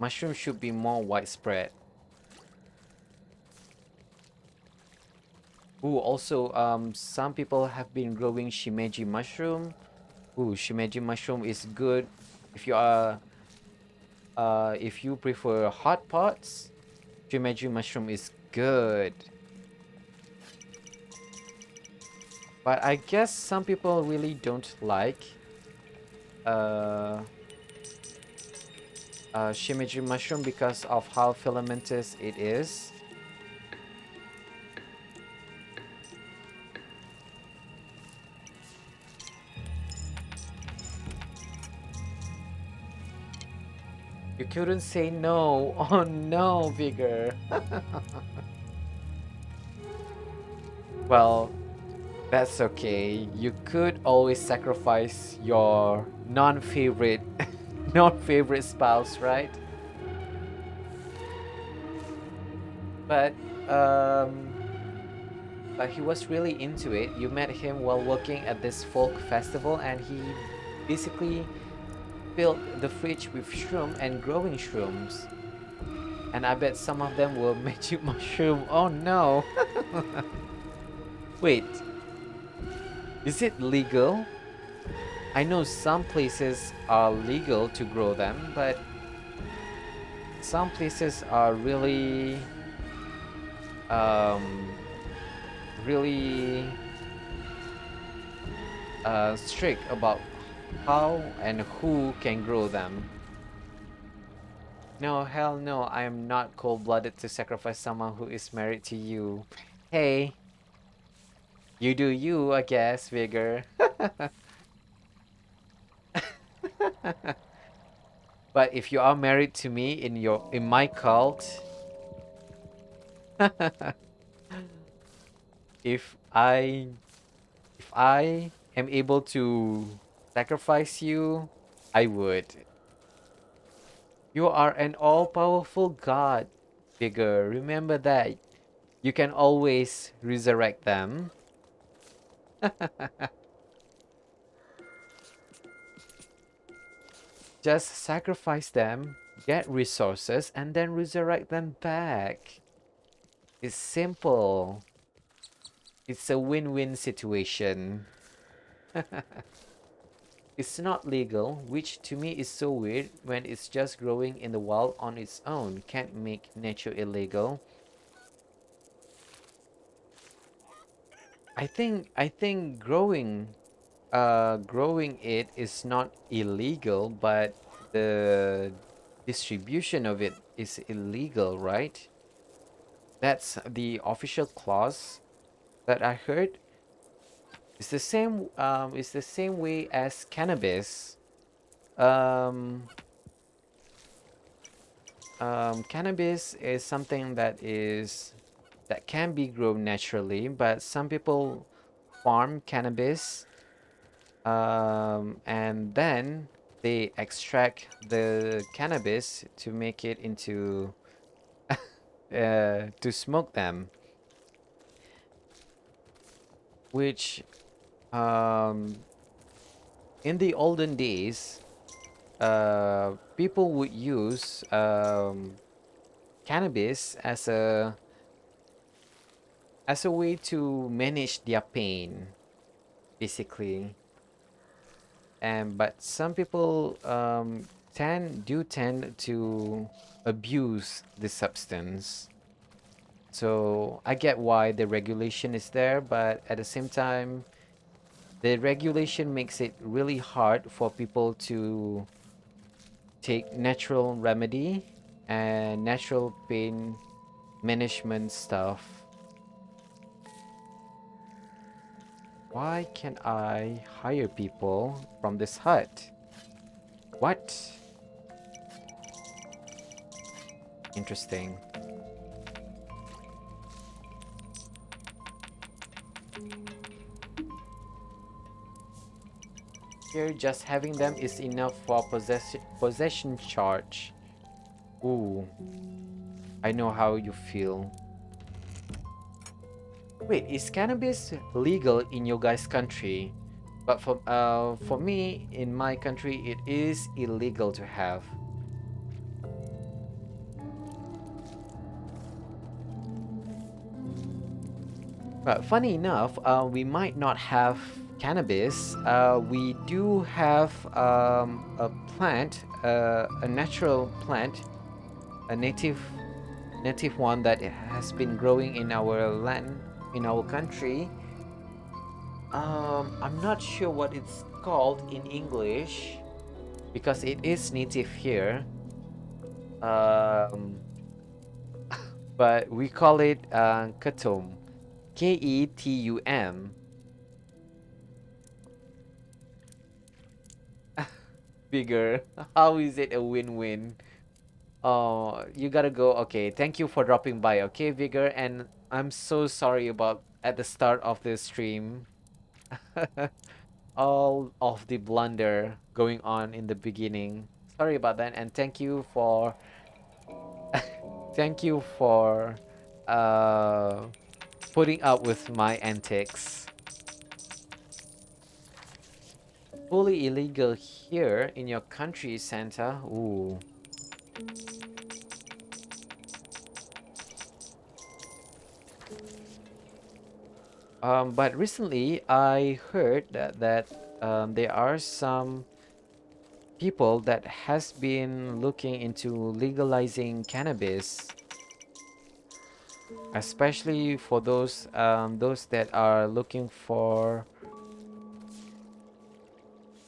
Mushroom should be more widespread. Ooh, also, um, some people have been growing shimeji mushroom Ooh, shimeji mushroom is good if you are uh if you prefer hot pots. Shimeji mushroom is good. But I guess some people really don't like uh, uh, shimeji mushroom because of how filamentous it is. Couldn't say no. Oh no, Vigor. well, that's okay. You could always sacrifice your non-favorite non-favorite spouse, right? But um but he was really into it. You met him while working at this folk festival and he basically filled the fridge with shroom and growing shrooms. And I bet some of them were magic mushroom. Oh no! Wait. Is it legal? I know some places are legal to grow them, but some places are really um, really uh, strict about how and who can grow them? No, hell no, I am not cold-blooded to sacrifice someone who is married to you. Hey. You do you, I guess, Vigor. but if you are married to me in your in my cult if I if I am able to sacrifice you, I would. You are an all-powerful god, Vigor. Remember that. You can always resurrect them. Just sacrifice them, get resources, and then resurrect them back. It's simple. It's a win-win situation. it's not legal, which to me is so weird when it's just growing in the wild on its own. Can't make nature illegal. I think I think growing uh growing it is not illegal, but the distribution of it is illegal, right? That's the official clause that I heard. It's the same um it's the same way as cannabis. Um um, cannabis is something that is that can be grown naturally, but some people farm cannabis um, and then they extract the cannabis to make it into uh, to smoke them which um, in the olden days uh, people would use um, cannabis as a as a way to manage their pain basically. And but some people um, tend do tend to abuse the substance. So i get why the regulation is there but at the same time the regulation makes it really hard for people to take natural remedy and natural pain management stuff Why can I hire people from this hut? What? Interesting. Here, just having them is enough for possession possession charge. Ooh. I know how you feel. Wait, is cannabis legal in your guys' country? But for uh for me, in my country, it is illegal to have. But funny enough, uh, we might not have cannabis. Uh, we do have um, a plant, uh, a natural plant, a native, native one that has been growing in our land in our country. Um, I'm not sure what it's called in English because it is native here. Um, but we call it uh, Ketum. K Vigor. How is it a win win? Oh, you gotta go. Okay, thank you for dropping by. Okay, Vigor, and I'm so sorry about at the start of the stream. All of the blunder going on in the beginning. Sorry about that, and thank you for thank you for uh, putting up with my antics. Fully illegal here in your country, Santa. Ooh. Um, but recently, I heard that, that um, there are some people that has been looking into legalizing cannabis, especially for those um, those that are looking for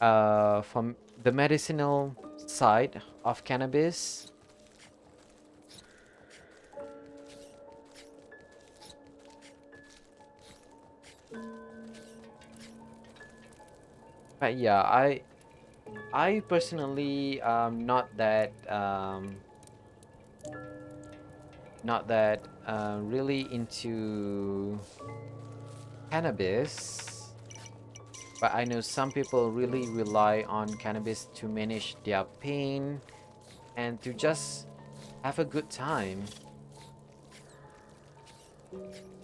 uh, from the medicinal side of cannabis. But yeah, I I personally am not that um not that uh, really into cannabis but I know some people really rely on cannabis to manage their pain and to just have a good time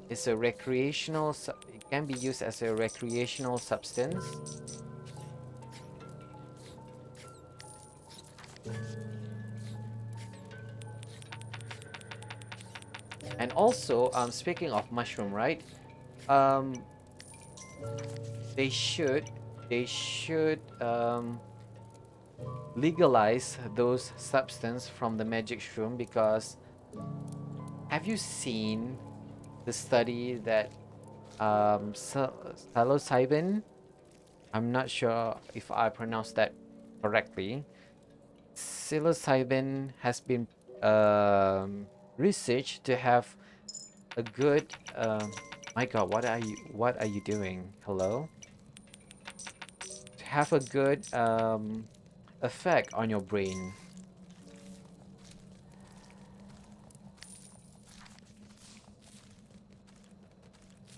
it's a recreational it can be used as a recreational substance And also, um, speaking of mushroom, right? Um, they should they should um, legalize those substance from the magic shroom because have you seen the study that um, psilocybin? I'm not sure if I pronounced that correctly. Psilocybin has been um, researched to have a good uh, my god what are you what are you doing? Hello have a good um, effect on your brain.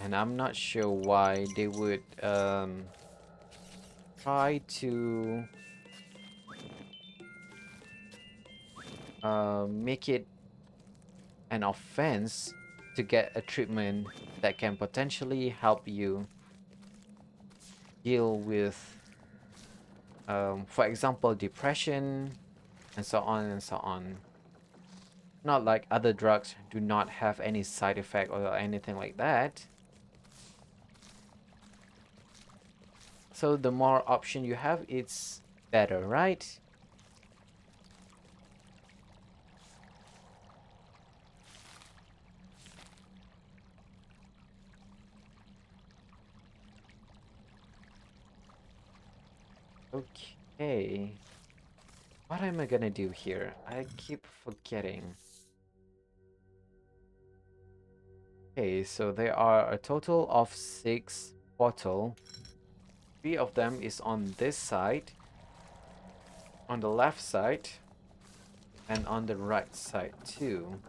And I'm not sure why they would um, try to uh, make it an offense to get a treatment that can potentially help you deal with um, for example depression and so on and so on. Not like other drugs do not have any side effect or anything like that. So the more option you have it's better right okay. What am I gonna do here? I keep forgetting. Okay so there are a total of six bottle. Three of them is on this side on the left side and on the right side too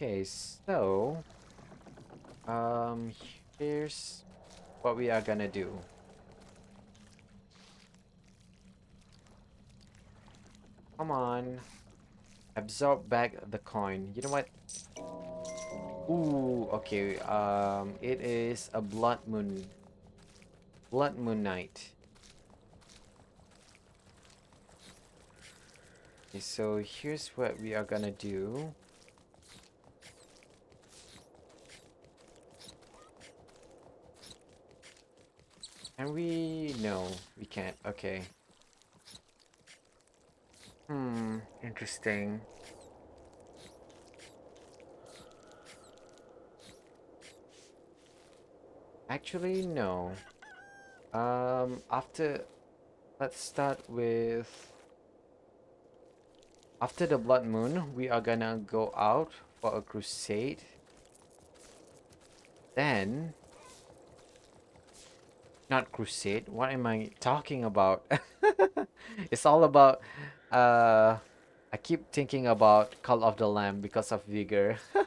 Okay, so um here's what we are gonna do. Come on. Absorb back the coin. You know what? Ooh, okay. Um it is a blood moon. Blood moon night. Okay, so here's what we are gonna do. Can we... No, we can't. Okay. Hmm, interesting. Actually, no. Um, after... Let's start with... After the Blood Moon, we are gonna go out for a crusade. Then, not crusade. What am I talking about? it's all about uh I keep thinking about Cult of the Lamb because of vigor.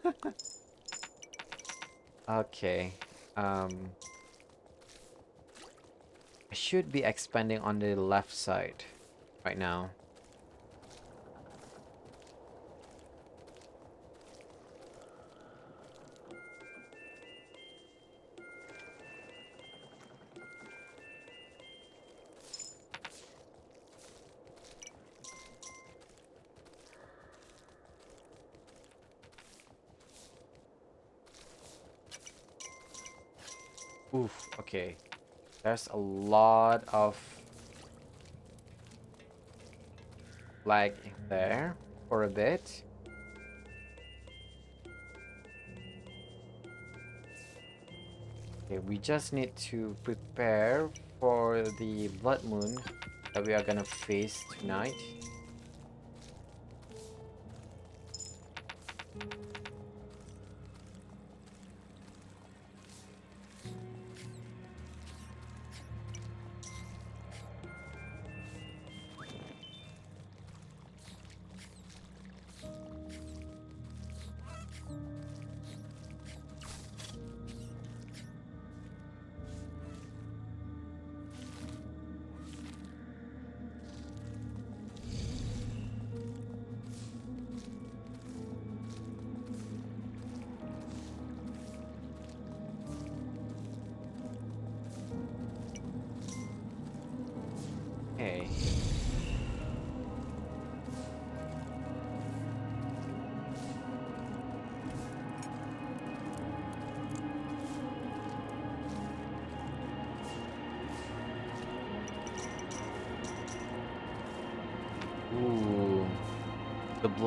okay. Um I should be expanding on the left side right now. Okay. There's a lot of lag in there for a bit. Okay, we just need to prepare for the blood moon that we are gonna face tonight.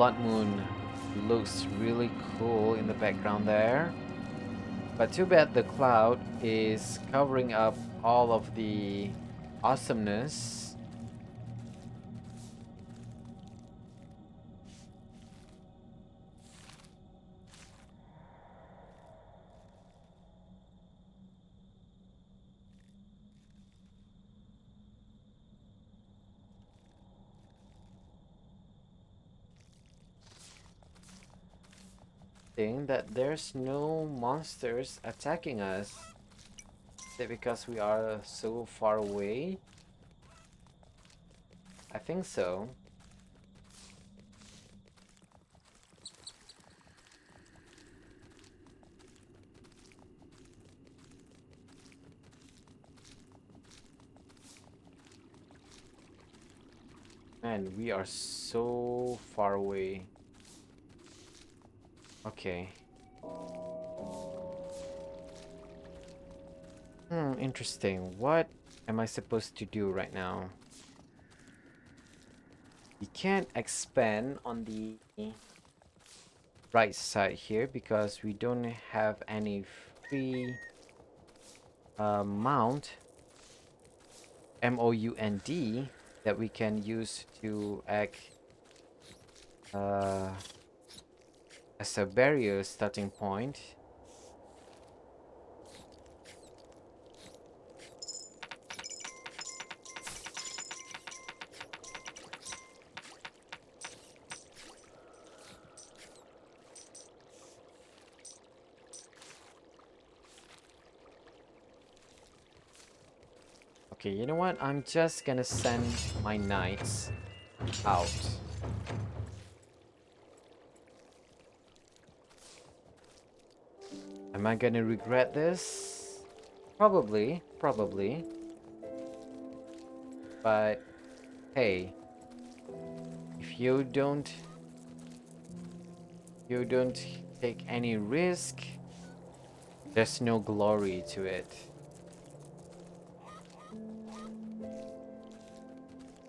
Blood moon looks really cool in the background there. But too bad the cloud is covering up all of the awesomeness that there's no monsters attacking us. Is it because we are so far away? I think so. Man, we are so far away. Okay. Hmm, interesting. What am I supposed to do right now? We can't expand on the right side here because we don't have any free uh, mount M-O-U-N-D that we can use to act uh, as a barrier starting point. Okay, you know what? I'm just gonna send my knights out. Am I gonna regret this? Probably, probably. But, hey, if you don't, you don't take any risk, there's no glory to it.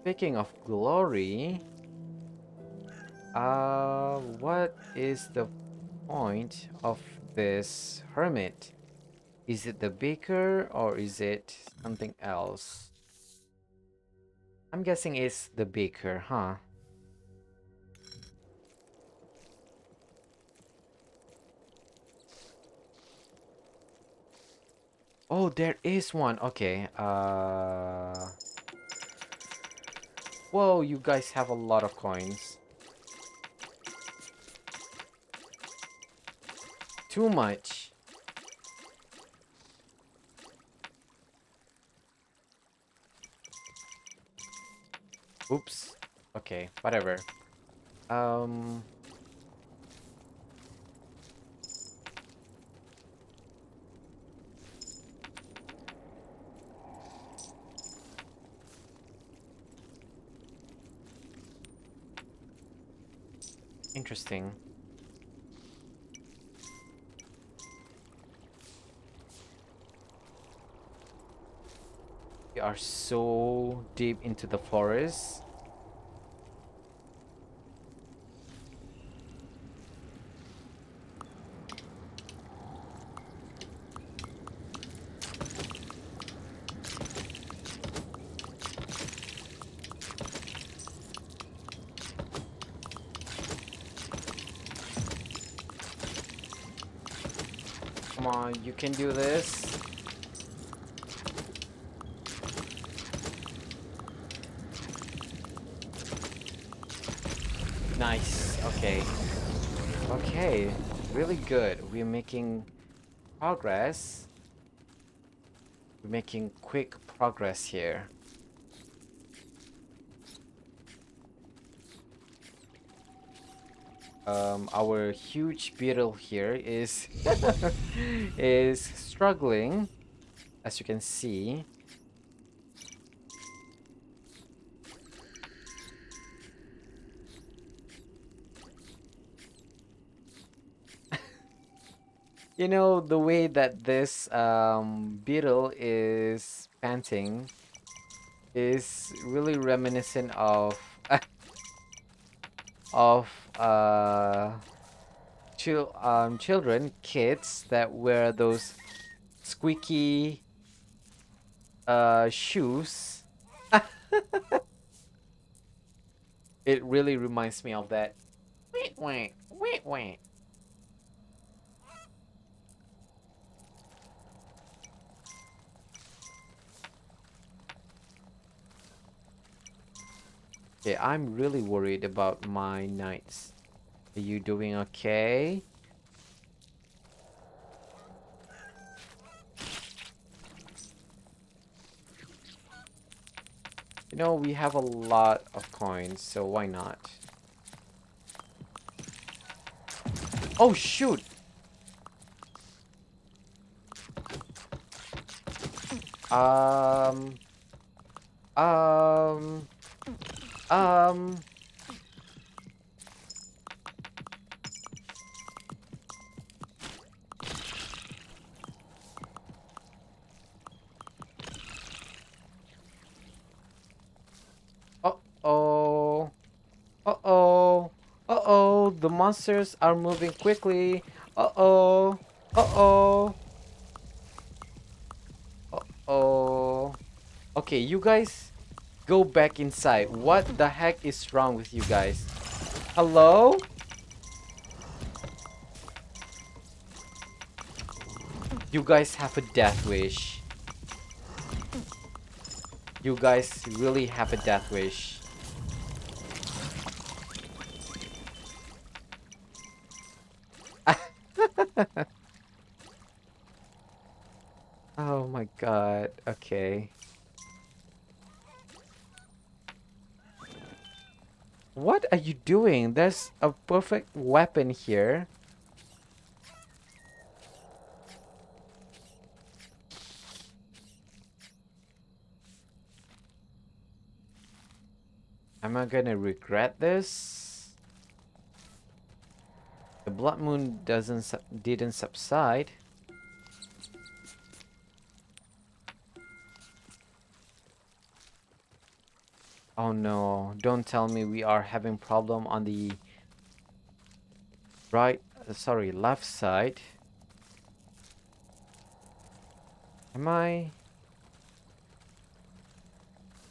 Speaking of glory, uh, what is the point of this hermit? Is it the baker or is it something else? I'm guessing it's the baker, huh? Oh, there is one. Okay. Uh... Whoa, you guys have a lot of coins. Too much. Oops. Okay, whatever. Um... Interesting. We are so deep into the forest. Come on, you can do this. Okay. Okay. Really good. We're making progress. We're making quick progress here. Um, our huge beetle here is is struggling, as you can see. You know, the way that this um, beetle is panting is really reminiscent of of uh, chil um, children, kids that wear those squeaky uh, shoes. it really reminds me of that. Wait, wait, wait, wait. Okay, I'm really worried about my knights. Are you doing okay? You know, we have a lot of coins, so why not? Oh, shoot! Um... Um... Um... Uh-oh. Uh-oh. Uh-oh. The monsters are moving quickly. Uh-oh. Uh-oh. Uh-oh. Okay, you guys go back inside. What the heck is wrong with you guys? Hello? You guys have a death wish. You guys really have a death wish. oh my god. Okay. What are you doing? There's a perfect weapon here. Am I gonna regret this? The blood moon doesn't didn't subside. Oh no, don't tell me we are having problem on the right, uh, sorry, left side. Am I...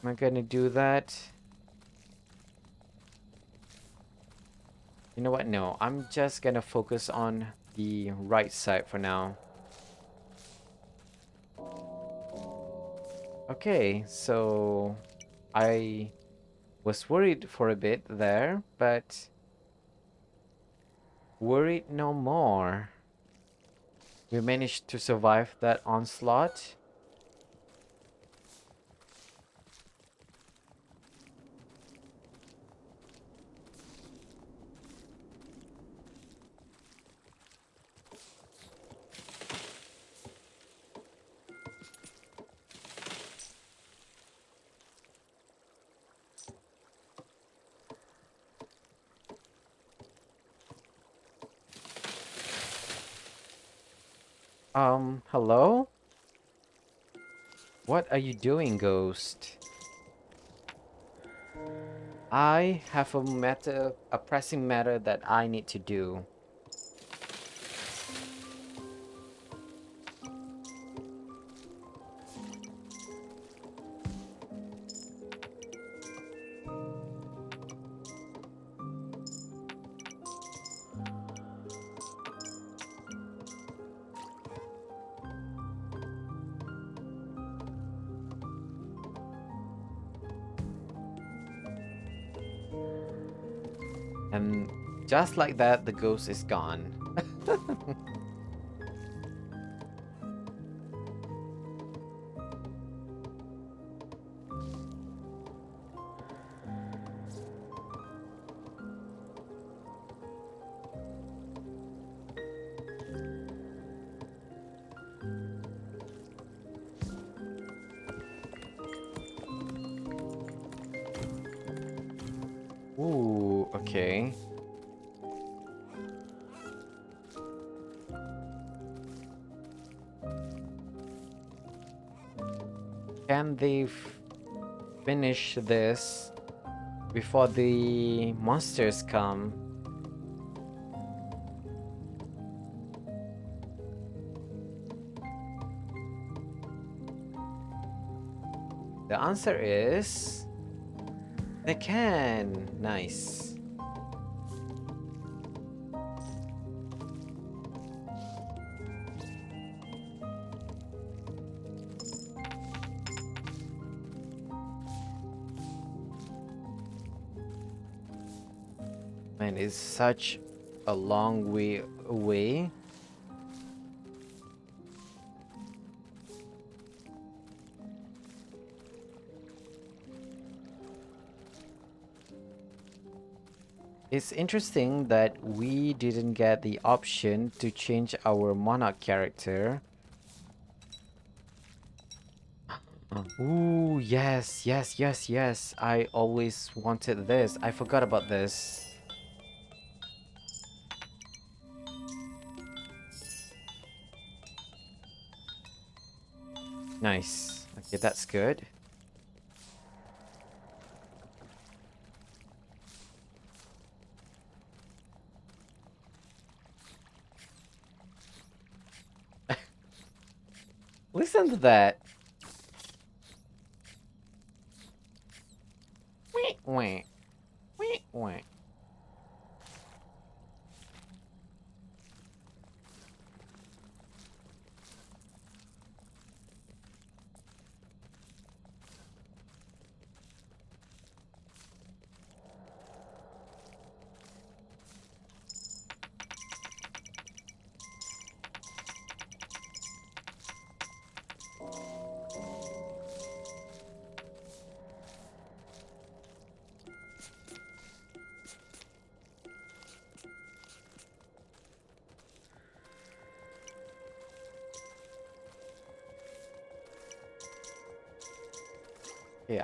Am I gonna do that? You know what? No, I'm just gonna focus on the right side for now. Okay, so I was worried for a bit there, but worried no more. We managed to survive that onslaught. Um, hello? What are you doing, ghost? I have a matter, a pressing matter that I need to do. Just like that, the ghost is gone. this before the monsters come. The answer is they can. Nice. Such a long way away. It's interesting that we didn't get the option to change our monarch character. Ooh, yes, yes, yes, yes. I always wanted this. I forgot about this. Nice. Okay, that's good. Listen to that.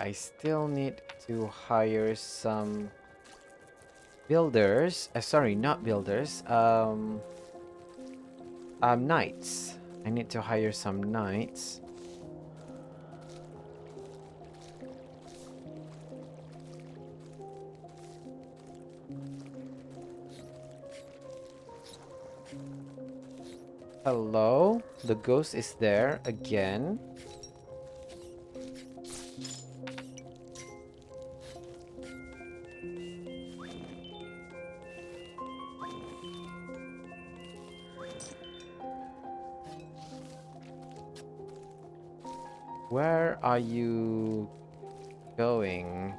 I still need to hire some builders. Uh, sorry, not builders. Um, um, knights. I need to hire some knights. Hello? The ghost is there again. Are you going?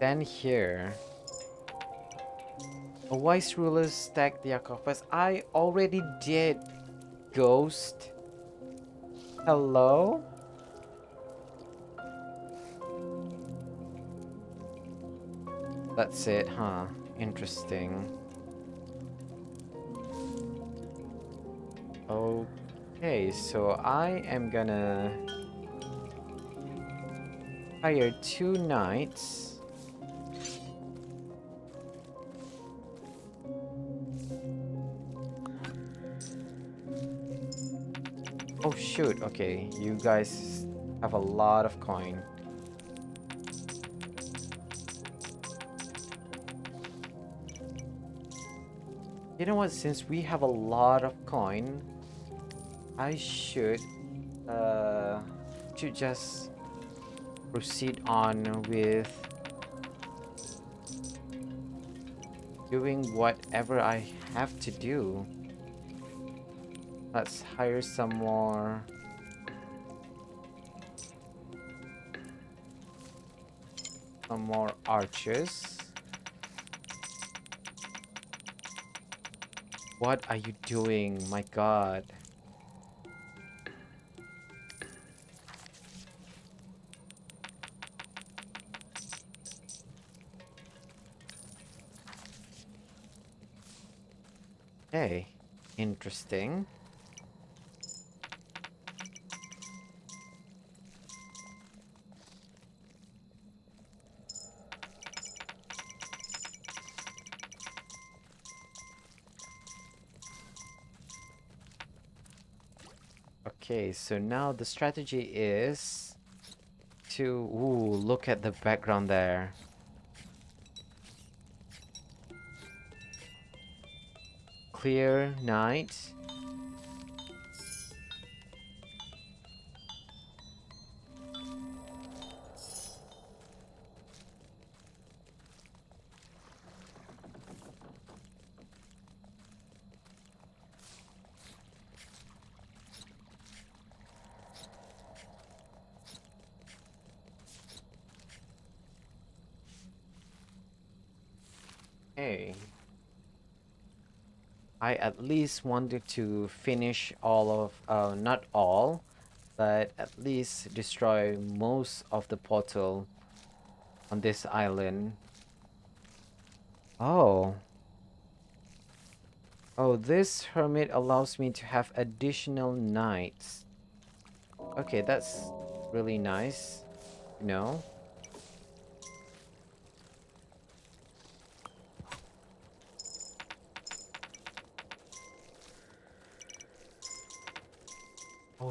Then here. A wise ruler stacked the sarcophagus. I already did, ghost. Hello? That's it, huh? Interesting. Okay, so I am gonna two knights. Oh shoot, okay, you guys have a lot of coin. You know what, since we have a lot of coin, I should, uh, just proceed on with doing whatever I have to do. Let's hire some more some more archers. What are you doing? My god. Interesting. Okay, so now the strategy is to ooh, look at the background there. Clear night. Least wanted to finish all of, uh, not all, but at least destroy most of the portal on this island. Oh. Oh, this hermit allows me to have additional nights. Okay, that's really nice. You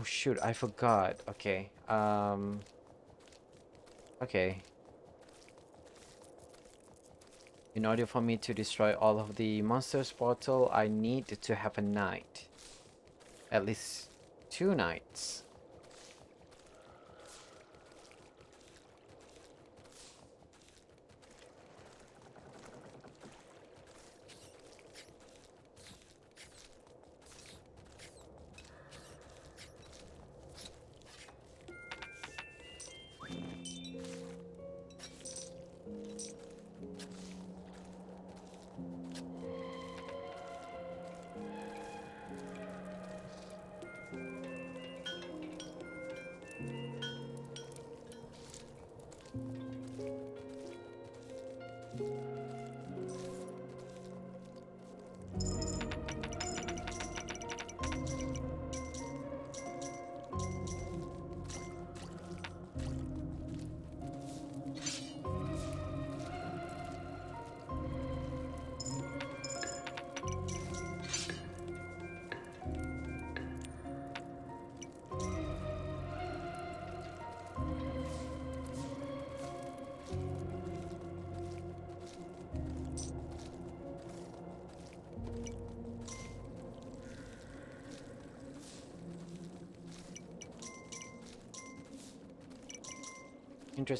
shoot, I forgot. Okay. Um Okay. In order for me to destroy all of the monsters portal, I need to have a night. At least two nights.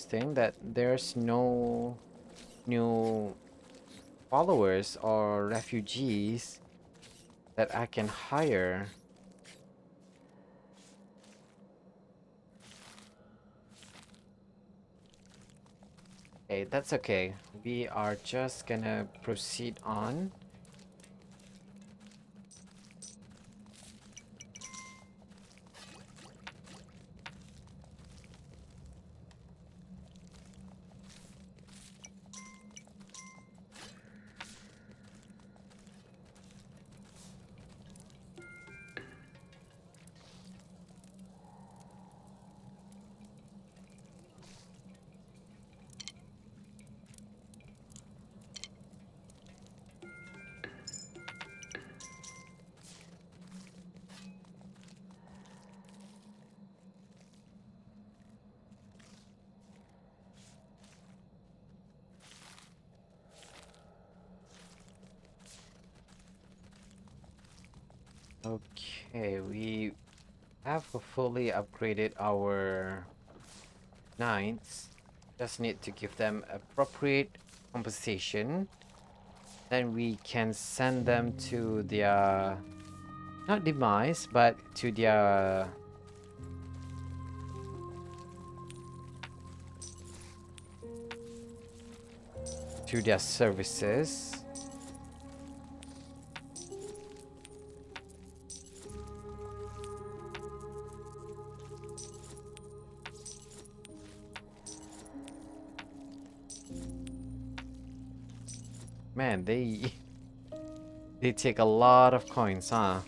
Interesting that there's no new followers or refugees that I can hire. Okay, that's okay. We are just gonna proceed on. Fully upgraded our knights. Just need to give them appropriate compensation. Then we can send them to their not demise, but to their to their services. They they take a lot of coins, huh?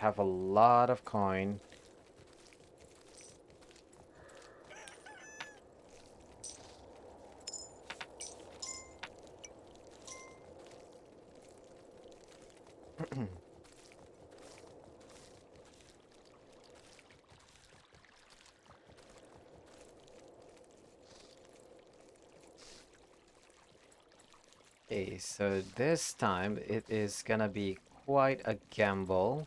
Have a lot of coin. Okay, so this time it is gonna be quite a gamble.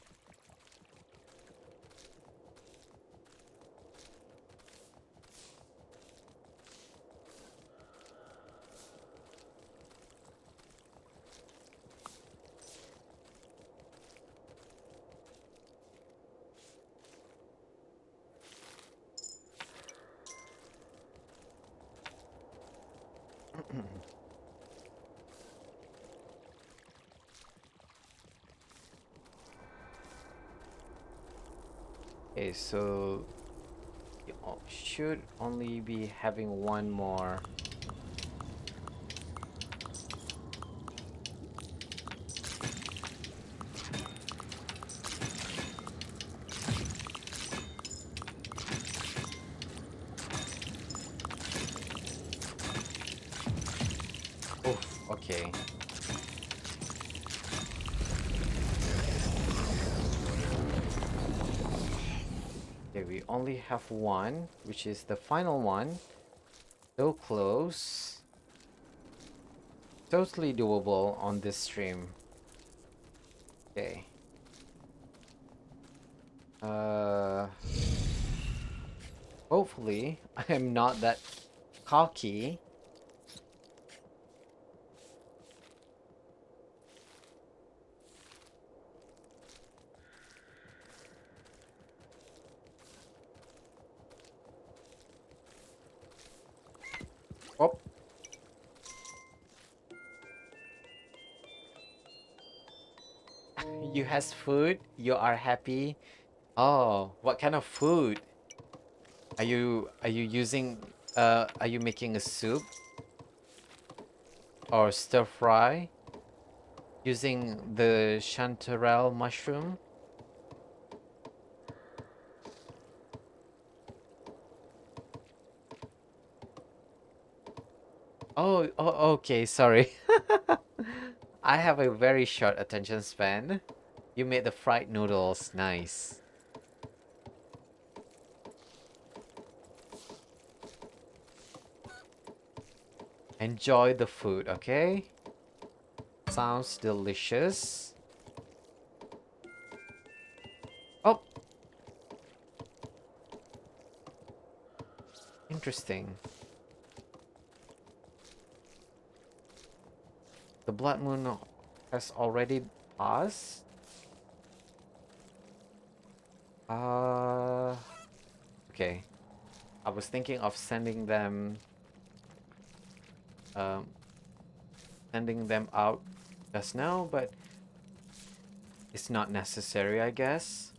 Okay, so you oh, should only be having one more. Oof, okay. Okay, we only have one, which is the final one. So close. Totally doable on this stream. Okay. Uh, hopefully, I am not that cocky. Has food? You are happy? Oh, what kind of food? Are you are you using uh are you making a soup? Or stir fry? Using the chanterelle mushroom? Oh, oh, okay, sorry. I have a very short attention span. You made the fried noodles nice. Enjoy the food, okay? Sounds delicious. Oh! Interesting. The blood moon has already passed. Uh, okay. I was thinking of sending them, um, sending them out just now, but it's not necessary, I guess.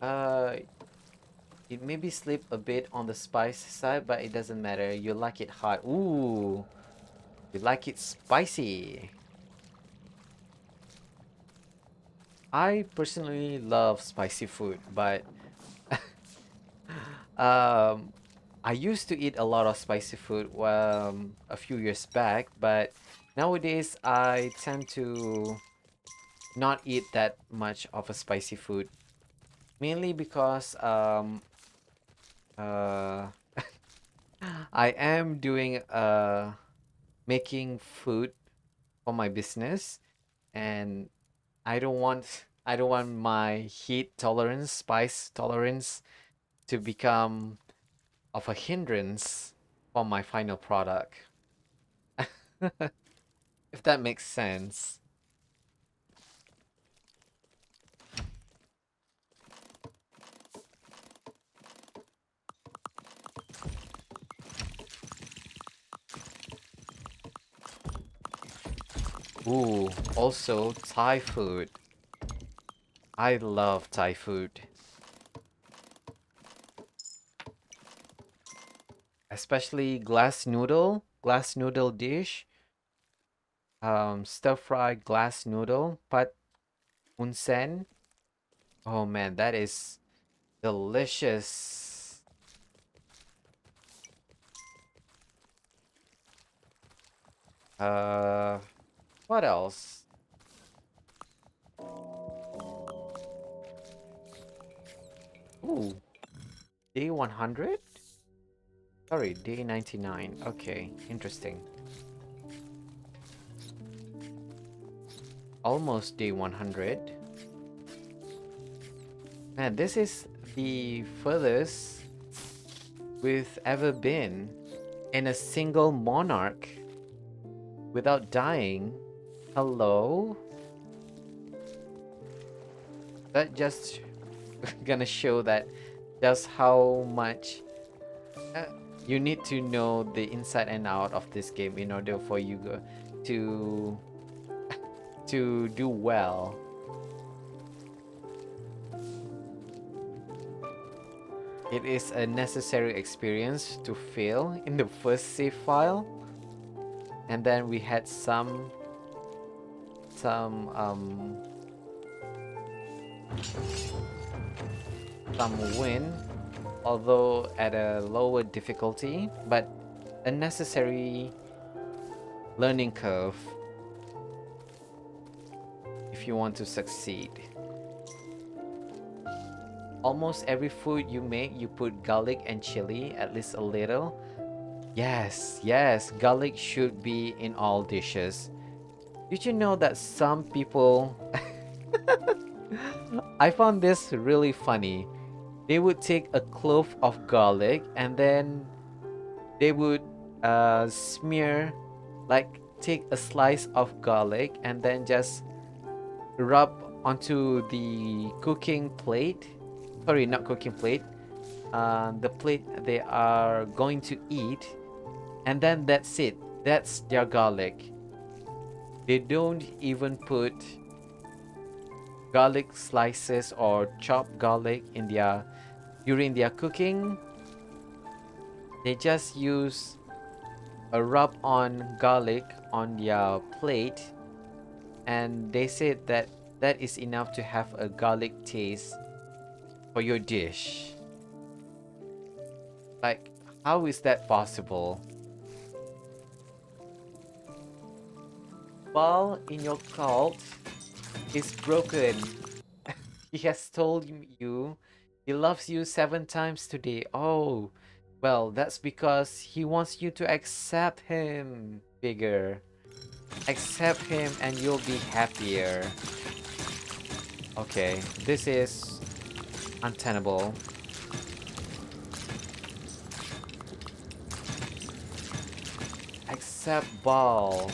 Uh, it maybe slip a bit on the spice side, but it doesn't matter. You like it hot. Ooh. You like it spicy. I personally love spicy food, but um, I used to eat a lot of spicy food um, a few years back, but nowadays I tend to not eat that much of a spicy food. Mainly because um, uh, I am doing uh, making food for my business, and I don't want I don't want my heat tolerance, spice tolerance, to become of a hindrance for my final product. if that makes sense. Ooh, also Thai food. I love Thai food. Especially glass noodle, glass noodle dish. um, stir fry glass noodle, pat unsen. Oh man, that is delicious. Uh, what else? Ooh, day 100? Sorry, day 99. Okay, interesting. Almost day 100. Man, this is the furthest we've ever been in a single monarch without dying. Hello? That just gonna show that just how much uh, you need to know the inside and out of this game in order for you to to do well. It is a necessary experience to fail in the first save file. And then we had some some um some win although at a lower difficulty but a necessary learning curve if you want to succeed. Almost every food you make you put garlic and chili at least a little. Yes yes garlic should be in all dishes did you know that some people I found this really funny. They would take a clove of garlic and then they would uh, smear, like take a slice of garlic and then just rub onto the cooking plate. Sorry, not cooking plate. Uh, the plate they are going to eat, and then that's it. That's their garlic. They don't even put garlic slices or chopped garlic in their during their cooking. They just use a rub on garlic on their plate and they said that that is enough to have a garlic taste for your dish. Like how is that possible While in your cult is broken. he has told you he loves you seven times today. Oh, well, that's because he wants you to accept him bigger. Accept him and you'll be happier. Okay, this is untenable. Accept ball.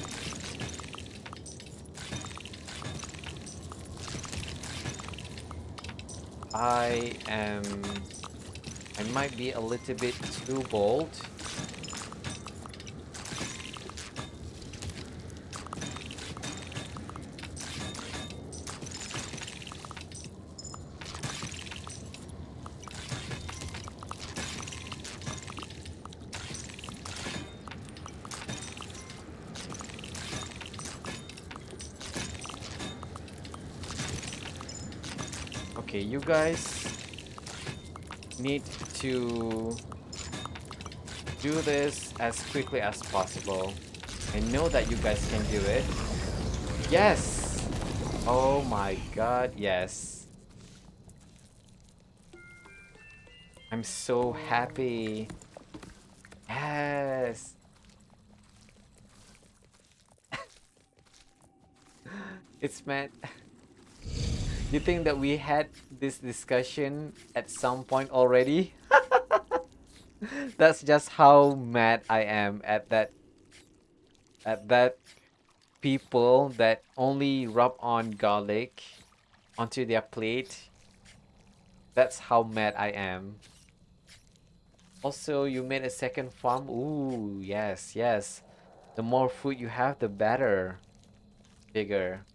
I am... I might be a little bit too bold. Guys need to do this as quickly as possible. I know that you guys can do it. Yes! Oh my god, yes. I'm so happy. Yes! it's meant... You think that we had this discussion at some point already? That's just how mad I am at that at that people that only rub on garlic onto their plate. That's how mad I am. Also, you made a second farm. Ooh, yes, yes. The more food you have, the better. Bigger.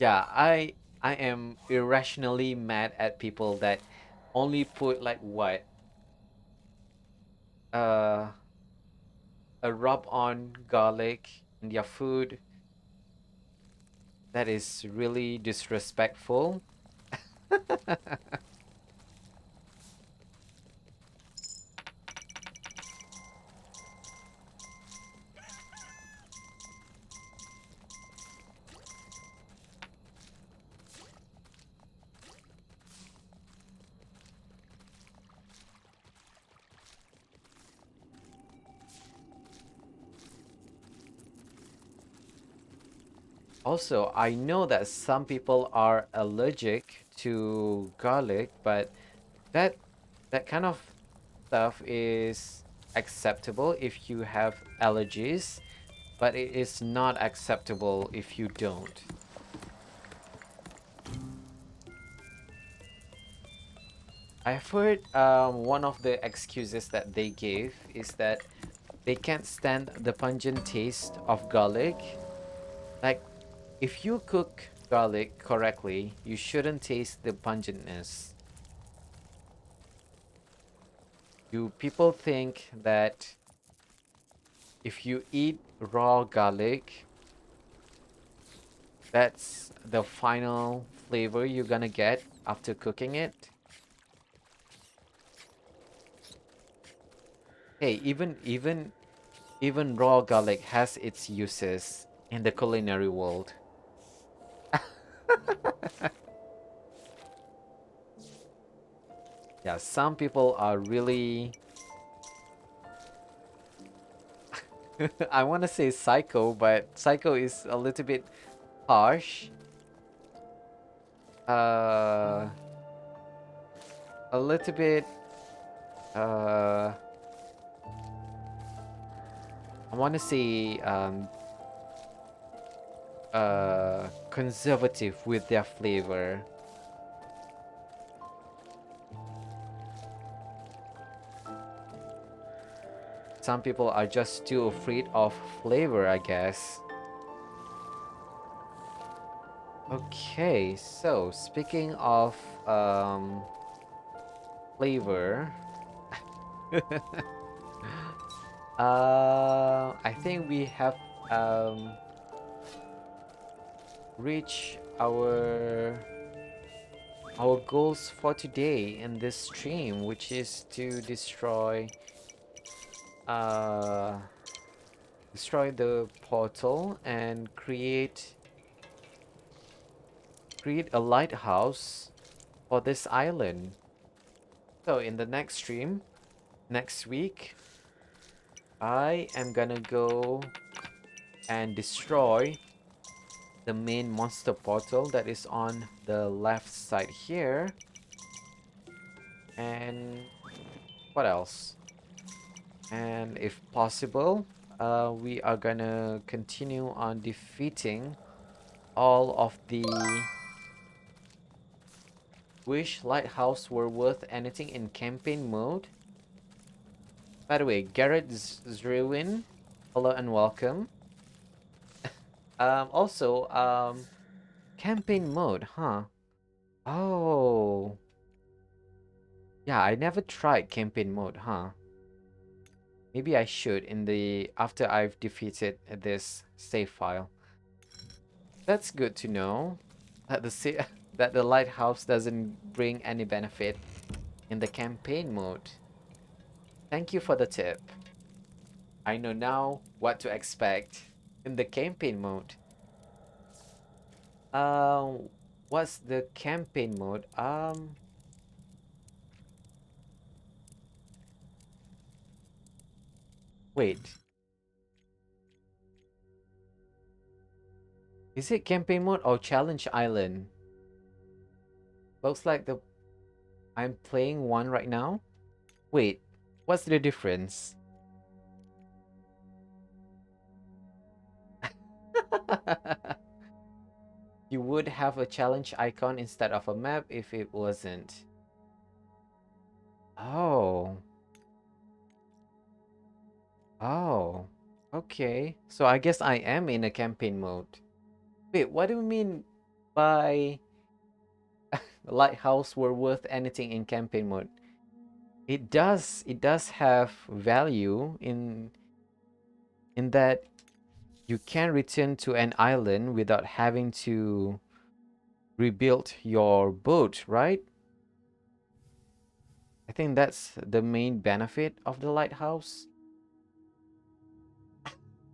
Yeah, I I am irrationally mad at people that only put like what? Uh a rub on garlic in their food. That is really disrespectful. Also, I know that some people are allergic to garlic, but that that kind of stuff is acceptable if you have allergies, but it is not acceptable if you don't. I've heard um, one of the excuses that they gave is that they can't stand the pungent taste of garlic. Like if you cook garlic correctly, you shouldn't taste the pungentness. Do people think that if you eat raw garlic, that's the final flavor you're gonna get after cooking it? Hey, even even even raw garlic has its uses in the culinary world. yeah, some people are really... I want to say psycho, but psycho is a little bit harsh. Uh, a little bit... Uh, I want to say um, uh, conservative with their flavor. Some people are just too afraid of flavor, I guess. Okay, so speaking of um, flavor, uh, I think we have um, reach our our goals for today in this stream which is to destroy uh destroy the portal and create create a lighthouse for this island. So in the next stream next week I am gonna go and destroy the main monster portal that is on the left side here. And what else? And if possible, uh, we are gonna continue on defeating all of the Wish Lighthouse were worth anything in campaign mode. By the way, Garrett Zrewin, hello and welcome. Um, also, um, campaign mode, huh? Oh. Yeah, I never tried campaign mode, huh? Maybe I should in the after I've defeated this save file. That's good to know that the that the lighthouse doesn't bring any benefit in the campaign mode. Thank you for the tip. I know now what to expect in the campaign mode. Um, what's the campaign mode? Um, wait. Is it campaign mode or challenge island? Looks like the I'm playing one right now. Wait, what's the difference? you would have a challenge icon instead of a map if it wasn't. Oh. Oh. Okay. So I guess I am in a campaign mode. Wait, what do you mean by lighthouse were worth anything in campaign mode? It does it does have value in in that you can return to an island without having to rebuild your boat, right? I think that's the main benefit of the lighthouse.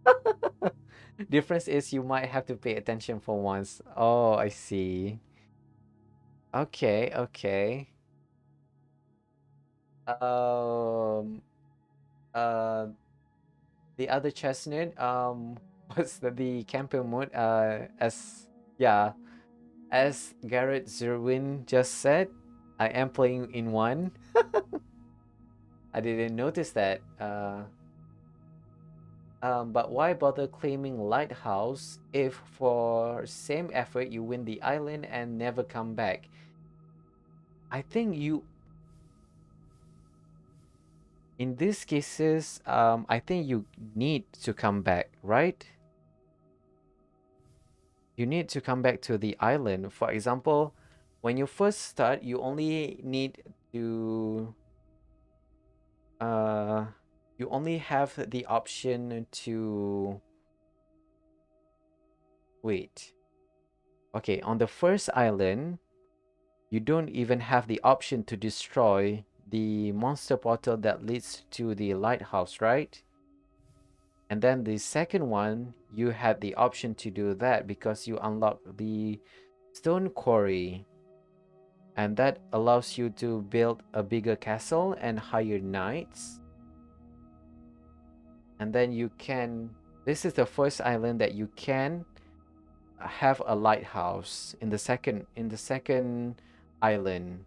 Difference is you might have to pay attention for once. Oh, I see. Okay, okay. Um, uh, the other chestnut, um, what's the, the camper mode? Uh, as, yeah, as Garrett Zerwin just said, I am playing in one. I didn't notice that. Uh, um, but why bother claiming Lighthouse if for same effort you win the island and never come back? I think you... In these cases, um, I think you need to come back, right? You need to come back to the island. For example, when you first start, you only need to... Uh, you only have the option to... Wait. Okay, on the first island, you don't even have the option to destroy the monster portal that leads to the lighthouse, right? And then the second one, you had the option to do that because you unlock the stone quarry. And that allows you to build a bigger castle and hire knights. And then you can, this is the first island that you can have a lighthouse in the second, in the second island.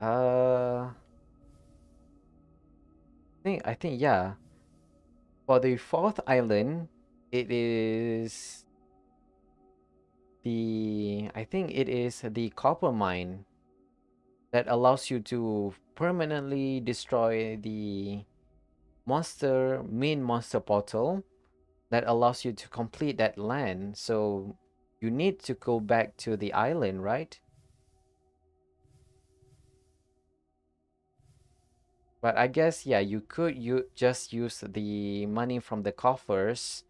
Uh, think I think yeah. For the fourth island, it is the I think it is the copper mine that allows you to permanently destroy the monster main monster portal that allows you to complete that land. So you need to go back to the island, right? But I guess, yeah, you could you just use the money from the coffers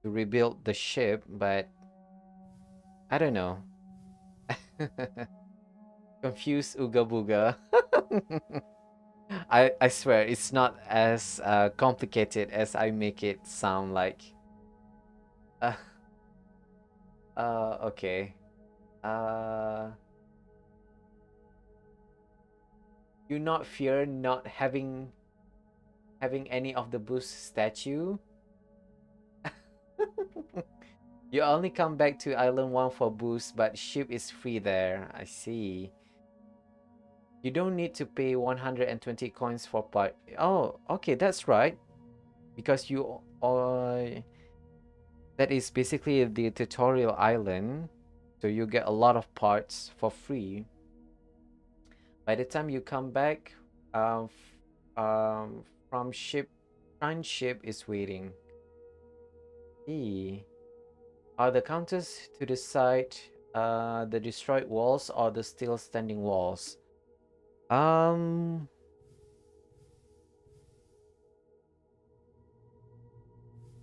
to rebuild the ship, but I don't know. Confused Ooga Booga. I, I swear, it's not as uh, complicated as I make it sound like. Uh, uh, okay. Uh, you not fear not having having any of the boost statue? you only come back to island 1 for boost, but ship is free there. I see. You don't need to pay 120 coins for part. Oh, okay, that's right. Because you uh, that is basically the tutorial island. So you get a lot of parts for free. By the time you come back um, um, from ship, front ship is waiting. E. Are the counters to the uh, the destroyed walls or the still standing walls? Um...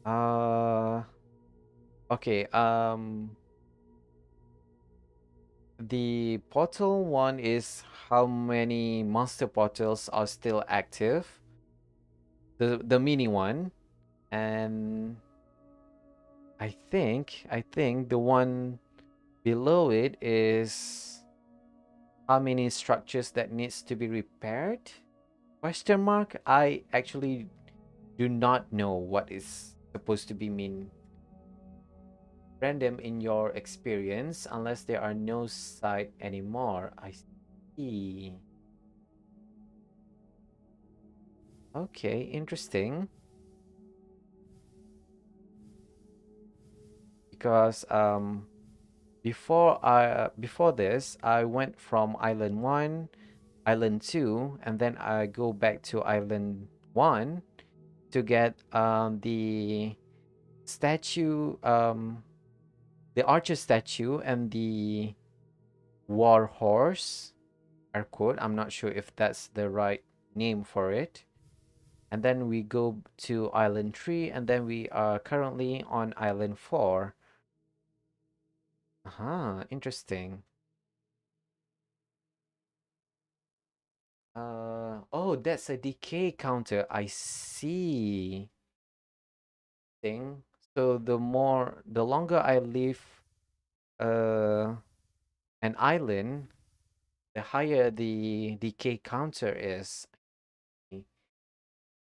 Uh... Okay, um... The portal one is how many monster portals are still active. The the mini one. And I think I think the one below it is how many structures that needs to be repaired? Question mark? I actually do not know what is supposed to be mean random in your experience unless there are no site anymore. I see. Okay, interesting. Because um before I uh, before this I went from island 1, island 2 and then I go back to island 1 to get um the statue um the archer statue and the war horse are quote i'm not sure if that's the right name for it. And then we go to island 3 and then we are currently on island 4 uh-huh interesting. Uh oh that's a decay counter. I see. Thing so the more the longer i leave uh an island the higher the decay counter is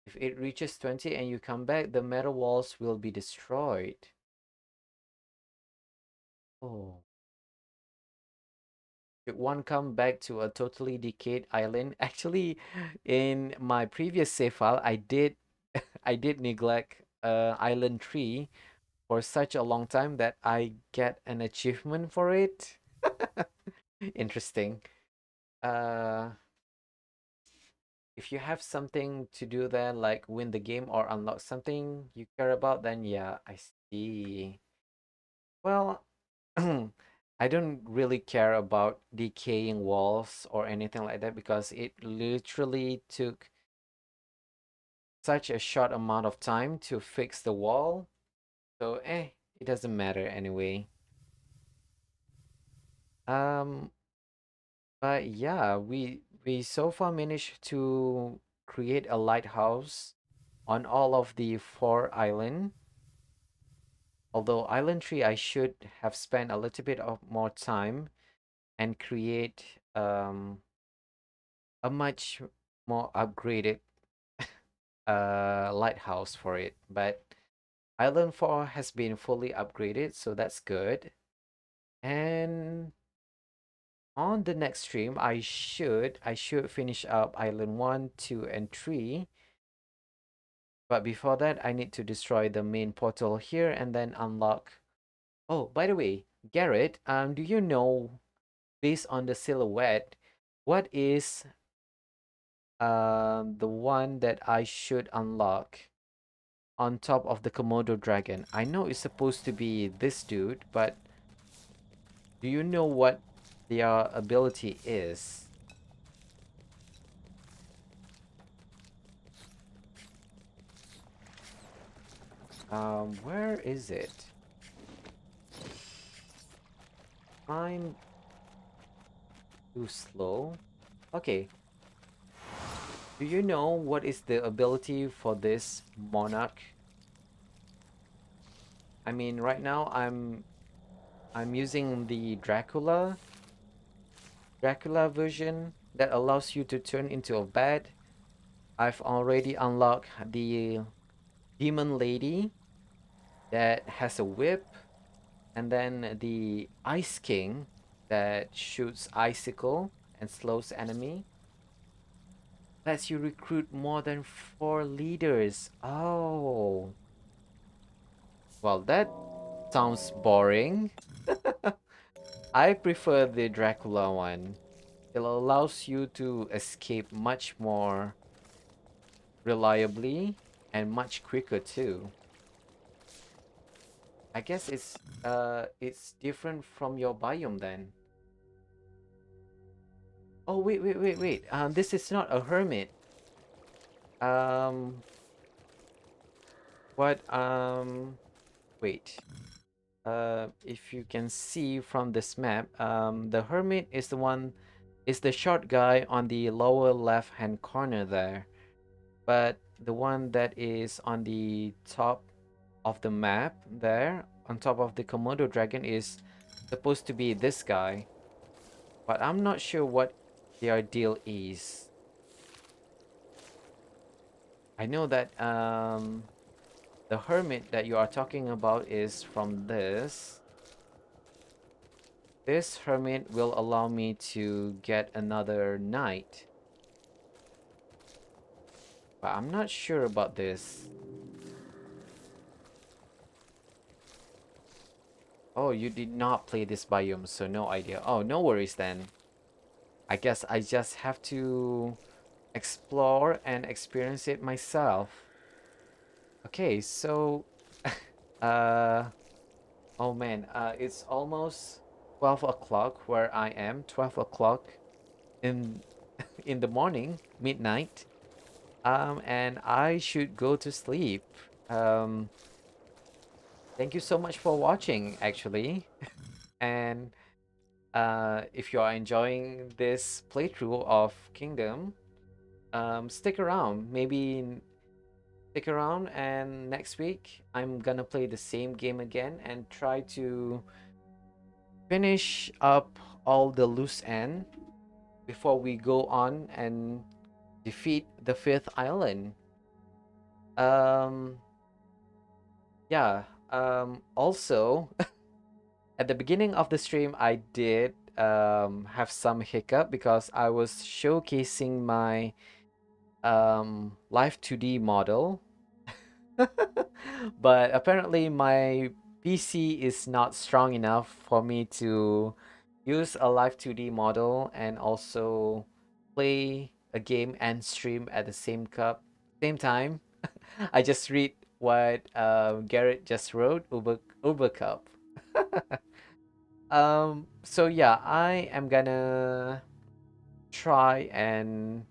if it reaches 20 and you come back, the metal walls will be destroyed. Oh. Should one come back to a totally decayed island? Actually, in my previous save file, I did I did neglect uh, island tree for such a long time that I get an achievement for it. Interesting. Uh if you have something to do there, like win the game or unlock something you care about, then yeah, I see. Well, I don't really care about decaying walls or anything like that because it literally took such a short amount of time to fix the wall. So, eh, it doesn't matter anyway. Um, but yeah, we we so far managed to create a lighthouse on all of the four island. Although island 3 I should have spent a little bit of more time and create um, a much more upgraded uh, lighthouse for it. But island 4 has been fully upgraded so that's good. And on the next stream i should i should finish up island 1 2 and 3 but before that i need to destroy the main portal here and then unlock oh by the way garrett um do you know based on the silhouette what is um the one that i should unlock on top of the komodo dragon i know it's supposed to be this dude but do you know what their ability is. Um, where is it? I'm too slow. Okay. Do you know what is the ability for this monarch? I mean, right now I'm I'm using the Dracula Dracula version that allows you to turn into a bat. I've already unlocked the Demon Lady that has a whip and then the Ice King that shoots icicle and slows enemy. Lets you recruit more than four leaders. Oh. Well, that sounds boring. I prefer the Dracula one. It allows you to escape much more reliably and much quicker too. I guess it's uh it's different from your biome then. Oh wait wait wait wait. Um this is not a hermit. Um what um wait uh, if you can see from this map, um, the hermit is the one, is the short guy on the lower left hand corner there. But the one that is on the top of the map there, on top of the Komodo dragon is supposed to be this guy. But I'm not sure what their ideal is. I know that um, the hermit that you are talking about is from this. This hermit will allow me to get another knight. But I'm not sure about this. Oh, you did not play this biome, so no idea. Oh, no worries then. I guess I just have to explore and experience it myself. Okay, so uh oh man, uh it's almost 12 o'clock where I am, 12 o'clock in in the morning, midnight. Um, and I should go to sleep. Um, thank you so much for watching, actually. and uh, if you are enjoying this playthrough of Kingdom, um, stick around. Maybe stick around, and next week I'm gonna play the same game again and try to finish up all the loose end before we go on and defeat the fifth island. Um, yeah. Um, also, at the beginning of the stream, I did um, have some hiccup because I was showcasing my um, Live 2D model. but apparently my PC is not strong enough for me to use a Live 2D model and also play a game and stream at the same cup same time. I just read what uh, Garrett just wrote Uber Uber Cup. um. So yeah, I am gonna try and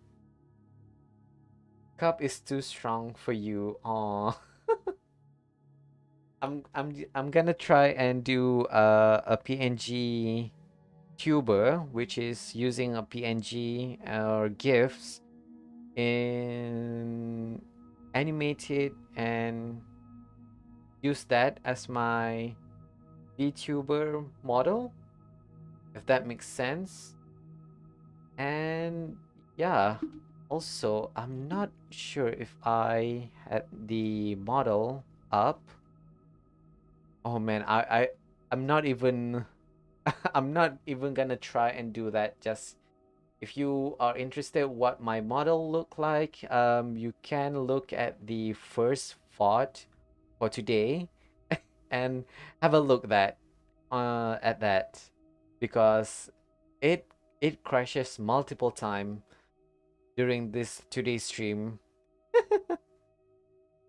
cup is too strong for you. Aw. I'm I'm I'm gonna try and do uh, a PNG tuber, which is using a PNG or GIFs in animated and use that as my VTuber model, if that makes sense. And yeah, also, I'm not sure if I had the model up. Oh man, I, I I'm not even I'm not even gonna try and do that just if you are interested what my model look like um you can look at the first VOD for today and have a look that uh at that because it it crashes multiple time during this today stream.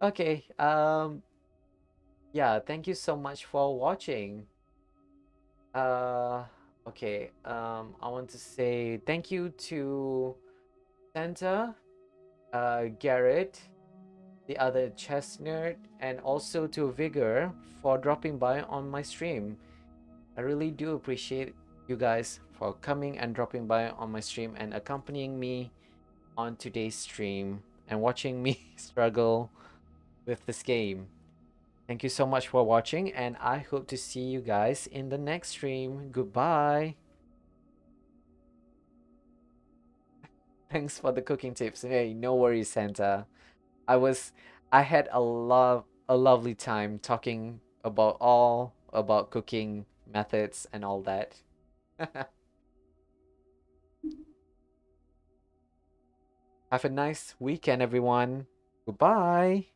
Okay um yeah thank you so much for watching. Uh Okay, um, I want to say thank you to Santa, uh, Garrett, the other chess nerd, and also to Vigor for dropping by on my stream. I really do appreciate you guys for coming and dropping by on my stream and accompanying me on today's stream and watching me struggle with this game. Thank you so much for watching and I hope to see you guys in the next stream. Goodbye. Thanks for the cooking tips. Hey, no worries, Santa. I was I had a love a lovely time talking about all about cooking methods and all that. Have a nice weekend everyone. Goodbye.